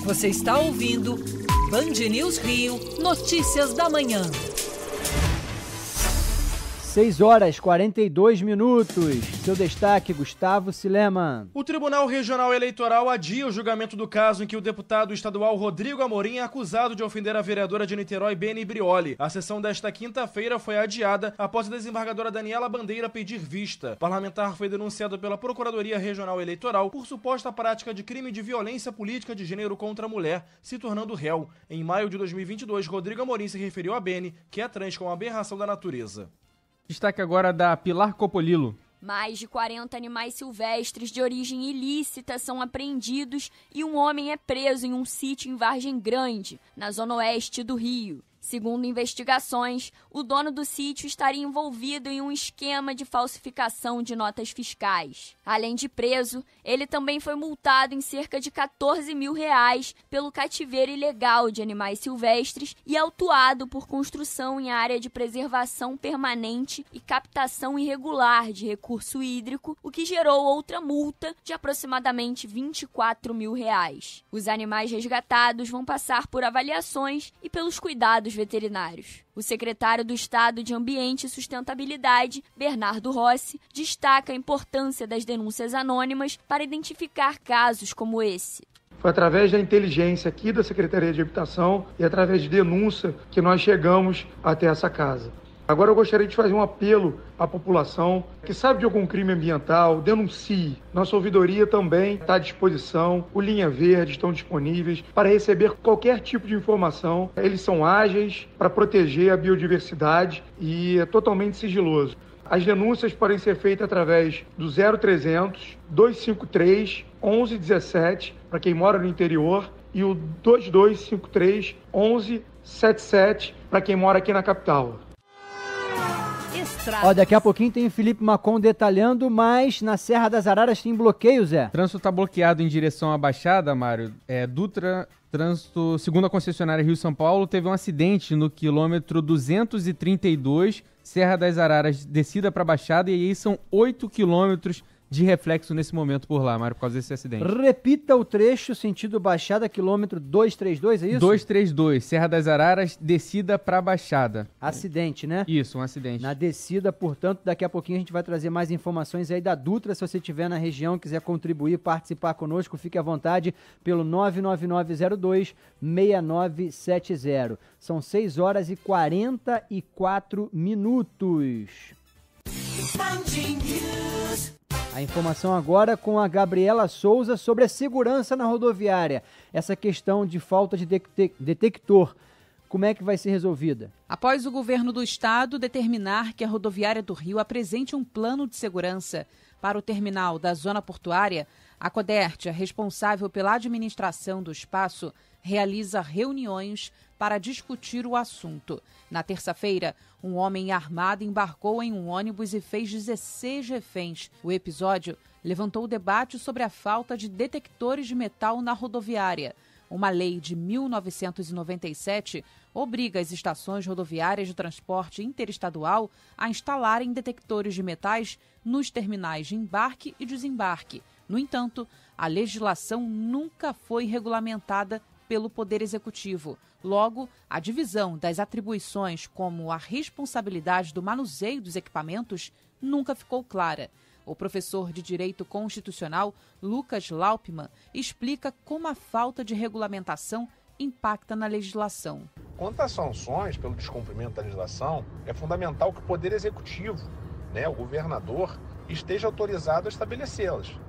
Você está ouvindo Band News Rio, notícias da manhã. 6 horas 42 minutos. Seu destaque, Gustavo Silema. O Tribunal Regional Eleitoral adia o julgamento do caso em que o deputado estadual Rodrigo Amorim é acusado de ofender a vereadora de Niterói, Beni Brioli. A sessão desta quinta-feira foi adiada após a desembargadora Daniela Bandeira pedir vista. O parlamentar foi denunciado pela Procuradoria Regional Eleitoral por suposta prática de crime de violência política de gênero contra a mulher, se tornando réu. Em maio de 2022, Rodrigo Amorim se referiu a Beni, que é trans com aberração da natureza. Destaque agora da Pilar Copolilo. Mais de 40 animais silvestres de origem ilícita são apreendidos e um homem é preso em um sítio em Vargem Grande, na zona oeste do Rio. Segundo investigações, o dono do sítio estaria envolvido em um esquema de falsificação de notas fiscais. Além de preso, ele também foi multado em cerca de 14 mil reais pelo cativeiro ilegal de animais silvestres e autuado por construção em área de preservação permanente e captação irregular de recurso hídrico, o que gerou outra multa de aproximadamente 24 mil reais. Os animais resgatados vão passar por avaliações e pelos cuidados veterinários. O secretário do Estado de Ambiente e Sustentabilidade, Bernardo Rossi, destaca a importância das denúncias anônimas para identificar casos como esse. Foi através da inteligência aqui da Secretaria de Habitação e através de denúncia que nós chegamos até essa casa. Agora eu gostaria de fazer um apelo à população que sabe de algum crime ambiental, denuncie. Nossa ouvidoria também está à disposição, o Linha Verde estão disponíveis para receber qualquer tipo de informação. Eles são ágeis para proteger a biodiversidade e é totalmente sigiloso. As denúncias podem ser feitas através do 0300 253 1117 para quem mora no interior e o 2253 1177 para quem mora aqui na capital. Ó, daqui a pouquinho tem o Felipe Macon detalhando, mas na Serra das Araras tem bloqueio, Zé. O trânsito está bloqueado em direção à Baixada, Mário. É, Dutra, trânsito, segundo a concessionária Rio São Paulo, teve um acidente no quilômetro 232, Serra das Araras, descida para Baixada, e aí são 8 quilômetros de reflexo nesse momento por lá, Mário, por causa desse acidente. Repita o trecho, sentido Baixada, quilômetro 232, é isso? 232, Serra das Araras, descida para Baixada. Acidente, né? Isso, um acidente. Na descida, portanto, daqui a pouquinho a gente vai trazer mais informações aí da Dutra. Se você estiver na região, quiser contribuir, participar conosco, fique à vontade pelo 99902 6970. São 6 horas e 44 minutos. A informação agora com a Gabriela Souza sobre a segurança na rodoviária. Essa questão de falta de detector, como é que vai ser resolvida? Após o governo do estado determinar que a rodoviária do Rio apresente um plano de segurança para o terminal da zona portuária, a Codert, responsável pela administração do espaço, realiza reuniões para discutir o assunto. Na terça-feira, um homem armado embarcou em um ônibus e fez 16 reféns. O episódio levantou o debate sobre a falta de detectores de metal na rodoviária. Uma lei de 1997 obriga as estações rodoviárias de transporte interestadual a instalarem detectores de metais nos terminais de embarque e desembarque. No entanto, a legislação nunca foi regulamentada pelo Poder Executivo. Logo, a divisão das atribuições, como a responsabilidade do manuseio dos equipamentos, nunca ficou clara. O professor de Direito Constitucional, Lucas Laupman, explica como a falta de regulamentação impacta na legislação. Quanto às sanções pelo descumprimento da legislação, é fundamental que o Poder Executivo, né, o governador, esteja autorizado a estabelecê-las.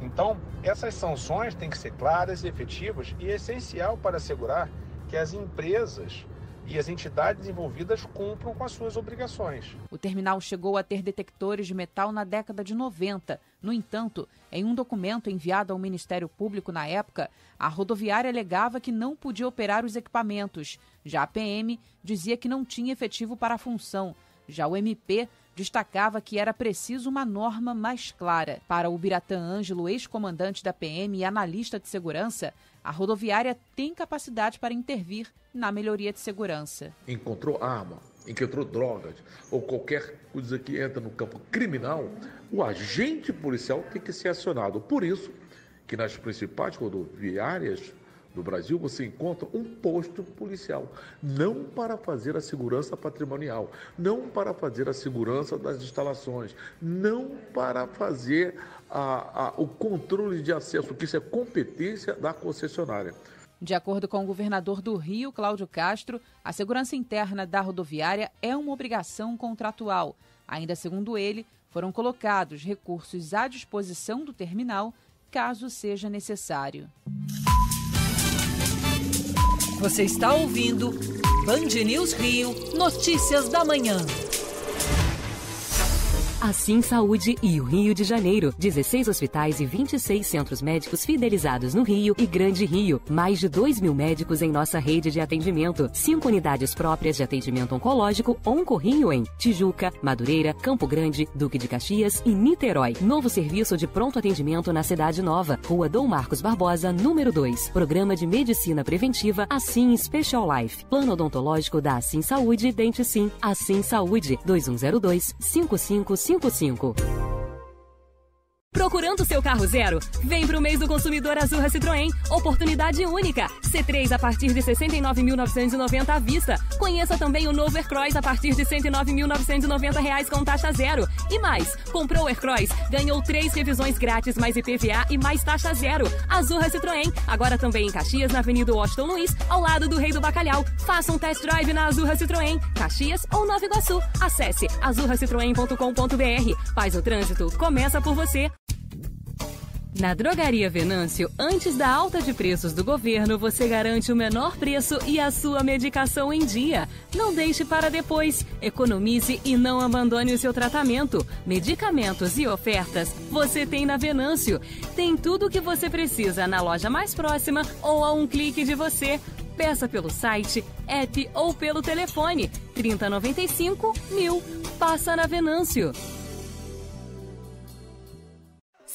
Então, essas sanções têm que ser claras e efetivas e é essencial para assegurar que as empresas e as entidades envolvidas cumpram com as suas obrigações. O terminal chegou a ter detectores de metal na década de 90. No entanto, em um documento enviado ao Ministério Público na época, a rodoviária alegava que não podia operar os equipamentos. Já a PM dizia que não tinha efetivo para a função. Já o MP destacava que era preciso uma norma mais clara. Para o Biratã Ângelo, ex-comandante da PM e analista de segurança, a rodoviária tem capacidade para intervir na melhoria de segurança. Encontrou arma, encontrou drogas ou qualquer coisa que entra no campo criminal, o agente policial tem que ser acionado. Por isso que nas principais rodoviárias do Brasil, você encontra um posto policial, não para fazer a segurança patrimonial, não para fazer a segurança das instalações, não para fazer a, a, o controle de acesso, que isso é competência da concessionária. De acordo com o governador do Rio, Cláudio Castro, a segurança interna da rodoviária é uma obrigação contratual. Ainda segundo ele, foram colocados recursos à disposição do terminal caso seja necessário. Você está ouvindo Band News Rio Notícias da Manhã. Assim Saúde e o Rio de Janeiro. 16 hospitais e 26 centros médicos fidelizados no Rio e Grande Rio. Mais de 2 mil médicos em nossa rede de atendimento. Cinco unidades próprias de atendimento oncológico Oncorrinho em Tijuca, Madureira, Campo Grande, Duque de Caxias e Niterói. Novo serviço de pronto atendimento na Cidade Nova. Rua Dom Marcos Barbosa, número 2. Programa de Medicina Preventiva Assim Special Life. Plano odontológico da Assim Saúde Dente Sim. Assim Saúde 2102 5555. 55. Procurando seu carro zero? Vem pro mês do consumidor Azurra Citroën. Oportunidade única. C3 a partir de 69.990 à vista. Conheça também o novo Aircross a partir de 109.990 reais com taxa zero. E mais, comprou o Aircross, ganhou três revisões grátis mais IPVA e mais taxa zero. Azurra Citroën. Agora também em Caxias, na Avenida Washington Luiz, ao lado do Rei do Bacalhau. Faça um test drive na Azurra Citroën. Caxias ou Nova Iguaçu. Acesse azurracitroen.com.br. Faz o trânsito. Começa por você. Na Drogaria Venâncio, antes da alta de preços do governo, você garante o menor preço e a sua medicação em dia. Não deixe para depois. Economize e não abandone o seu tratamento. Medicamentos e ofertas você tem na Venâncio. Tem tudo o que você precisa na loja mais próxima ou a um clique de você. Peça pelo site, app ou pelo telefone 3095 mil. Passa na Venâncio.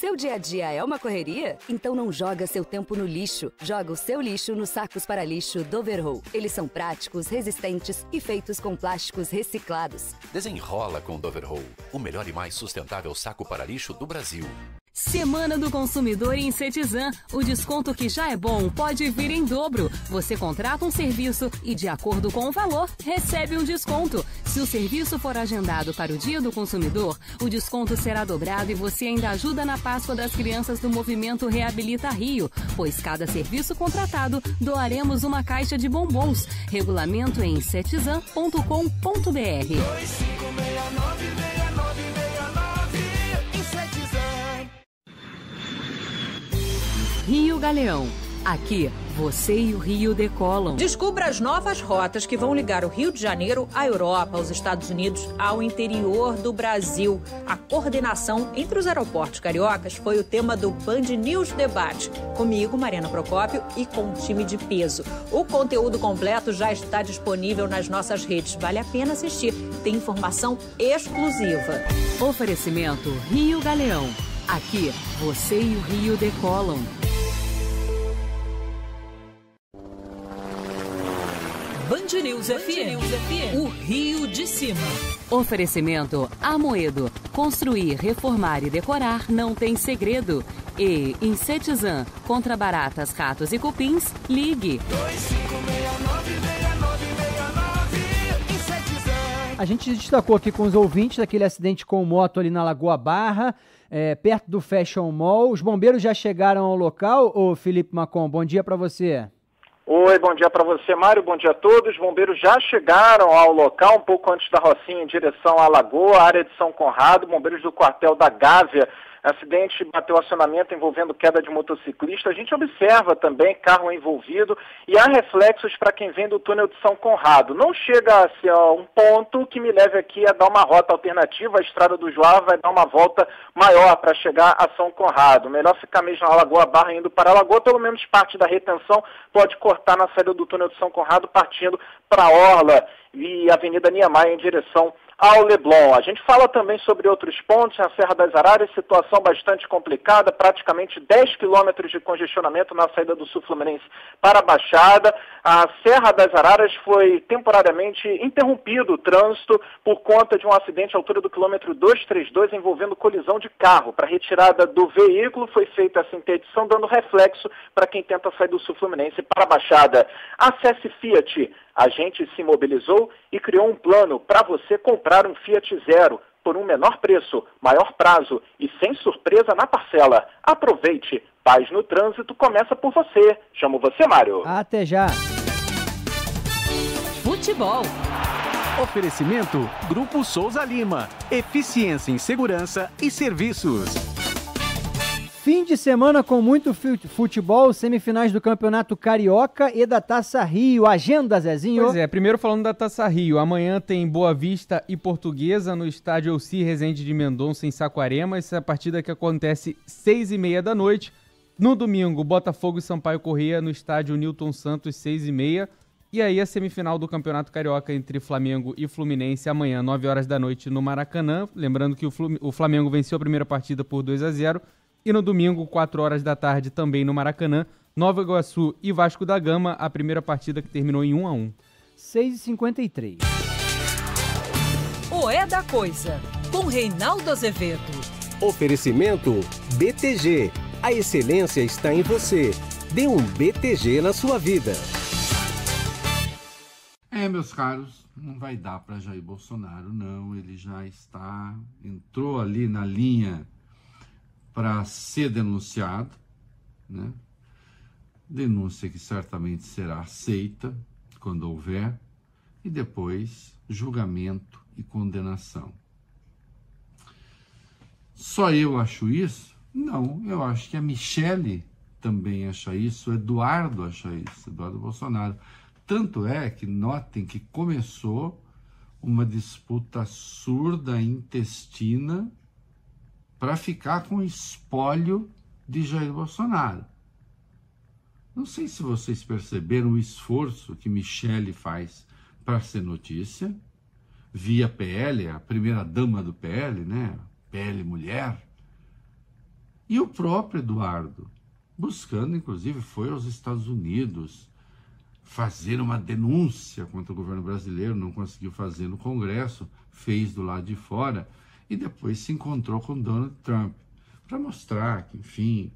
Seu dia a dia é uma correria? Então não joga seu tempo no lixo. Joga o seu lixo nos sacos para lixo Doverroll. Eles são práticos, resistentes e feitos com plásticos reciclados. Desenrola com Doverroll, o melhor e mais sustentável saco para lixo do Brasil. Semana do Consumidor em Cetizan. O desconto que já é bom pode vir em dobro. Você contrata um serviço e, de acordo com o valor, recebe um desconto. Se o serviço for agendado para o Dia do Consumidor, o desconto será dobrado e você ainda ajuda na Páscoa das Crianças do movimento Reabilita Rio, pois cada serviço contratado doaremos uma caixa de bombons. Regulamento em cetizan.com.br. Rio Galeão. Aqui, você e o Rio decolam. Descubra as novas rotas que vão ligar o Rio de Janeiro à Europa, aos Estados Unidos, ao interior do Brasil. A coordenação entre os aeroportos cariocas foi o tema do Band News Debate. Comigo, Mariana Procópio, e com um time de peso. O conteúdo completo já está disponível nas nossas redes. Vale a pena assistir. Tem informação exclusiva. Oferecimento Rio Galeão. Aqui, você e o Rio decolam. Band News FM. O Rio de Cima. Oferecimento Amoedo. Construir, reformar e decorar não tem segredo. E Insetizan. Contra baratas, ratos e cupins, ligue. A gente destacou aqui com os ouvintes daquele acidente com moto ali na Lagoa Barra, é, perto do Fashion Mall. Os bombeiros já chegaram ao local, ô Felipe Macon? Bom dia para você. Oi, bom dia para você, Mário. Bom dia a todos. Os bombeiros já chegaram ao local um pouco antes da Rocinha, em direção à Lagoa, área de São Conrado. Bombeiros do quartel da Gávea. Acidente bateu acionamento envolvendo queda de motociclista. A gente observa também carro envolvido e há reflexos para quem vem do túnel de São Conrado. Não chega a ser um ponto que me leve aqui a dar uma rota alternativa. A estrada do Joá vai dar uma volta maior para chegar a São Conrado. Melhor ficar mesmo na Lagoa Barra indo para a Lagoa. Pelo menos parte da retenção pode cortar na saída do túnel de São Conrado partindo para a Orla e Avenida Niemeyer em direção ao Leblon. A gente fala também sobre outros pontos, na Serra das Araras, situação bastante complicada, praticamente 10 quilômetros de congestionamento na saída do Sul Fluminense para a Baixada. A Serra das Araras foi temporariamente interrompido o trânsito por conta de um acidente à altura do quilômetro 232 envolvendo colisão de carro. Para retirada do veículo foi feita essa interdição, dando reflexo para quem tenta sair do Sul Fluminense para a Baixada. Acesse Fiat. A gente se mobilizou e criou um plano para você comprar um Fiat Zero por um menor preço, maior prazo e sem surpresa na parcela. Aproveite. Paz no trânsito começa por você. Chamo você, Mário. Até já. Futebol. Oferecimento Grupo Souza Lima. Eficiência em segurança e serviços. Fim de semana com muito futebol, semifinais do Campeonato Carioca e da Taça Rio. Agenda, Zezinho. Pois é, primeiro falando da Taça Rio. Amanhã tem Boa Vista e Portuguesa no estádio Elci Rezende de Mendonça, em Saquarema. Essa é a partida que acontece seis e meia da noite. No domingo, Botafogo e Sampaio Corrêa no estádio Newton Santos, seis e meia. E aí a semifinal do Campeonato Carioca entre Flamengo e Fluminense amanhã, 9 horas da noite, no Maracanã. Lembrando que o Flamengo venceu a primeira partida por 2 a 0 e no domingo, 4 horas da tarde, também no Maracanã, Nova Iguaçu e Vasco da Gama, a primeira partida que terminou em 1 a 1 6h53. O É da Coisa, com Reinaldo Azevedo. Oferecimento BTG. A excelência está em você. Dê um BTG na sua vida. É, meus caros, não vai dar para Jair Bolsonaro, não. Ele já está, entrou ali na linha para ser denunciado, né? denúncia que certamente será aceita quando houver, e depois julgamento e condenação. Só eu acho isso? Não, eu acho que a Michele também acha isso, o Eduardo acha isso, Eduardo Bolsonaro. Tanto é que notem que começou uma disputa surda intestina para ficar com o espólio de Jair Bolsonaro. Não sei se vocês perceberam o esforço que Michele faz para ser notícia, via PL, a primeira dama do PL, né? PL mulher. E o próprio Eduardo, buscando, inclusive, foi aos Estados Unidos fazer uma denúncia contra o governo brasileiro, não conseguiu fazer no Congresso, fez do lado de fora e depois se encontrou com Donald Trump para mostrar que, enfim,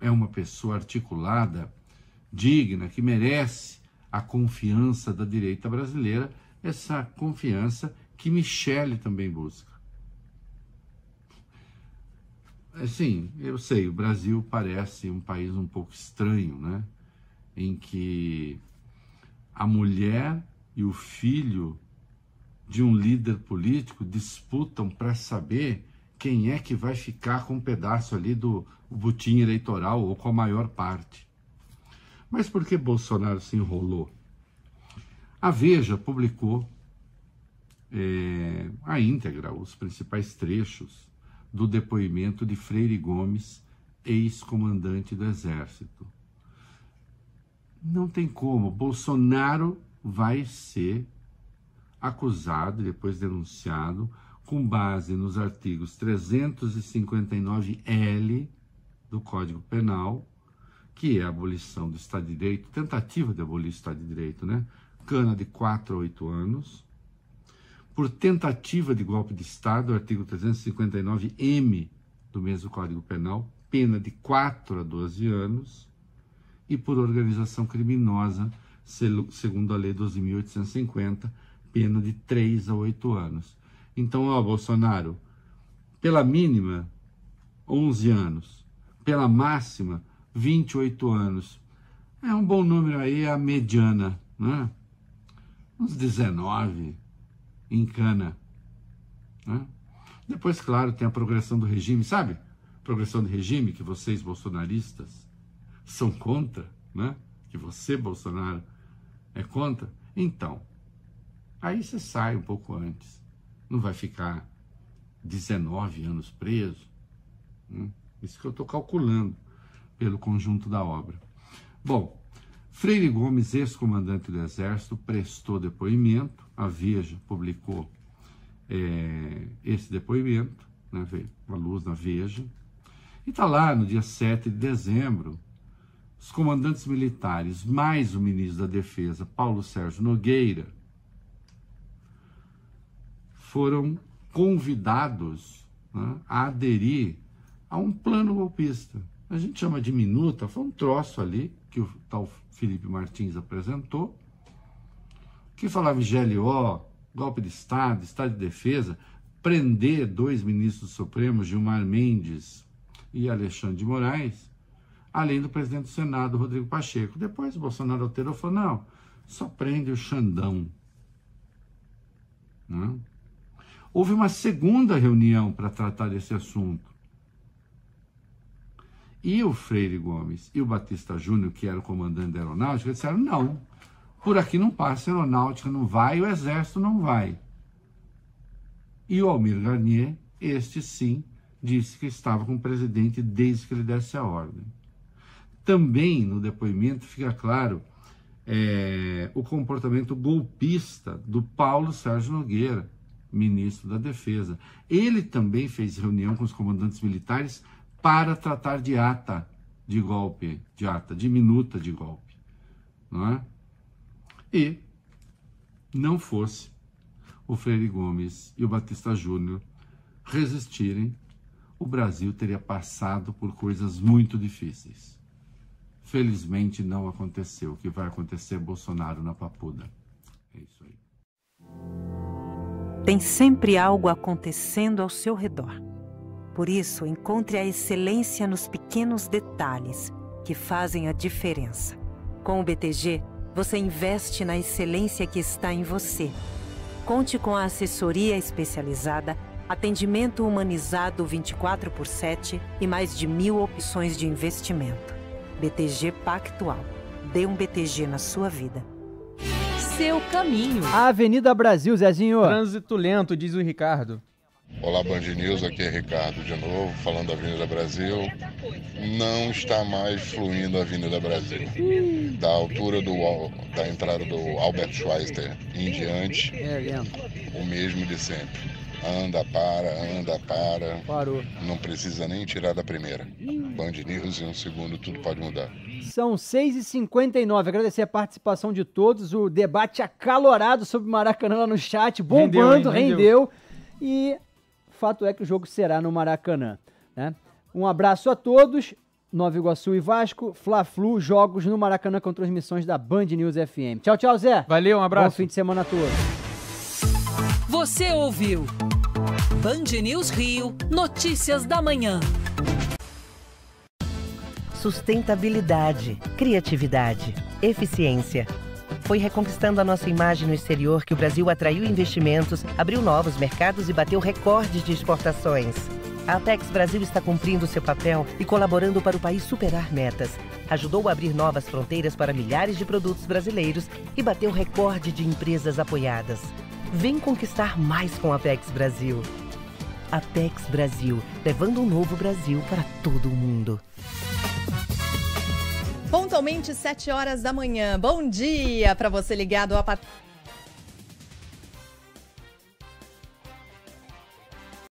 é uma pessoa articulada, digna, que merece a confiança da direita brasileira, essa confiança que Michele também busca. Assim, eu sei, o Brasil parece um país um pouco estranho, né? Em que a mulher e o filho de um líder político disputam para saber quem é que vai ficar com um pedaço ali do butim eleitoral ou com a maior parte. Mas por que Bolsonaro se enrolou? A Veja publicou é, a íntegra, os principais trechos do depoimento de Freire Gomes, ex-comandante do Exército. Não tem como, Bolsonaro vai ser acusado e depois denunciado com base nos artigos 359L do Código Penal, que é a abolição do Estado de Direito, tentativa de abolir o Estado de Direito, né? Cana de 4 a 8 anos. Por tentativa de golpe de Estado, artigo 359M do mesmo Código Penal, pena de 4 a 12 anos. E por organização criminosa, segundo a Lei 12.850, pena de 3 a 8 anos. Então, ó, Bolsonaro, pela mínima, 11 anos. Pela máxima, 28 anos. É um bom número aí, a mediana, né? Uns 19 em cana. Né? Depois, claro, tem a progressão do regime, sabe? Progressão do regime que vocês, bolsonaristas, são contra, né? Que você, Bolsonaro, é contra. Então, Aí você sai um pouco antes. Não vai ficar 19 anos preso. Né? Isso que eu estou calculando pelo conjunto da obra. Bom, Freire Gomes, ex-comandante do Exército, prestou depoimento. A Veja publicou é, esse depoimento, né, veio a luz na Veja. E está lá no dia 7 de dezembro, os comandantes militares, mais o ministro da Defesa, Paulo Sérgio Nogueira, foram convidados né, a aderir a um plano golpista. A gente chama de minuta, foi um troço ali que o tal Felipe Martins apresentou, que falava em GLO, golpe de Estado, Estado de Defesa, prender dois ministros supremos, Gilmar Mendes e Alexandre de Moraes, além do presidente do Senado, Rodrigo Pacheco. Depois Bolsonaro alterou e falou: não, só prende o Xandão. Não? Houve uma segunda reunião para tratar desse assunto. E o Freire Gomes e o Batista Júnior, que era o comandante da aeronáutica, disseram: não, por aqui não passa a aeronáutica, não vai, o exército não vai. E o Almir Garnier, este sim, disse que estava com o presidente desde que ele desse a ordem. Também no depoimento fica claro é, o comportamento golpista do Paulo Sérgio Nogueira, ministro da Defesa. Ele também fez reunião com os comandantes militares para tratar de ata de golpe, de ata, de minuta de golpe. Não é? E não fosse o Freire Gomes e o Batista Júnior resistirem, o Brasil teria passado por coisas muito difíceis. Felizmente não aconteceu. O que vai acontecer é Bolsonaro na papuda. É isso aí. Tem sempre algo acontecendo ao seu redor. Por isso, encontre a excelência nos pequenos detalhes que fazem a diferença. Com o BTG, você investe na excelência que está em você. Conte com a assessoria especializada, atendimento humanizado 24 por 7 e mais de mil opções de investimento. BTG Pactual. Dê um BTG na sua vida. Seu caminho. Avenida Brasil, Zezinho. Trânsito lento, diz o Ricardo. Olá, Band News, aqui é Ricardo de novo, falando da Avenida Brasil. Não está mais fluindo a Avenida Brasil. Da altura do, da entrada do Albert Schweitzer em diante, o mesmo de sempre. Anda, para, anda, para. Parou. Não precisa nem tirar da primeira. Band News em um segundo, tudo pode mudar. São 6h59. Agradecer a participação de todos. O debate acalorado sobre Maracanã lá no chat, bombando, rendeu. rendeu. rendeu. E fato é que o jogo será no Maracanã. Né? Um abraço a todos. Nova Iguaçu e Vasco, Fla-Flu, jogos no Maracanã com transmissões da Band News FM. Tchau, tchau, Zé. Valeu, um abraço. Bom fim de semana a todos. Você ouviu Band News Rio, notícias da manhã. Sustentabilidade, criatividade, eficiência. Foi reconquistando a nossa imagem no exterior que o Brasil atraiu investimentos, abriu novos mercados e bateu recordes de exportações. A Apex Brasil está cumprindo seu papel e colaborando para o país superar metas. Ajudou a abrir novas fronteiras para milhares de produtos brasileiros e bateu recorde de empresas apoiadas. Vem conquistar mais com a Apex Brasil. Apex Brasil, levando um novo Brasil para todo o mundo. Pontualmente 7 horas da manhã. Bom dia para você ligado a